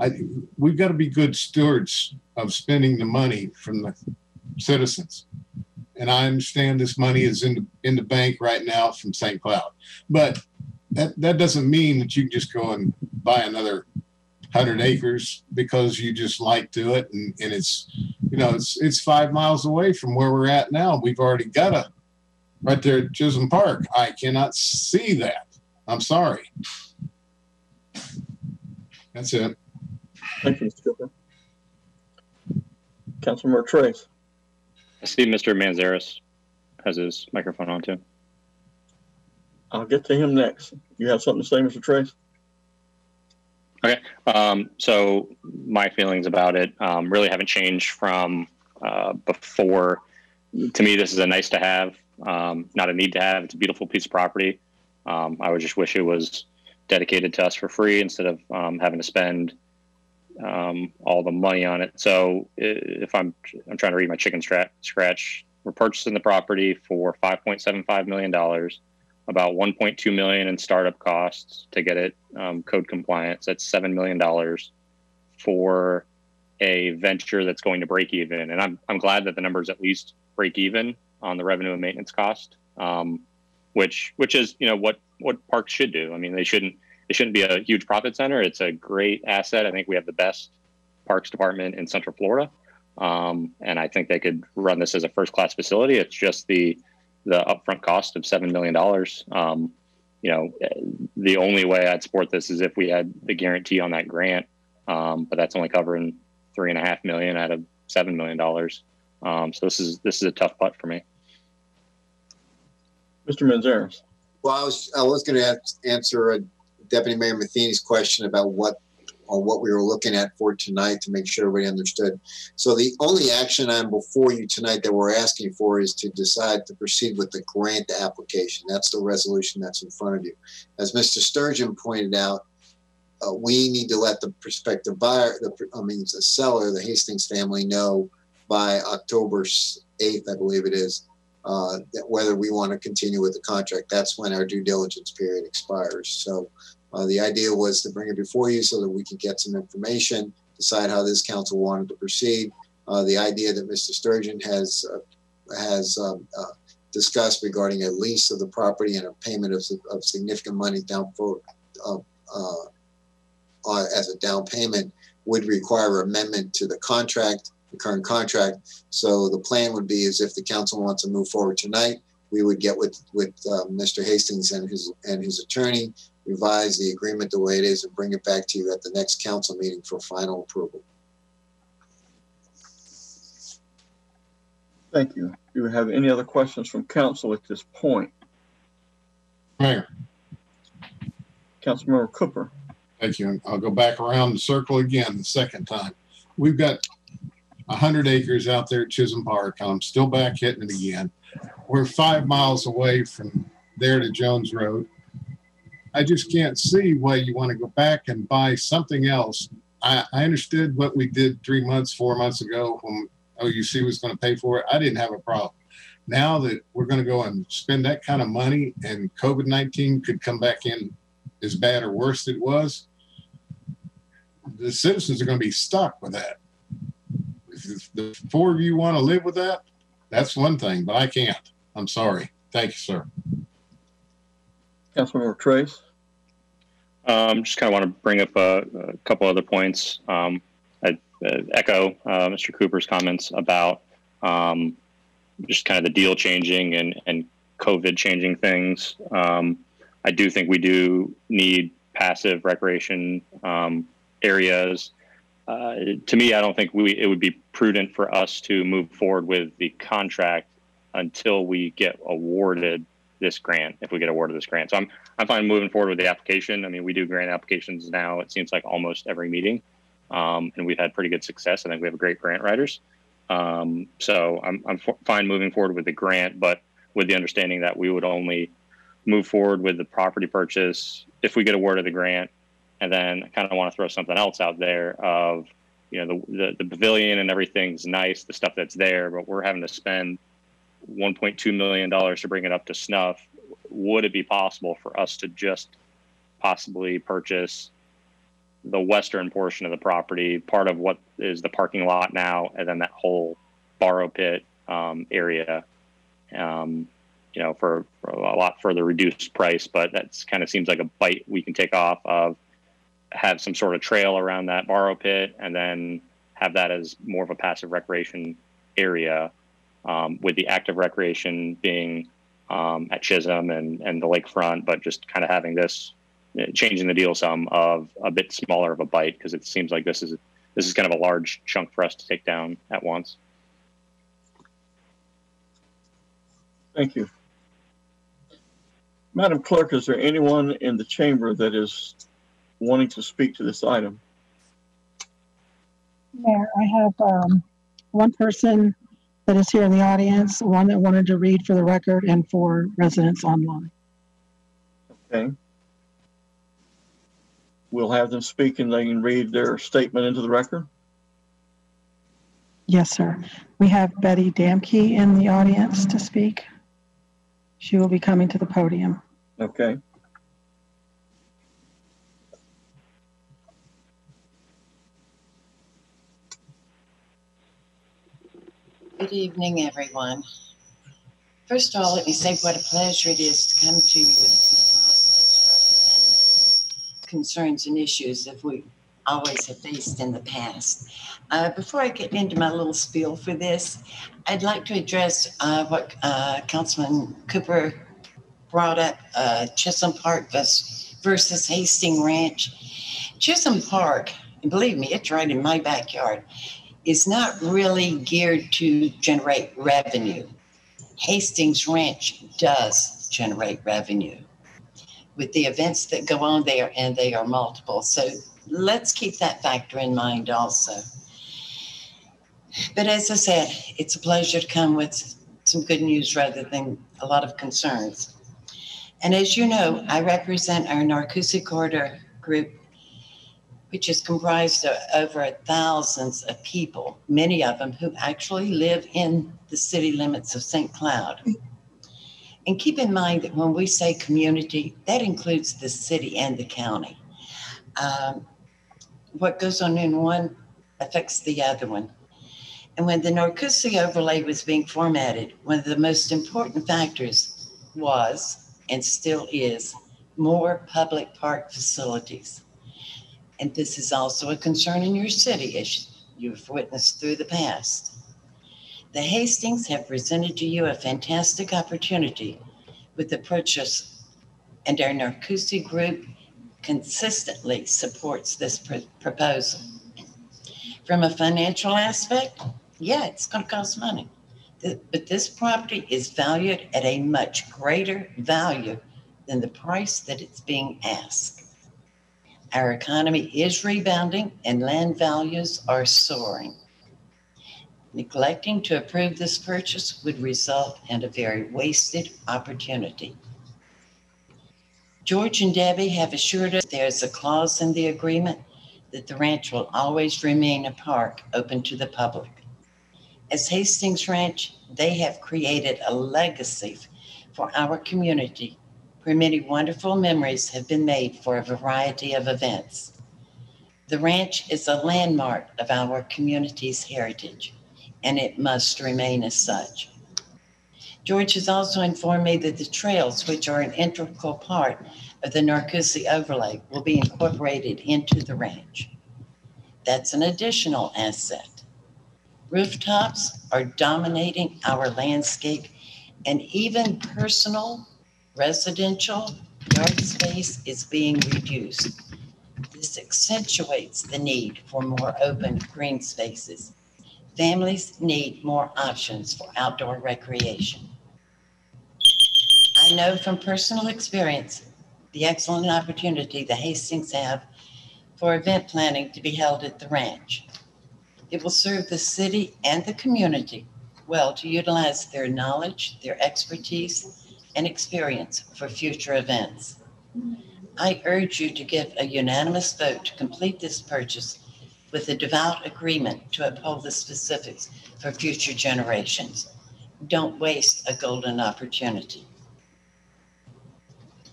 I, we've got to be good stewards of spending the money from the citizens. And I understand this money is in the, in the bank right now from St. Cloud, but that, that doesn't mean that you can just go and buy another hundred acres because you just like to it. And, and it's, you know, it's, it's five miles away from where we're at now. We've already got a, right there at Chisholm Park. I cannot see that. I'm sorry. That's it. Thank you, Mr. Cooper. Councilmember Trace. I see Mr. Mantzaris has his microphone on too. I'll get to him next. You have something to say, Mr. Trace? Okay. Um, so my feelings about it um, really haven't changed from uh, before. To me, this is a nice to have, um, not a need to have. It's a beautiful piece of property. Um, I would just wish it was dedicated to us for free instead of um, having to spend um, all the money on it. So if I'm I'm trying to read my chicken scratch, we're purchasing the property for 5.75 million dollars about 1.2 million in startup costs to get it um, code compliance. That's seven million dollars for a venture that's going to break even. And I'm I'm glad that the numbers at least break even on the revenue and maintenance cost, um, which which is you know what what parks should do. I mean they shouldn't it shouldn't be a huge profit center. It's a great asset. I think we have the best parks department in Central Florida. Um, and I think they could run this as a first class facility. It's just the the upfront cost of seven million dollars. Um, you know, the only way I'd support this is if we had the guarantee on that grant, um, but that's only covering three and a half million out of seven million dollars. Um, so this is this is a tough putt for me. Mr. Mantzaris. Well, I was I was going to answer Deputy Mayor Matheny's question about what on what we were looking at for tonight to make sure everybody understood. So the only action item before you tonight that we're asking for is to decide to proceed with the grant application. That's the resolution that's in front of you. As Mr. Sturgeon pointed out, uh, we need to let the prospective buyer, the, I mean, the seller, the Hastings family know by October 8th, I believe it is, uh, whether we want to continue with the contract. That's when our due diligence period expires. So uh, the idea was to bring it before you so that we could get some information, decide how this council wanted to proceed. Uh, the idea that Mr. Sturgeon has uh, has um, uh, discussed regarding a lease of the property and a payment of, of significant money down for uh, uh, as a down payment would require amendment to the contract, the current contract. So the plan would be is if the council wants to move forward tonight, we would get with with Mr. Hastings and his and his attorney revise the agreement the way it is and bring it back to you at the next council meeting for final approval. Thank you. Do we have any other questions from council at this point? Mayor. Councilmember Cooper. Thank you. I'll go back around the circle again the second time. We've got 100 acres out there at Chisholm Park. I'm still back hitting it again. We're five miles away from there to Jones Road. I just can't see why you want to go back and buy something else. I, I understood what we did three months, four months ago when OUC was going to pay for it. I didn't have a problem. Now that we're going to go and spend that kind of money and COVID 19 could come back in as bad or worse it was, the citizens are going to be stuck with that. If the four of you want to live with that, that's one thing, but I can't. I'm sorry. Thank you, sir. Councilmember Trace. Um, just kind of want to bring up a, a couple other points. Um, I uh, echo uh, Mr. Cooper's comments about um, just kind of the deal changing and, and COVID changing things. Um, I do think we do need passive recreation um, areas. Uh, to me, I don't think we it would be prudent for us to move forward with the contract until we get awarded this grant if we get awarded this grant. So I'm I'm fine moving forward with the application. I mean, we do grant applications now. It seems like almost every meeting, um, and we've had pretty good success. I think we have great grant writers. Um, so I'm I'm fine moving forward with the grant, but with the understanding that we would only move forward with the property purchase if we get awarded the grant. And then I kind of want to throw something else out there of, you know, the, the, the pavilion and everything's nice, the stuff that's there, but we're having to spend 1.2 million dollars to bring it up to snuff would it be possible for us to just possibly purchase the western portion of the property part of what is the parking lot now and then that whole borrow pit um, area um, you know for, for, a lot further reduced price but that kind of seems like a bite we can take off of have some sort of trail around that borrow pit and then have that as more of a passive recreation area um, with the active recreation being um, at Chisholm and, and the lakefront, but just kind of having this uh, changing the deal some of a bit smaller of a bite because it seems like this is this is kind of a large chunk for us to take down at once. Thank you. Madam Clerk, is there anyone in the chamber that is wanting to speak to this item? Mayor, I have um, one person that is here in the audience, one that wanted to read for the record and for residents online. Okay. We'll have them speak and they can read their statement into the record. Yes, sir. We have Betty Damke in the audience to speak. She will be coming to the podium. Okay. Good evening, everyone. First of all, let me say what a pleasure it is to come to you with concerns and issues that we always have faced in the past. Uh, before I get into my little spiel for this, I'd like to address uh, what uh, Councilman Cooper brought up, uh, Chisholm Park versus, versus Hastings Ranch. Chisholm Park, believe me, it's right in my backyard, is not really geared to generate revenue. Hastings Ranch does generate revenue with the events that go on there, and they are multiple. So let's keep that factor in mind also. But as I said, it's a pleasure to come with some good news rather than a lot of concerns. And as you know, I represent our Narcoossee Corridor group which is comprised of over thousands of people, many of them who actually live in the city limits of St. Cloud. And keep in mind that when we say community, that includes the city and the county. Um, what goes on in one affects the other one. And when the Narcoossee overlay was being formatted, one of the most important factors was and still is more public park facilities. And this is also a concern in your city, as you've witnessed through the past. The Hastings have presented to you a fantastic opportunity with the purchase, and our Narcoossee group consistently supports this pr- proposal. From a financial aspect, yeah, it's going to cost money. But this property is valued at a much greater value than the price that it's being asked. Our economy is rebounding and land values are soaring. Neglecting to approve this purchase would result in a very wasted opportunity. George and Debbie have assured us there's a clause in the agreement that the ranch will always remain a park open to the public. As Hastings Ranch, they have created a legacy for our community where many wonderful memories have been made for a variety of events. The ranch is a landmark of our community's heritage, and it must remain as such. George has also informed me that the trails, which are an integral part of the Narcoossee overlay, will be incorporated into the ranch. That's an additional asset. Rooftops are dominating our landscape, and even personal residential yard space is being reduced. This accentuates the need for more open green spaces. Families need more options for outdoor recreation. I know from personal experience the excellent opportunity the Hastings have for event planning to be held at the ranch. It will serve the city and the community well to utilize their knowledge, their expertise, and experience for future events. I urge you to give a unanimous vote to complete this purchase with a devout agreement to uphold the specifics for future generations. Don't waste a golden opportunity.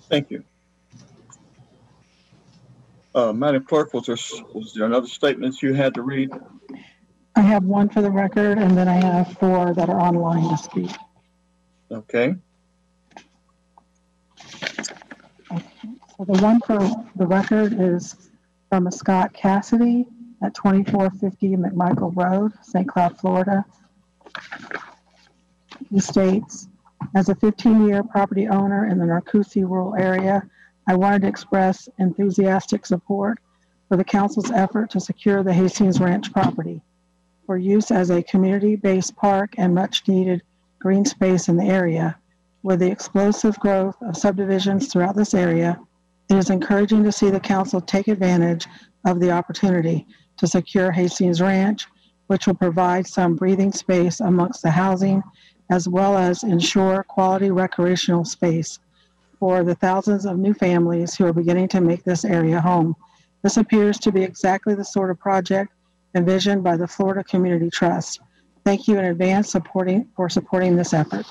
Thank you. Uh, Madam Clerk, was there, was there another statement you had to read? I have one for the record, and then I have four that are online to speak. Okay. The one for the record is from Scott Cassidy at 2450 McMichael Road, St. Cloud, Florida. He states, as a 15-year property owner in the Narcoossee rural area, I wanted to express enthusiastic support for the council's effort to secure the Hastings Ranch property for use as a community-based park and much-needed green space in the area. With the explosive growth of subdivisions throughout this area, it is encouraging to see the council take advantage of the opportunity to secure Hastings Ranch, which will provide some breathing space amongst the housing, as well as ensure quality recreational space for the thousands of new families who are beginning to make this area home. This appears to be exactly the sort of project envisioned by the Florida Community Trust. Thank you in advance supporting, for supporting this effort.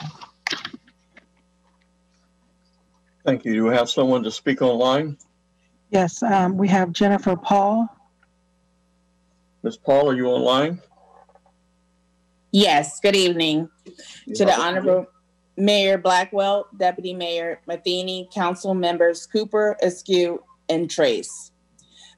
Thank you. Do we have someone to speak online? Yes, um, we have Jennifer Paul. Ms. Paul, are you online? Yes, good evening You to the have- Honorable Mayor Blackwell, Deputy Mayor Matheny, Council Members Cooper, Askew, and Trace.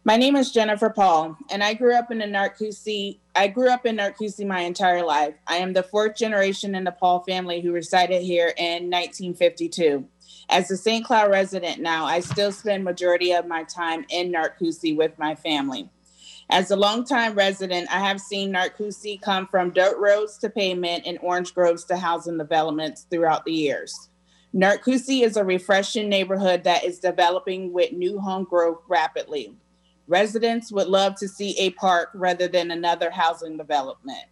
My name is Jennifer Paul, and I grew up in the Narcoossee. I grew up in Narcoossee my entire life. I am the fourth generation in the Paul family who resided here in 1952. As a St. Cloud resident now, I still spend majority of my time in Narcoossee with my family. As a longtime resident, I have seen Narcoossee come from dirt roads to pavement and orange groves to housing developments throughout the years. Narcoossee is a refreshing neighborhood that is developing with new home growth rapidly. Residents would love to see a park rather than another housing development.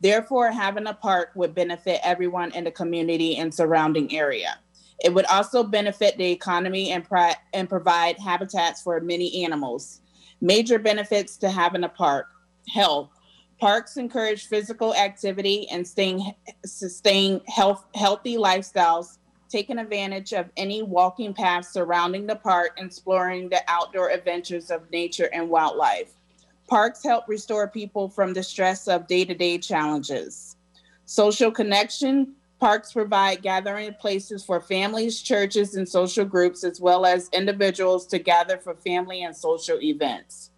Therefore, having a park would benefit everyone in the community and surrounding area. It would also benefit the economy and, pri- and provide habitats for many animals. Major benefits to having a park health. Parks encourage physical activity and staying, sustain health, healthy lifestyles, taking advantage of any walking paths surrounding the park, exploring the outdoor adventures of nature and wildlife. Parks help restore people from the stress of day to day challenges. Social connection. Parks provide gathering places for families, churches, and social groups, as well as individuals to gather for family and social events.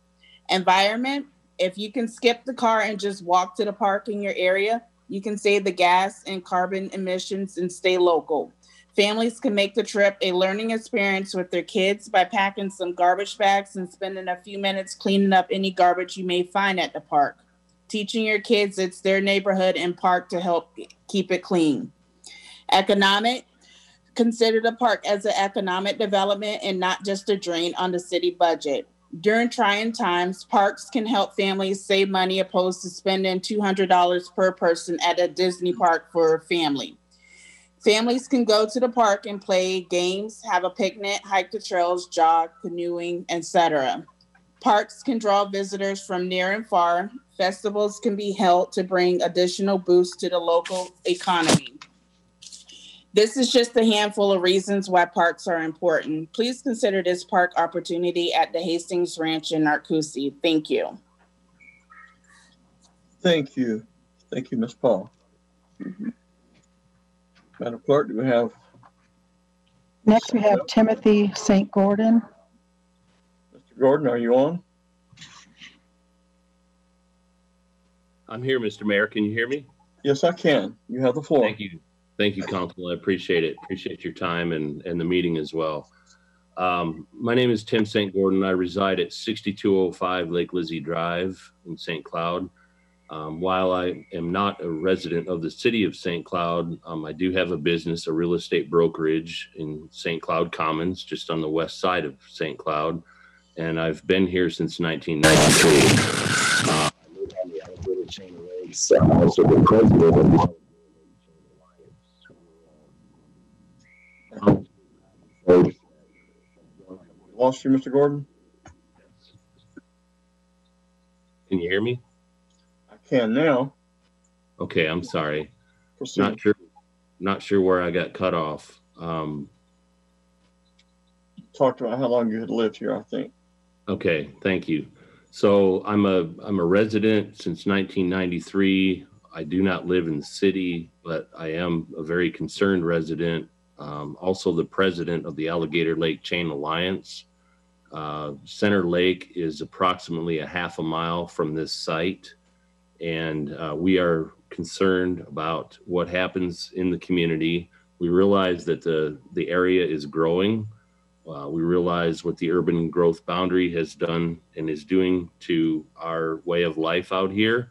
Environment. If you can skip the car and just walk to the park in your area, you can save the gas and carbon emissions and stay local. Families can make the trip a learning experience with their kids by packing some garbage bags and spending a few minutes cleaning up any garbage you may find at the park. Teaching your kids it's their neighborhood and park to help keep it clean. Economic, consider the park as an economic development and not just a drain on the city budget. During trying times, parks can help families save money opposed to spending $200 per person at a Disney park for a family. Families can go to the park and play games, have a picnic, hike the trails, jog, canoeing, etc. Parks can draw visitors from near and far. Festivals can be held to bring additional boost to the local economy. This is just a handful of reasons why parks are important. Please consider this park opportunity at the Hastings Ranch in Narcoossee. Thank you. Thank you. Thank you, Ms. Paul. Mm-hmm. Madam Clerk, do we have, Next, we have Timothy St. Gordon. Gordon, are you on? I'm here, Mr. Mayor. Can you hear me? Yes, I can. You have the floor. Thank you. Thank you, Council. I appreciate it. Appreciate your time and, and the meeting as well. Um, my name is Tim St. Gordon. I reside at 6205 Lake Lizzie Drive in St. Cloud. Um, while I am not a resident of the city of St. Cloud, um, I do have a business, a real estate brokerage in St. Cloud Commons, just on the west side of St. Cloud. And I've been here since 1993. Uh, I live on the Alberta Chain of Lakes. I'm also the president of the Lost you, Mr. Gordon? Can you hear me? I can now. Okay, I'm sorry. Proceed. Not sure, not sure where I got cut off. Um, Talked about how long you had lived here, I think. Okay, thank you. So I'm a I'm a resident since 1993. I do not live in the city, but I am a very concerned resident. Um, also, the president of the Alligator Lake Chain Alliance. Uh, Center Lake is approximately a half a mile from this site, and uh, we are concerned about what happens in the community. We realize that the the area is growing. Uh, we realize what the urban growth boundary has done and is doing to our way of life out here.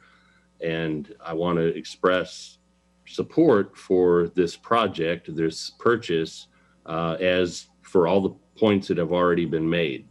And I want to express support for this project, this purchase, uh, as for all the points that have already been made.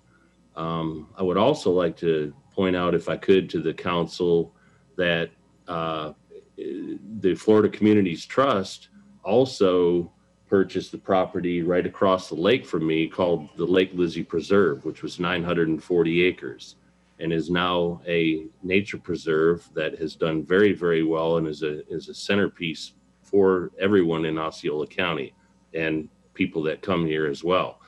Um, I would also like to point out, if I could, to the council that uh, the Florida Communities Trust also purchased the property right across the lake from me called the Lake Lizzie Preserve, which was 940 acres and is now a nature preserve that has done very, very well and is a, is a centerpiece for everyone in Osceola County and people that come here as well.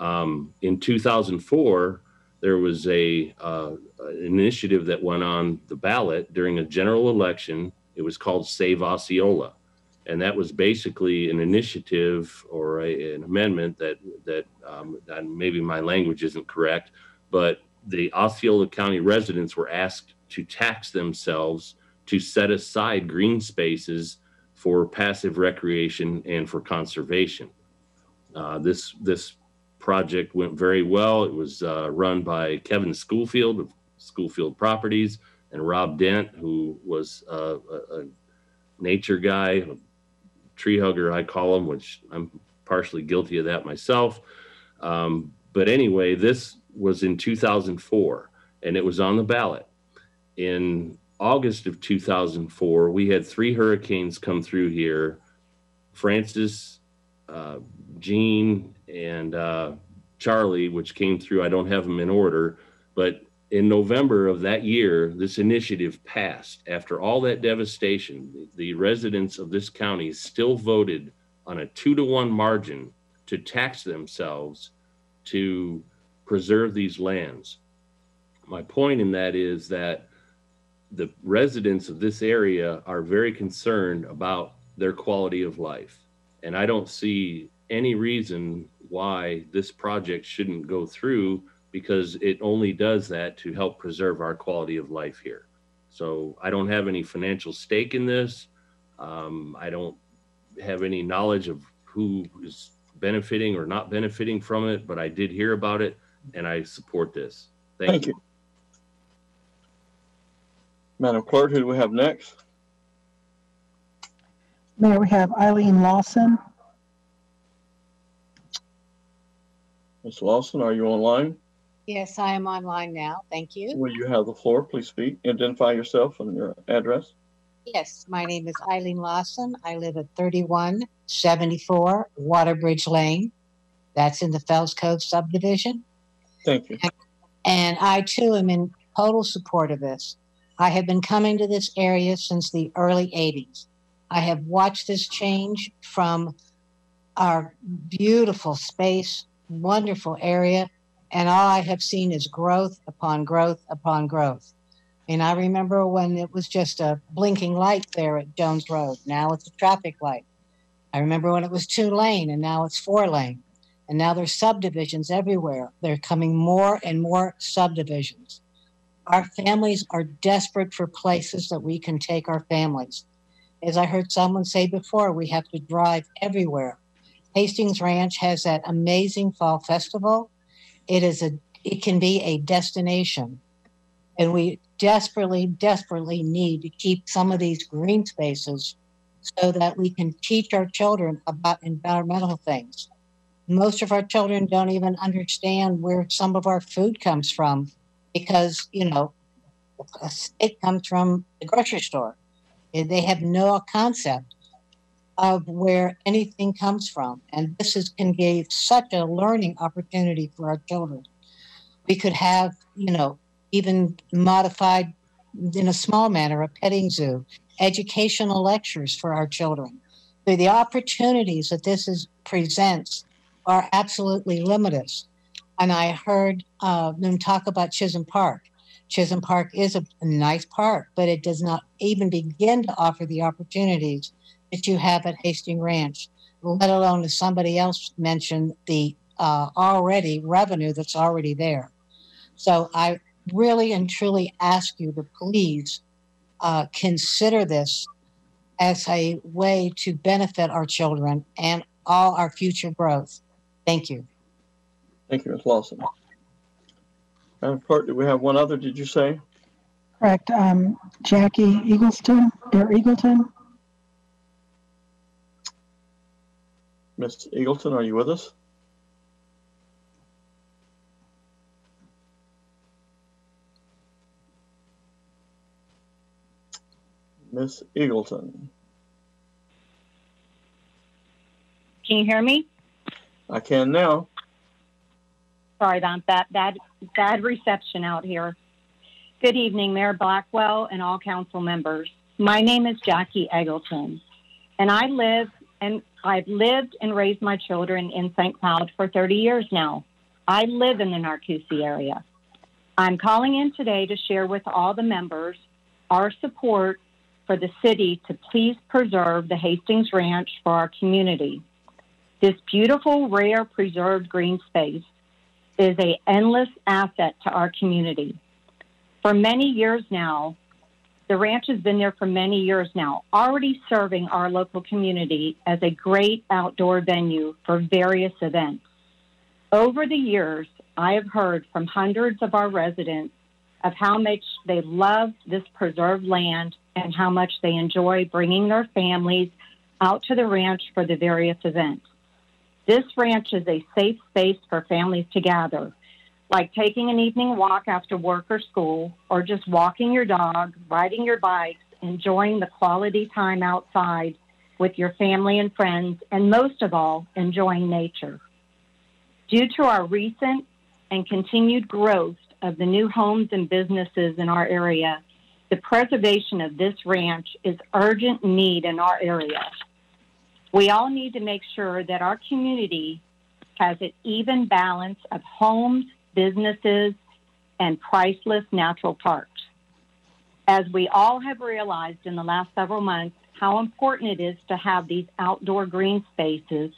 Um, in 2004, there was a uh, an initiative that went on the ballot during a general election. It was called Save Osceola, and that was basically an initiative or a, an amendment that that um, maybe my language isn't correct, but the Osceola County residents were asked to tax themselves to set aside green spaces for passive recreation and for conservation. Uh, this this project went very well. It was uh, run by Kevin Schoolfield of Schoolfield Properties and Rob Dent, who was uh, a, a, nature guy, tree hugger, I call him, which I'm partially guilty of that myself. Um, but anyway, this was in 2004 and it was on the ballot. In August of 2004, we had three hurricanes come through here Frances, uh, Jeanne, and uh, Charley, which came through. I don't have them in order, but in November of that year, this initiative passed. After all that devastation, the residents of this county still voted on a two to one margin to tax themselves to preserve these lands. My point in that is that the residents of this area are very concerned about their quality of life. And I don't see any reason why this project shouldn't go through because it only does that to help preserve our quality of life here. So I don't have any financial stake in this. Um, I don't have any knowledge of who is benefiting or not benefiting from it, but I did hear about it and I support this. Thank, Thank you. Madam Clerk, who do we have next? Mayor, we have Eileen Lawson. Ms. Lawson, are you online? Yes, I am online now. Thank you. Will you have the floor? Please speak. Identify yourself and your address. Yes, my name is Eileen Lawson. I live at 3174 Waterbridge Lane. That's in the Fells Cove subdivision. Thank you. And, and I too am in total support of this. I have been coming to this area since the early 80s. I have watched this change from our beautiful space wonderful area. And all I have seen is growth upon growth upon growth. And I remember when it was just a blinking light there at Jones Road. Now it's a traffic light. I remember when it was two lane and now it's four lane. And now there's subdivisions everywhere. They're coming more and more subdivisions. Our families are desperate for places that we can take our families. As I heard someone say before, we have to drive everywhere. Hastings Ranch has that amazing fall festival. It is a it can be a destination. And we desperately, desperately need to keep some of these green spaces so that we can teach our children about environmental things. Most of our children don't even understand where some of our food comes from because, you know, it comes from the grocery store. They have no concept of where anything comes from. And this is, can give such a learning opportunity for our children. We could have, you know, even modified in a small manner a petting zoo, educational lectures for our children. The opportunities that this is, presents are absolutely limitless. And I heard uh, them talk about Chisholm Park. Chisholm Park is a nice park, but it does not even begin to offer the opportunities that you have at Hastings Ranch, let alone as somebody else mentioned the uh, already revenue that's already there. So I really and truly ask you to please uh, consider this as a way to benefit our children and all our future growth. Thank you. Thank you, Ms. Lawson. Madam Clerk, do we have one other, did you say? Correct. Um, Jackie Eagleston or Eagleton. Ms. Eagleton, are you with us? Miss Eagleton. Can you hear me? I can now. Sorry about that. Bad, bad reception out here. Good evening, Mayor Blackwell and all council members. My name is Jackie Eggleton, and I live and I've lived and raised my children in St. Cloud for 30 years now. I live in the Narcoossee area. I'm calling in today to share with all the members our support for the city to please preserve the Hastings Ranch for our community. This beautiful, rare, preserved green space is a endless asset to our community. For many years now, the ranch has been there for many years now, already serving our local community as a great outdoor venue for various events. Over the years, I have heard from hundreds of our residents of how much they love this preserved land and how much they enjoy bringing their families out to the ranch for the various events. This ranch is a safe space for families to gather, like taking an evening walk after work or school, or just walking your dog, riding your bikes, enjoying the quality time outside with your family and friends, and most of all, enjoying nature. Due to our recent and continued growth of the new homes and businesses in our area, the preservation of this ranch is urgent need in our area. We all need to make sure that our community has an even balance of homes, businesses, and priceless natural parks. As we all have realized in the last several months, how important it is to have these outdoor green spaces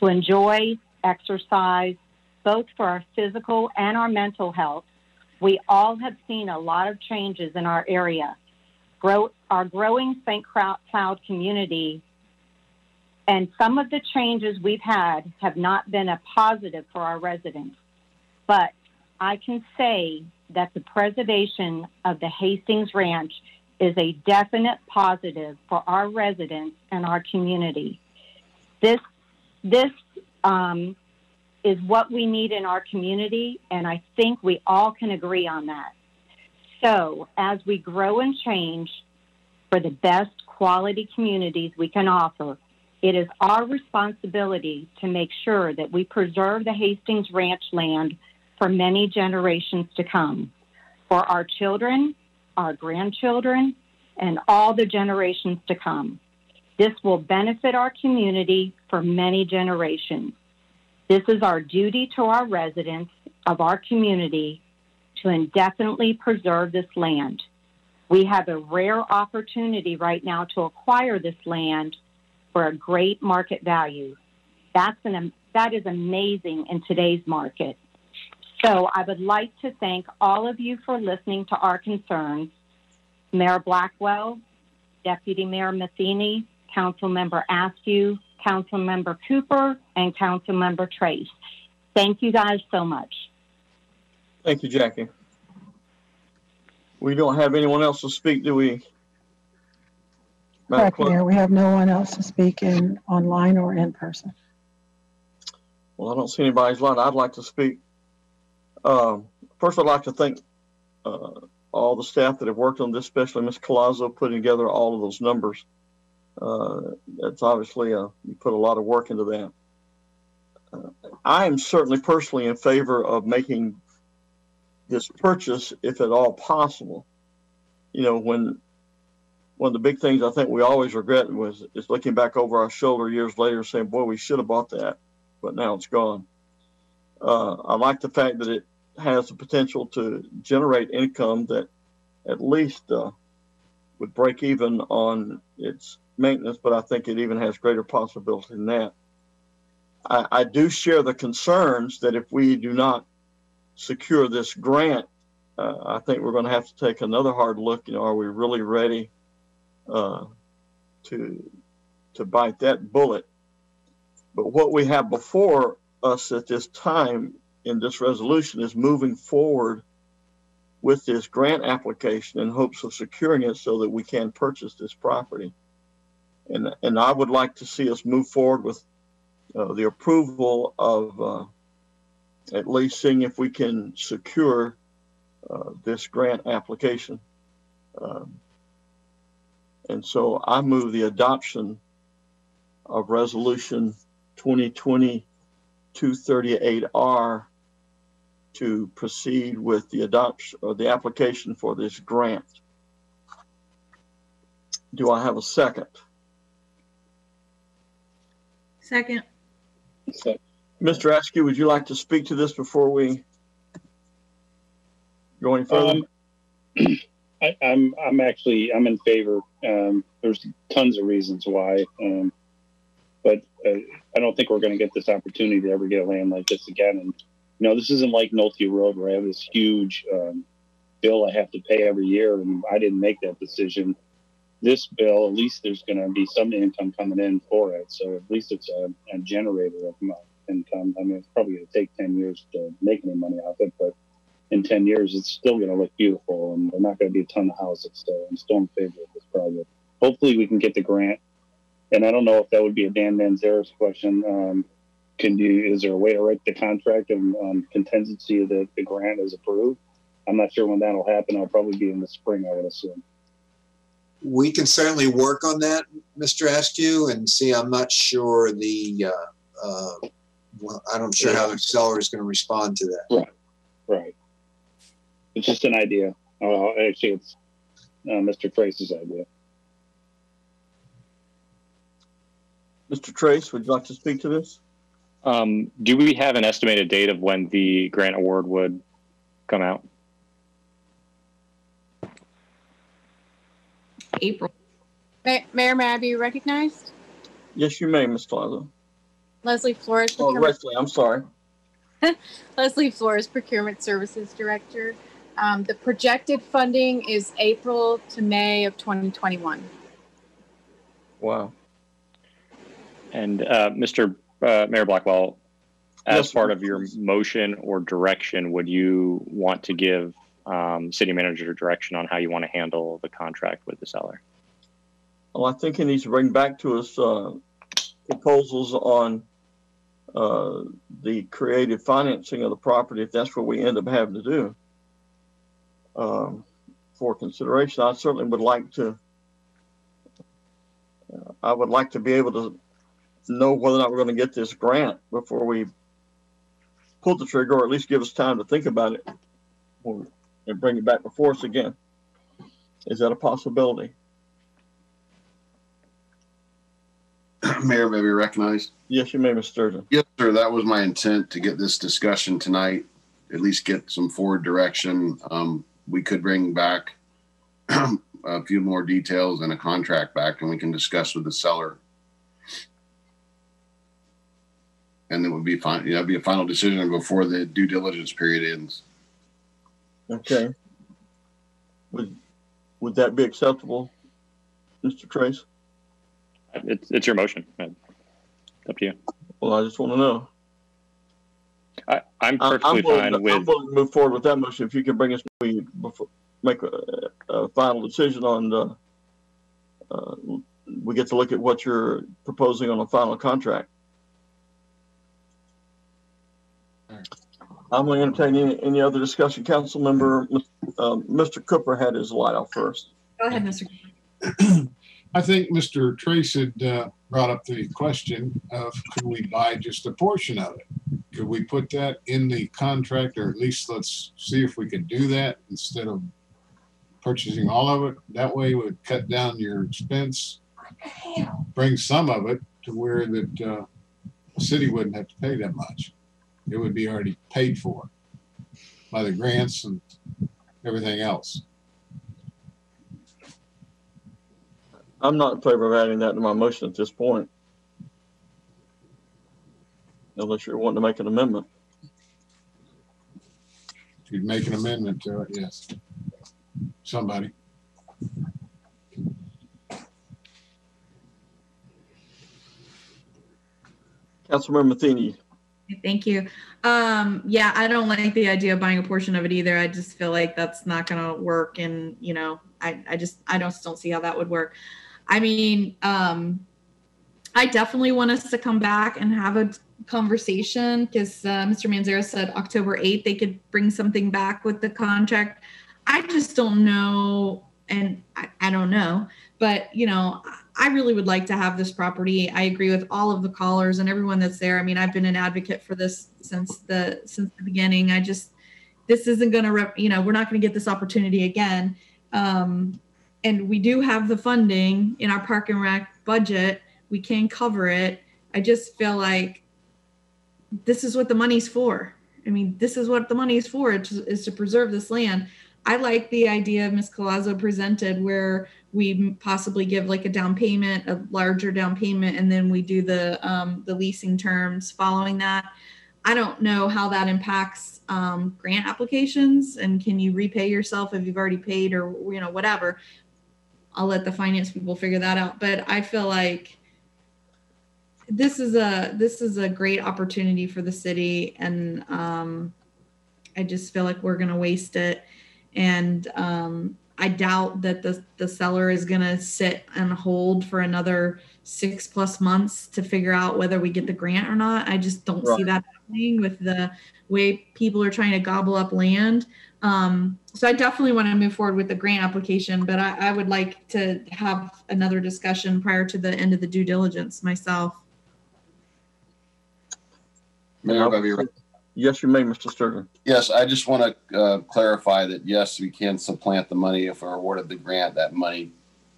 to enjoy, exercise, both for our physical and our mental health. We all have seen a lot of changes in our area. Grow, our growing St. Cloud community and some of the changes we've had have not been a positive for our residents. But I can say that the preservation of the Hastings Ranch is a definite positive for our residents and our community. This, this um, is what we need in our community, and I think we all can agree on that. So, as we grow and change for the best quality communities we can offer, it is our responsibility to make sure that we preserve the Hastings Ranch land for many generations to come, for our children, our grandchildren, and all the generations to come. This will benefit our community for many generations. This is our duty to our residents of our community to indefinitely preserve this land. We have a rare opportunity right now to acquire this land for a great market value. That's an, that is amazing in today's market. So I would like to thank all of you for listening to our concerns. Mayor Blackwell, Deputy Mayor Matheny, Council Councilmember Askew, Councilmember Cooper, and Councilmember Trace. Thank you guys so much. Thank you, Jackie. We don't have anyone else to speak, do we? Madam Correct, Mayor. We have no one else to speak in online or in person. Well, I don't see anybody's line. I'd like to speak. Um, first, I'd like to thank uh, all the staff that have worked on this, especially Ms. Colazzo putting together all of those numbers. Uh, that's obviously uh you put a lot of work into that. Uh, I am certainly personally in favor of making this purchase, if at all possible. You know, when one of the big things I think we always regret was is looking back over our shoulder years later, saying, "Boy, we should have bought that," but now it's gone. Uh, I like the fact that it has the potential to generate income that at least uh, would break even on its maintenance, but I think it even has greater possibility than that. I, I do share the concerns that if we do not secure this grant, uh, I think we're going to have to take another hard look. You know, are we really ready uh, to to bite that bullet? But what we have before us at this time in this resolution is moving forward with this grant application in hopes of securing it so that we can purchase this property. And, and I would like to see us move forward with uh, the approval of uh, at least seeing if we can secure uh, this grant application. Um, and so I move the adoption of resolution 2020 238R to proceed with the adoption or the application for this grant. Do I have a second? Second. Mr. Askew, would you like to speak to this before we go any further? Um, (clears throat) I, I'm I'm actually I'm in favor. Um, there's tons of reasons why, um, but uh, I don't think we're going to get this opportunity to ever get a land like this again. And you know, this isn't like Nolte Road where I have this huge um, bill I have to pay every year, and I didn't make that decision. This bill, at least there's going to be some income coming in for it, so at least it's a, a generator of income. I mean, it's probably going to take ten years to make any money off it, but in 10 years, it's still going to look beautiful and there's not going to be a ton of houses. So I'm still in favor of this project. Hopefully, we can get the grant. And I don't know if that would be a Dan Mantzaris' question. Um, can you, is there a way to write the contract and um, contingency that the grant is approved? I'm not sure when that'll happen. I'll probably be in the spring, I would assume. We can certainly work on that, Mr. Askew, and see, I'm not sure the, uh, uh, well, I'm not sure how the seller is going to respond to that. Right, right. It's just an idea. Uh, actually, it's uh, Mr. Trace's idea. Mr. Trace, would you like to speak to this? Um, do we have an estimated date of when the grant award would come out? April. Ma- Mayor, may I be recognized? Yes, you may, Ms. Plaza. Leslie Flores. Oh, Leslie, I'm sorry. (laughs) Leslie Flores, Procurement Services Director. Um, the projected funding is April to May of 2021. Wow. And uh, Mr. Uh, Mayor Blackwell, as Yes, part of your motion or direction, would you want to give um, city manager direction on how you want to handle the contract with the seller? Well, I think he needs to bring back to us uh, proposals on uh, the creative financing of the property, if that's what we end up having to do um, for consideration. I certainly would like to. uh, I would like to be able to know whether or not we're going to get this grant before we pull the trigger, or at least give us time to think about it and bring it back before us again. Is that a possibility? (clears throat) Mayor may be recognized. Yes, you may, Mr. Sturgeon. Yes, sir. That was my intent to get this discussion tonight, at least get some forward direction. Um, we could bring back (clears throat) a few more details and a contract back and we can discuss with the seller. And it would be fine, you know, be a final decision before the due diligence period ends. Okay. Would, would that be acceptable, Mr. Trace? It's, it's your motion. Uh, Up to you. Well, I just want to know. I, I'm I- perfectly I'm fine to- I'm with. willing to move forward with that motion if you can bring us, we, before, make a, a final decision on the, uh, we get to look at what you're proposing on a final contract. I'm going to entertain any, any other discussion. Council member, um, Mr. Cooper had his light off first. Go ahead, Mr. (clears throat) I think Mr. Trace had uh, brought up the question of could we buy just a portion of it? Could we put that in the contract, or at least let's see if we could do that instead of purchasing all of it? That way it would cut down your expense, bring some of it to where that uh, the city wouldn't have to pay that much. It would be already paid for by the grants and everything else. I'm not in favor of adding that to my motion at this point. Unless you're wanting to make an amendment. You'd make an amendment to it, yes. Somebody. Councilmember Matheny, Thank you. Um, yeah, I don't like the idea of buying a portion of it either. I just feel like that's not going to work. And, you know, I, I just, I don't, don't see how that would work. I mean, um, I definitely want us to come back and have a conversation because uh, Mr. Mantzaris said October 8th they could bring something back with the contract. I just don't know. And I, I don't know. But, you know, I really would like to have this property. I agree with all of the callers and everyone that's there. I mean, I've been an advocate for this since the since the beginning. I just this isn't going to, you know, we're not going to get this opportunity again. Um, and we do have the funding in our park and rec budget. We can cover it. I just feel like this is what the money's for. I mean, this is what the money is for, it's is to preserve this land. I like the idea Ms. Colazzo presented where we possibly give like a down payment, a larger down payment, and then we do the um, the leasing terms following that. I don't know how that impacts um, grant applications and can you repay yourself if you've already paid or you know whatever. I'll let the finance people figure that out. But I feel like this is a this is a great opportunity for the city, and um, I just feel like we're going to waste it. And um, I doubt that the the seller is going to sit and hold for another six plus months to figure out whether we get the grant or not. I just don't right. see that happening with the way people are trying to gobble up land. Um, so I definitely want to move forward with the grant application, but I, I would like to have another discussion prior to the end of the due diligence myself. Mayor, Yes, you may, Mr. Sturgeon. Yes, I just want to uh, clarify that yes, we can supplant the money if we're awarded the grant. That money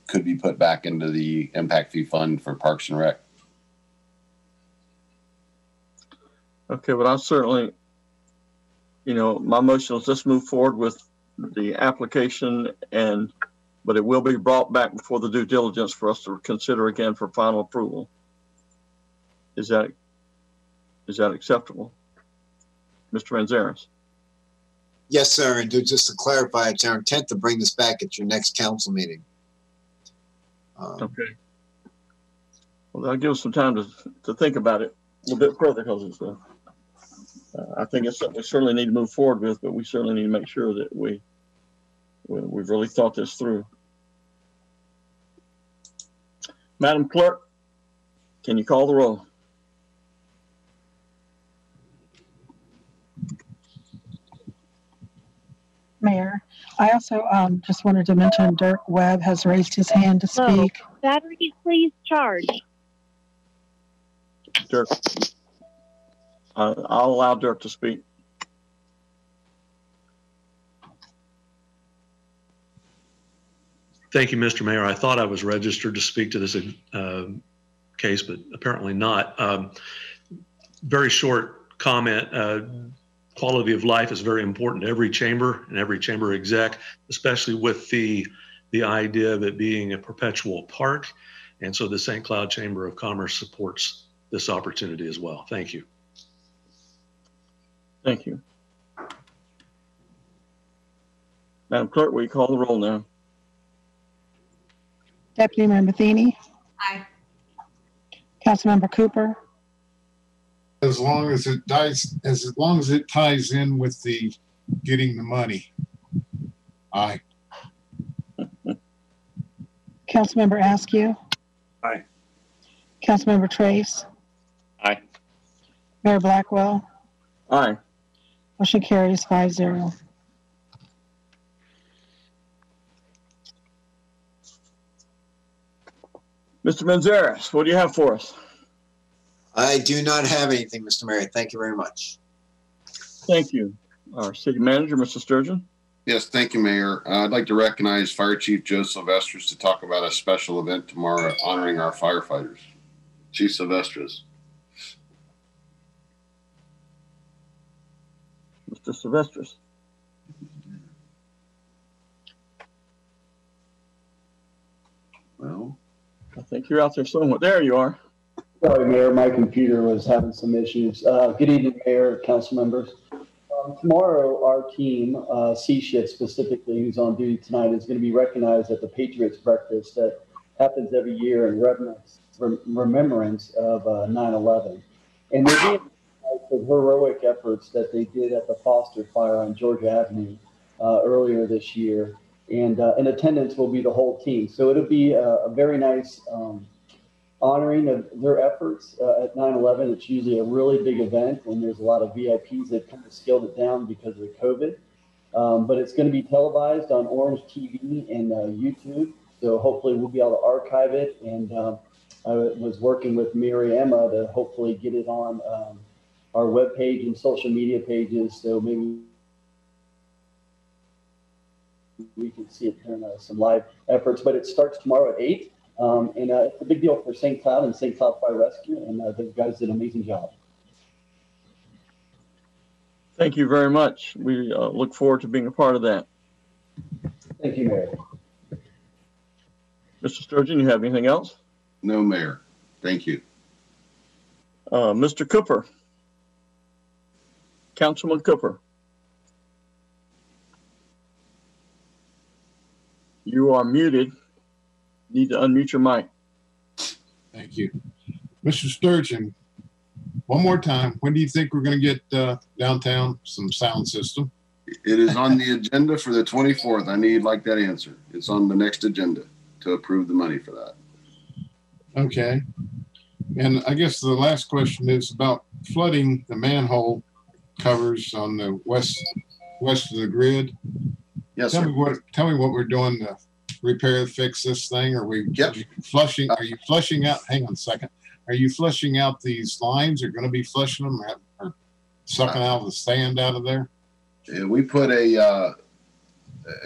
could be put back into the impact fee fund for Parks and Rec. Okay, but I certainly, you know, my motion is let's move forward with the application and, but it will be brought back before the due diligence for us to consider again for final approval. Is that, is that acceptable? Mr. Mantzaris? Yes, sir. And to, just to clarify, it's our intent to bring this back at your next council meeting. Um, okay. Well, that'll give us some time to, to think about it a little bit further because it's, uh, uh, I think it's something we certainly need to move forward with, but we certainly need to make sure that we, we we've really thought this through. Madam Clerk, can you call the roll? Mayor, I also um, just wanted to mention Dirk Webb has raised his hand to speak. Oh, batteries, please charge. Dirk, uh, I'll allow Dirk to speak. Thank you, Mr. Mayor. I thought I was registered to speak to this uh, case, but apparently not. Um, very short comment. Uh, quality of life is very important to every chamber and every chamber exec, especially with the the idea of it being a perpetual park. And so the St. Cloud Chamber of Commerce supports this opportunity as well. Thank you. Thank you. Madam Clerk, will you call the roll now? Deputy Mayor Matheny? Aye. Councilmember Cooper? As long as it dies, as long as it ties in with the getting the money. Aye. Councilmember Askew? Aye. Councilmember Trace? Aye. Mayor Blackwell? Aye. Motion carries five zero. Mr. Mantzaris, what do you have for us? I do not have anything, Mr. Mayor. Thank you very much. Thank you. Our city manager, Mr. Sturgeon. Yes, thank you, Mayor. Uh, I'd like to recognize Fire Chief Joe Silvestris to talk about a special event tomorrow honoring our firefighters. Chief Silvestris. Mr. Silvestris. Well, I think you're out there somewhere. There you are. Sorry, Mayor, my computer was having some issues. Uh, good evening, Mayor, council members. Um, tomorrow, our team, uh, C Shift specifically, who's on duty tonight, is going to be recognized at the Patriots Breakfast that happens every year in rem- remembrance of uh, 9/11. And they're being the heroic efforts that they did at the Foster Fire on Georgia Avenue uh, earlier this year. And uh, in attendance will be the whole team. So it'll be a, a very nice um, honoring of their efforts uh, at 9/11. It's usually a really big event, and there's a lot of VIPs that kind of scaled it down because of COVID. Um, but it's going to be televised on Orange TV and uh, YouTube. So hopefully we'll be able to archive it. And um, I was working with Mary Emma to hopefully get it on um, our webpage and social media pages. So maybe we can see it during uh, some live efforts. But it starts tomorrow at 8. Um, and uh, it's a big deal for St. Cloud and St. Cloud Fire Rescue. And uh, those guys did an amazing job. Thank you very much. We uh, look forward to being a part of that. Thank you, Mayor. Mr. Sturgeon, you have anything else? No, Mayor. Thank you. Uh, Mr. Cooper. Councilman Cooper. You are muted. Need to unmute your mic. Thank you. Mr. Sturgeon, one more time, when do you think we're going to get uh, downtown some sound system? It is on the agenda for the 24th. I need like that answer. It's on the next agenda to approve the money for that. Okay. And I guess the last question is about flooding the manhole covers on the west west of the grid. Yes, tell sir. me what tell me what we're doing to repair fix this thing. Are we yep. flushing? Are you flushing out? Hang on a second. Are you flushing out these lines? Are going to be flushing them or, or sucking out the sand out of there? And we put a uh,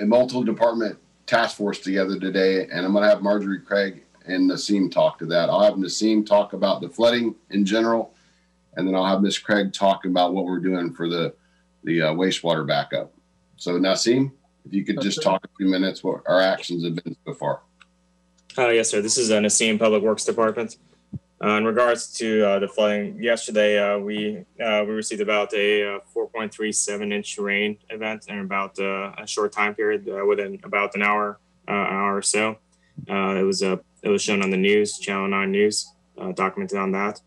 a multiple department task force together today, and I'm going to have Marjorie Craig and Nassim talk to that. I'll have Nassim talk about the flooding in general, and then I'll have Miss Craig talk about what we're doing for the the uh, wastewater backup. So Nassim, if you could just talk a few minutes what our actions have been so far. Uh, yes, sir. This is uh, Nassim Public Works Department. Uh, in regards to uh, the flooding, yesterday uh, we uh, we received about a uh, 4.37 inch rain event in about uh, a short time period, within about an hour, an hour or so. it was a it was shown on the news, Channel Nine News, documented on that.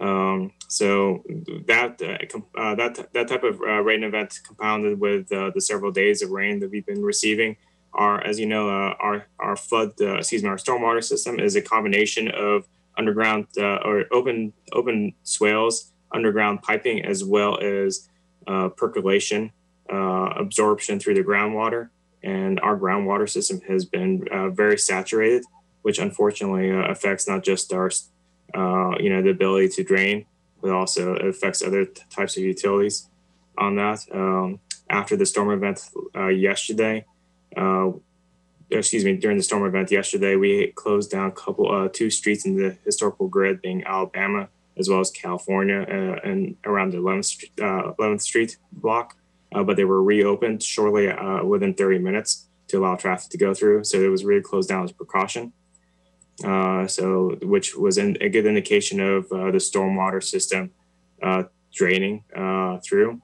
Um, so that that that type of rain event, compounded with the several days of rain that we've been receiving, are as you know, our our flood, excuse me, our stormwater system is a combination of underground uh, or open open swales, underground piping, as well as uh, percolation, uh, absorption through the groundwater. And our groundwater system has been uh, very saturated, which unfortunately uh, affects not just our, uh, you know, the ability to drain, but also affects other t- types of utilities. On that, um, after the storm event yesterday, excuse me, during the storm event yesterday, we closed down a couple, uh, two streets in the historical grid, being Alabama as well as California, uh, and around the 11th, uh, 11th Street block. Uh, but they were reopened shortly uh, within 30 minutes to allow traffic to go through. So it was really closed down as precaution. Uh, so, which was in, a good indication of the stormwater system draining through,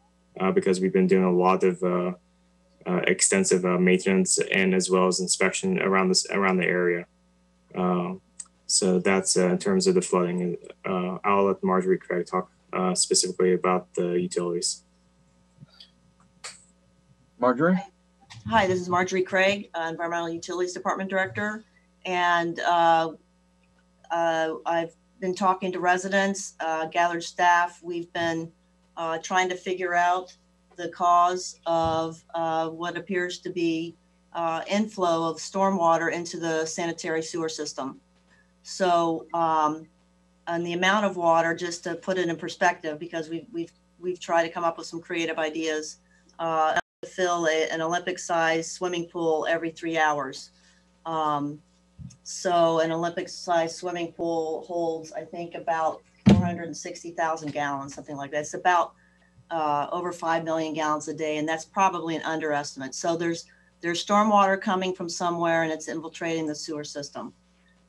because we've been doing a lot of uh, extensive uh, maintenance and as well as inspection around this around the area. Um, so that's uh, in terms of the flooding. Uh, I'll let Marjorie Craig talk uh, specifically about the utilities. Marjorie. Hi, this is Marjorie Craig, uh, Environmental Utilities Department Director, and I've been talking to residents, gathered staff. We've been trying to figure out the cause of uh, what appears to be uh, inflow of stormwater into the sanitary sewer system. So, um, and the amount of water, just to put it in perspective, because we've we've we've tried to come up with some creative ideas, uh, to fill a, an Olympic-sized swimming pool every three hours. Um, so, an Olympic-sized swimming pool holds, I think, about 460,000 gallons, something like that. It's about uh, over 5 million gallons a day, and that's probably an underestimate. So there's there's stormwater coming from somewhere, and it's infiltrating the sewer system.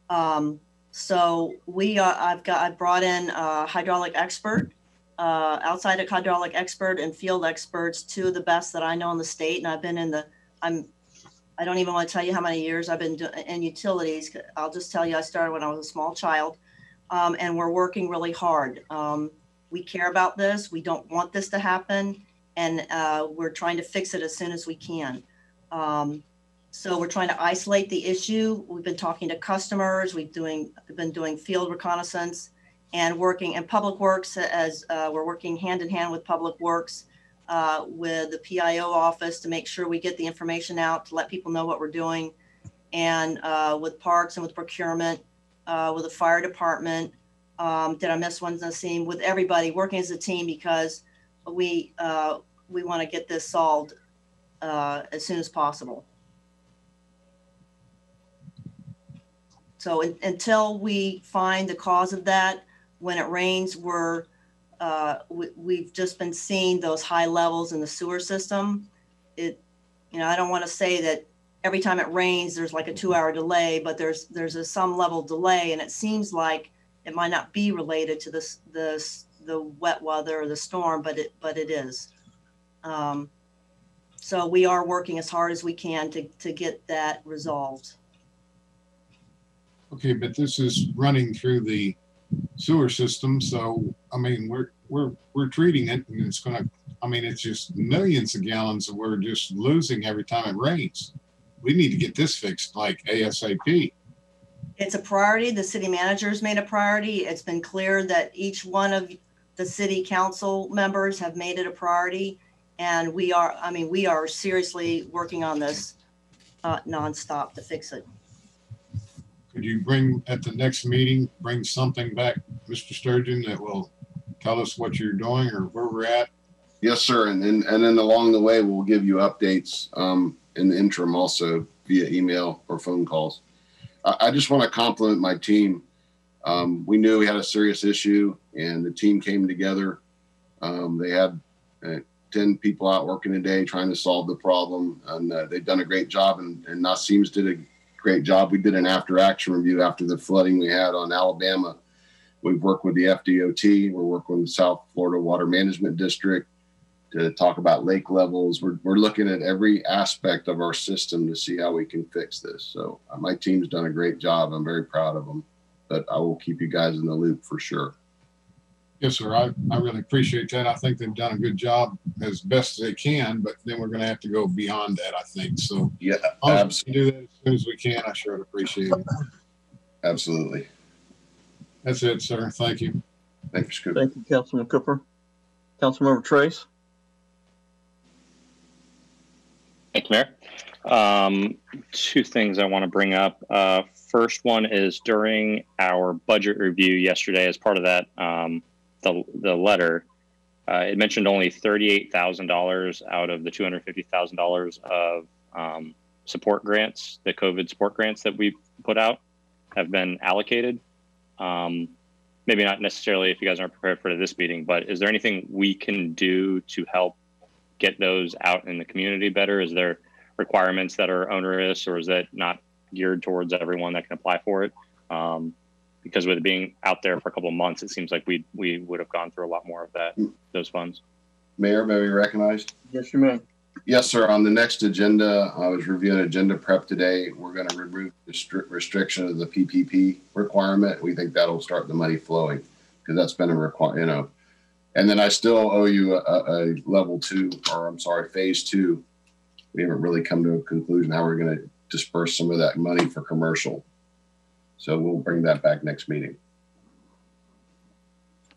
Um, so we uh, I've got I've brought in a hydraulic expert, uh, outside a hydraulic expert and field experts, two of the best that I know in the state, and I've been in the I'm I don't even want to tell you how many years I've been in utilities. I'll just tell you I started when I was a small child, um, and we're working really hard. Um, we care about this. We don't want this to happen. And uh, we're trying to fix it as soon as we can. Um, so we're trying to isolate the issue. We've been talking to customers. We've doing we've been doing field reconnaissance and working in public works as uh, we're working hand in hand with public works uh, with the PIO office to make sure we get the information out to let people know what we're doing, and uh, with parks and with procurement, uh, with the fire department. Um, did I miss one, Nasim? With everybody working as a team because we uh, we want to get this solved uh, as soon as possible. So in, until we find the cause of that, when it rains, we're uh, we, we've just been seeing those high levels in the sewer system. It, you know, I don't want to say that every time it rains, there's like a two-hour delay, but there's there's a some level delay, and it seems like it might not be related to this the the wet weather or the storm, but it but it is. Um, so we are working as hard as we can to to get that resolved. Okay, but this is running through the sewer system, so I mean, we're we're we're treating it, and it's gonna. I mean, it's just millions of gallons that we're just losing every time it rains. We need to get this fixed like ASAP. It's a priority. The city manager's made a priority. It's been clear that each one of the city council members have made it a priority. And we are, I mean, we are seriously working on this uh, nonstop to fix it. Could you bring at the next meeting, bring something back, Mr. Sturgeon, that will tell us what you're doing or where we're at? Yes, sir. And then, and then along the way, we'll give you updates um, in the interim also via email or phone calls. I, I just want to compliment my team. Um, we knew we had a serious issue and the team came together. Um, they had uh, 10 people out working a day trying to solve the problem and uh, they've done a great job and, and Nasim's did a great job. We did an after action review after the flooding we had on Alabama. We've worked with the FDOT. We're working with the South Florida Water Management District to talk about lake levels. We're, we're looking at every aspect of our system to see how we can fix this. So uh, my team's done a great job. I'm very proud of them, but I will keep you guys in the loop for sure. Yes, sir. I, I really appreciate that. I think they've done a good job as best as they can, but then we're going to have to go beyond that, I think. So, yeah, absolutely. do that as soon as we can. I sure would appreciate it. Absolutely. That's it, sir. Thank you. Thank you, Scoop. Thank you, Councilman Cooper. Councilmember Trace. Thank you, Mayor. Um, two things I want to bring up. Uh, first one is during our budget review yesterday, as part of that, um, the, the letter, uh, it mentioned only $38,000 out of the $250,000 of um, support grants, the COVID support grants that we put out have been allocated. Um, maybe not necessarily if you guys aren't prepared for this meeting, but is there anything we can do to help get those out in the community better? Is there requirements that are onerous or is that not geared towards everyone that can apply for it? Um, because with it being out there for a couple of months, it seems like we we would have gone through a lot more of that those funds. Mayor, may we recognized? Yes, you may. Yes, sir. On the next agenda, I was reviewing agenda prep today. We're going to remove the stri- restriction of the PPP requirement. We think that'll start the money flowing because that's been a require, you know. And then I still owe you a, a level two, or I'm sorry, phase two. We haven't really come to a conclusion how we're going to disperse some of that money for commercial. So we'll bring that back next meeting.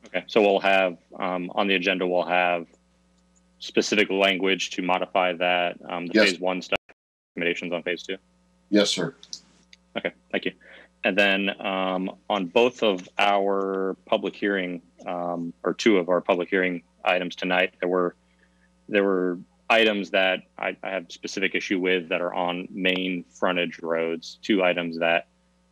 Okay, so we'll have um, on the agenda, we'll have specific language to modify that, um, the Yes. phase one stuff, recommendations on phase two? Yes, sir. Okay, thank you. And then um, on both of our public hearing, um, or two of our public hearing items tonight, there were there were items that I, I have specific issue with that are on main frontage roads. Two items that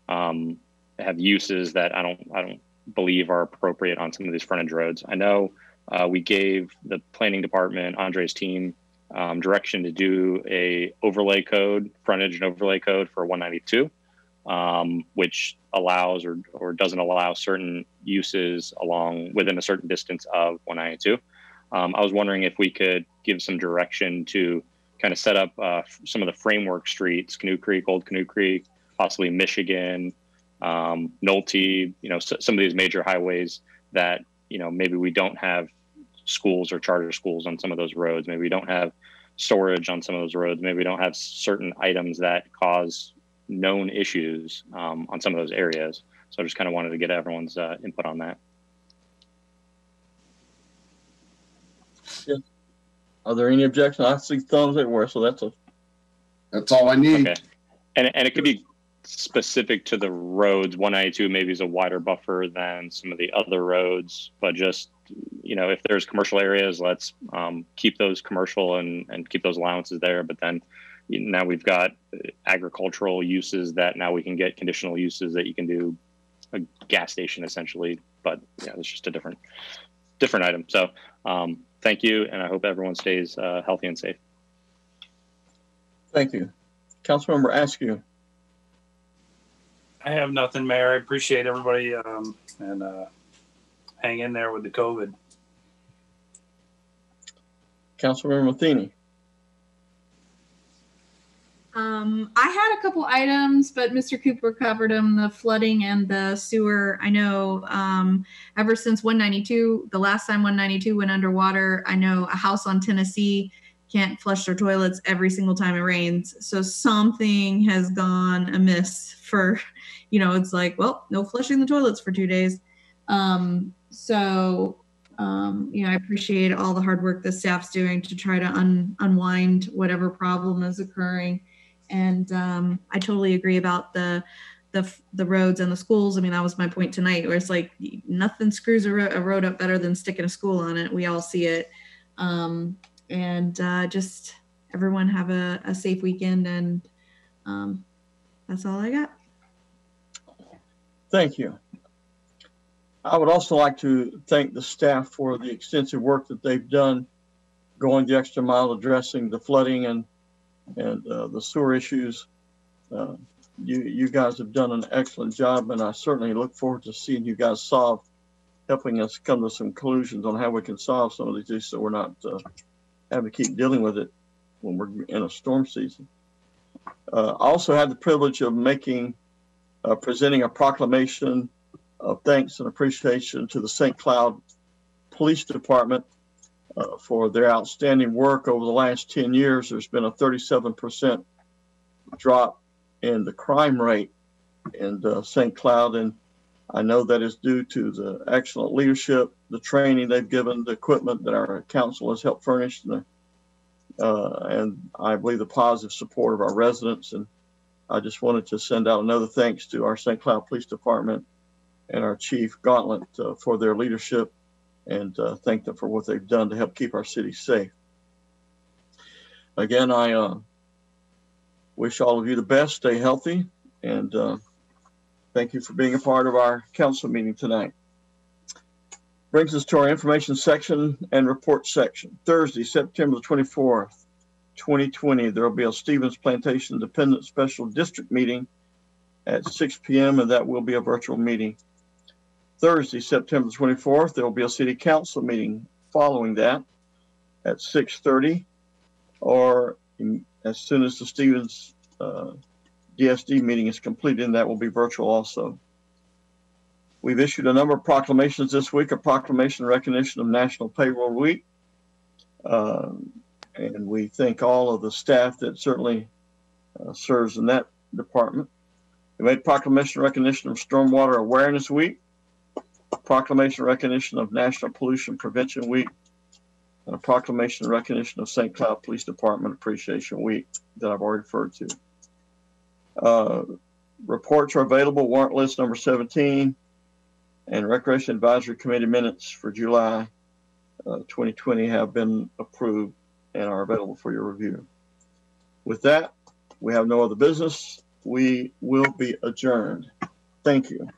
um, have uses that I don't I don't believe are appropriate on some of these frontage roads. I know uh, we gave the planning department, Andre's team, um, direction to do a overlay code, frontage and overlay code for 192, um, which allows or, or doesn't allow certain uses along within a certain distance of 192. Um, I was wondering if we could give some direction to kind of set up uh, some of the framework streets, Canoe Creek, Old Canoe Creek, possibly Michigan, um, Nolte, you know, s- some of these major highways that you know, maybe we don't have schools or charter schools on some of those roads. Maybe we don't have storage on some of those roads. Maybe we don't have certain items that cause known issues um, on some of those areas. So I just kind of wanted to get everyone's uh, input on that. Yeah. Are there any objections? I see thumbs everywhere, so that's a. That's all I need. Okay. And, and it could be specific to the roads. 192 maybe is a wider buffer than some of the other roads, but just, you know, if there's commercial areas, let's um, keep those commercial and, and keep those allowances there. But then now we've got agricultural uses that now we can get conditional uses that you can do a gas station essentially. But yeah, it's just a different, different item. So um, thank you. And I hope everyone stays uh, healthy and safe. Thank you. Councilmember Askew. I have nothing, Mayor. I appreciate everybody um, and uh, hang in there with the COVID. Councilmember Matheny. Um, I had a couple items, but Mr. Cooper covered them, the flooding and the sewer. I know um, ever since 192, the last time 192 went underwater, I know a house on Tennessee can't flush their toilets every single time it rains. So something has gone amiss for, you know, it's like, well, no flushing the toilets for two days. Um, so, um, you know, I appreciate all the hard work the staff's doing to try to un- unwind whatever problem is occurring. And um, I totally agree about the the the roads and the schools. I mean, that was my point tonight, where it's like nothing screws a, ro- a road up better than sticking a school on it. We all see it. Um, and uh, just everyone have a, a safe weekend and um, that's all i got. Thank you. I would also like to thank the staff for the extensive work that they've done going the extra mile addressing the flooding and and uh, the sewer issues. Uh, you you guys have done an excellent job and i certainly look forward to seeing you guys solve helping us come to some conclusions on how we can solve some of these issues so we're not uh, having to keep dealing with it when we're in a storm season. Uh, I also had the privilege of making, uh, presenting a proclamation of thanks and appreciation to the St. Cloud Police Department uh, for their outstanding work over the last 10 years. There's been a 37% drop in the crime rate in St. Cloud, and I know that is due to the excellent leadership, the training they've given, the equipment that our council has helped furnish, and, the, uh, and I believe the positive support of our residents. And I just wanted to send out another thanks to our St. Cloud Police Department and our Chief Gauntlett uh, for their leadership and uh, thank them for what they've done to help keep our city safe. Again, I uh, wish all of you the best. Stay healthy and uh, Thank you for being a part of our council meeting tonight. Brings us to our information section and report section. Thursday, September the 24th, 2020, there will be a Stevens Plantation Independent Special District meeting at 6 p.m., and that will be a virtual meeting. Thursday, September 24th, there will be a city council meeting following that at 6.30 or as soon as the Stevens uh, DSD meeting is completed, and that will be virtual also. We've issued a number of proclamations this week, a proclamation recognition of National Payroll Week. Uh, and we thank all of the staff that certainly uh, serves in that department. We made proclamation recognition of Stormwater Awareness Week, proclamation recognition of National Pollution Prevention Week, and a proclamation recognition of St. Cloud Police Department Appreciation Week that I've already referred to. Uh, reports are available, warrant list number 17 and Recreation Advisory Committee minutes for July uh, 2020 have been approved and are available for your review. With that, we have no other business. We will be adjourned. Thank you.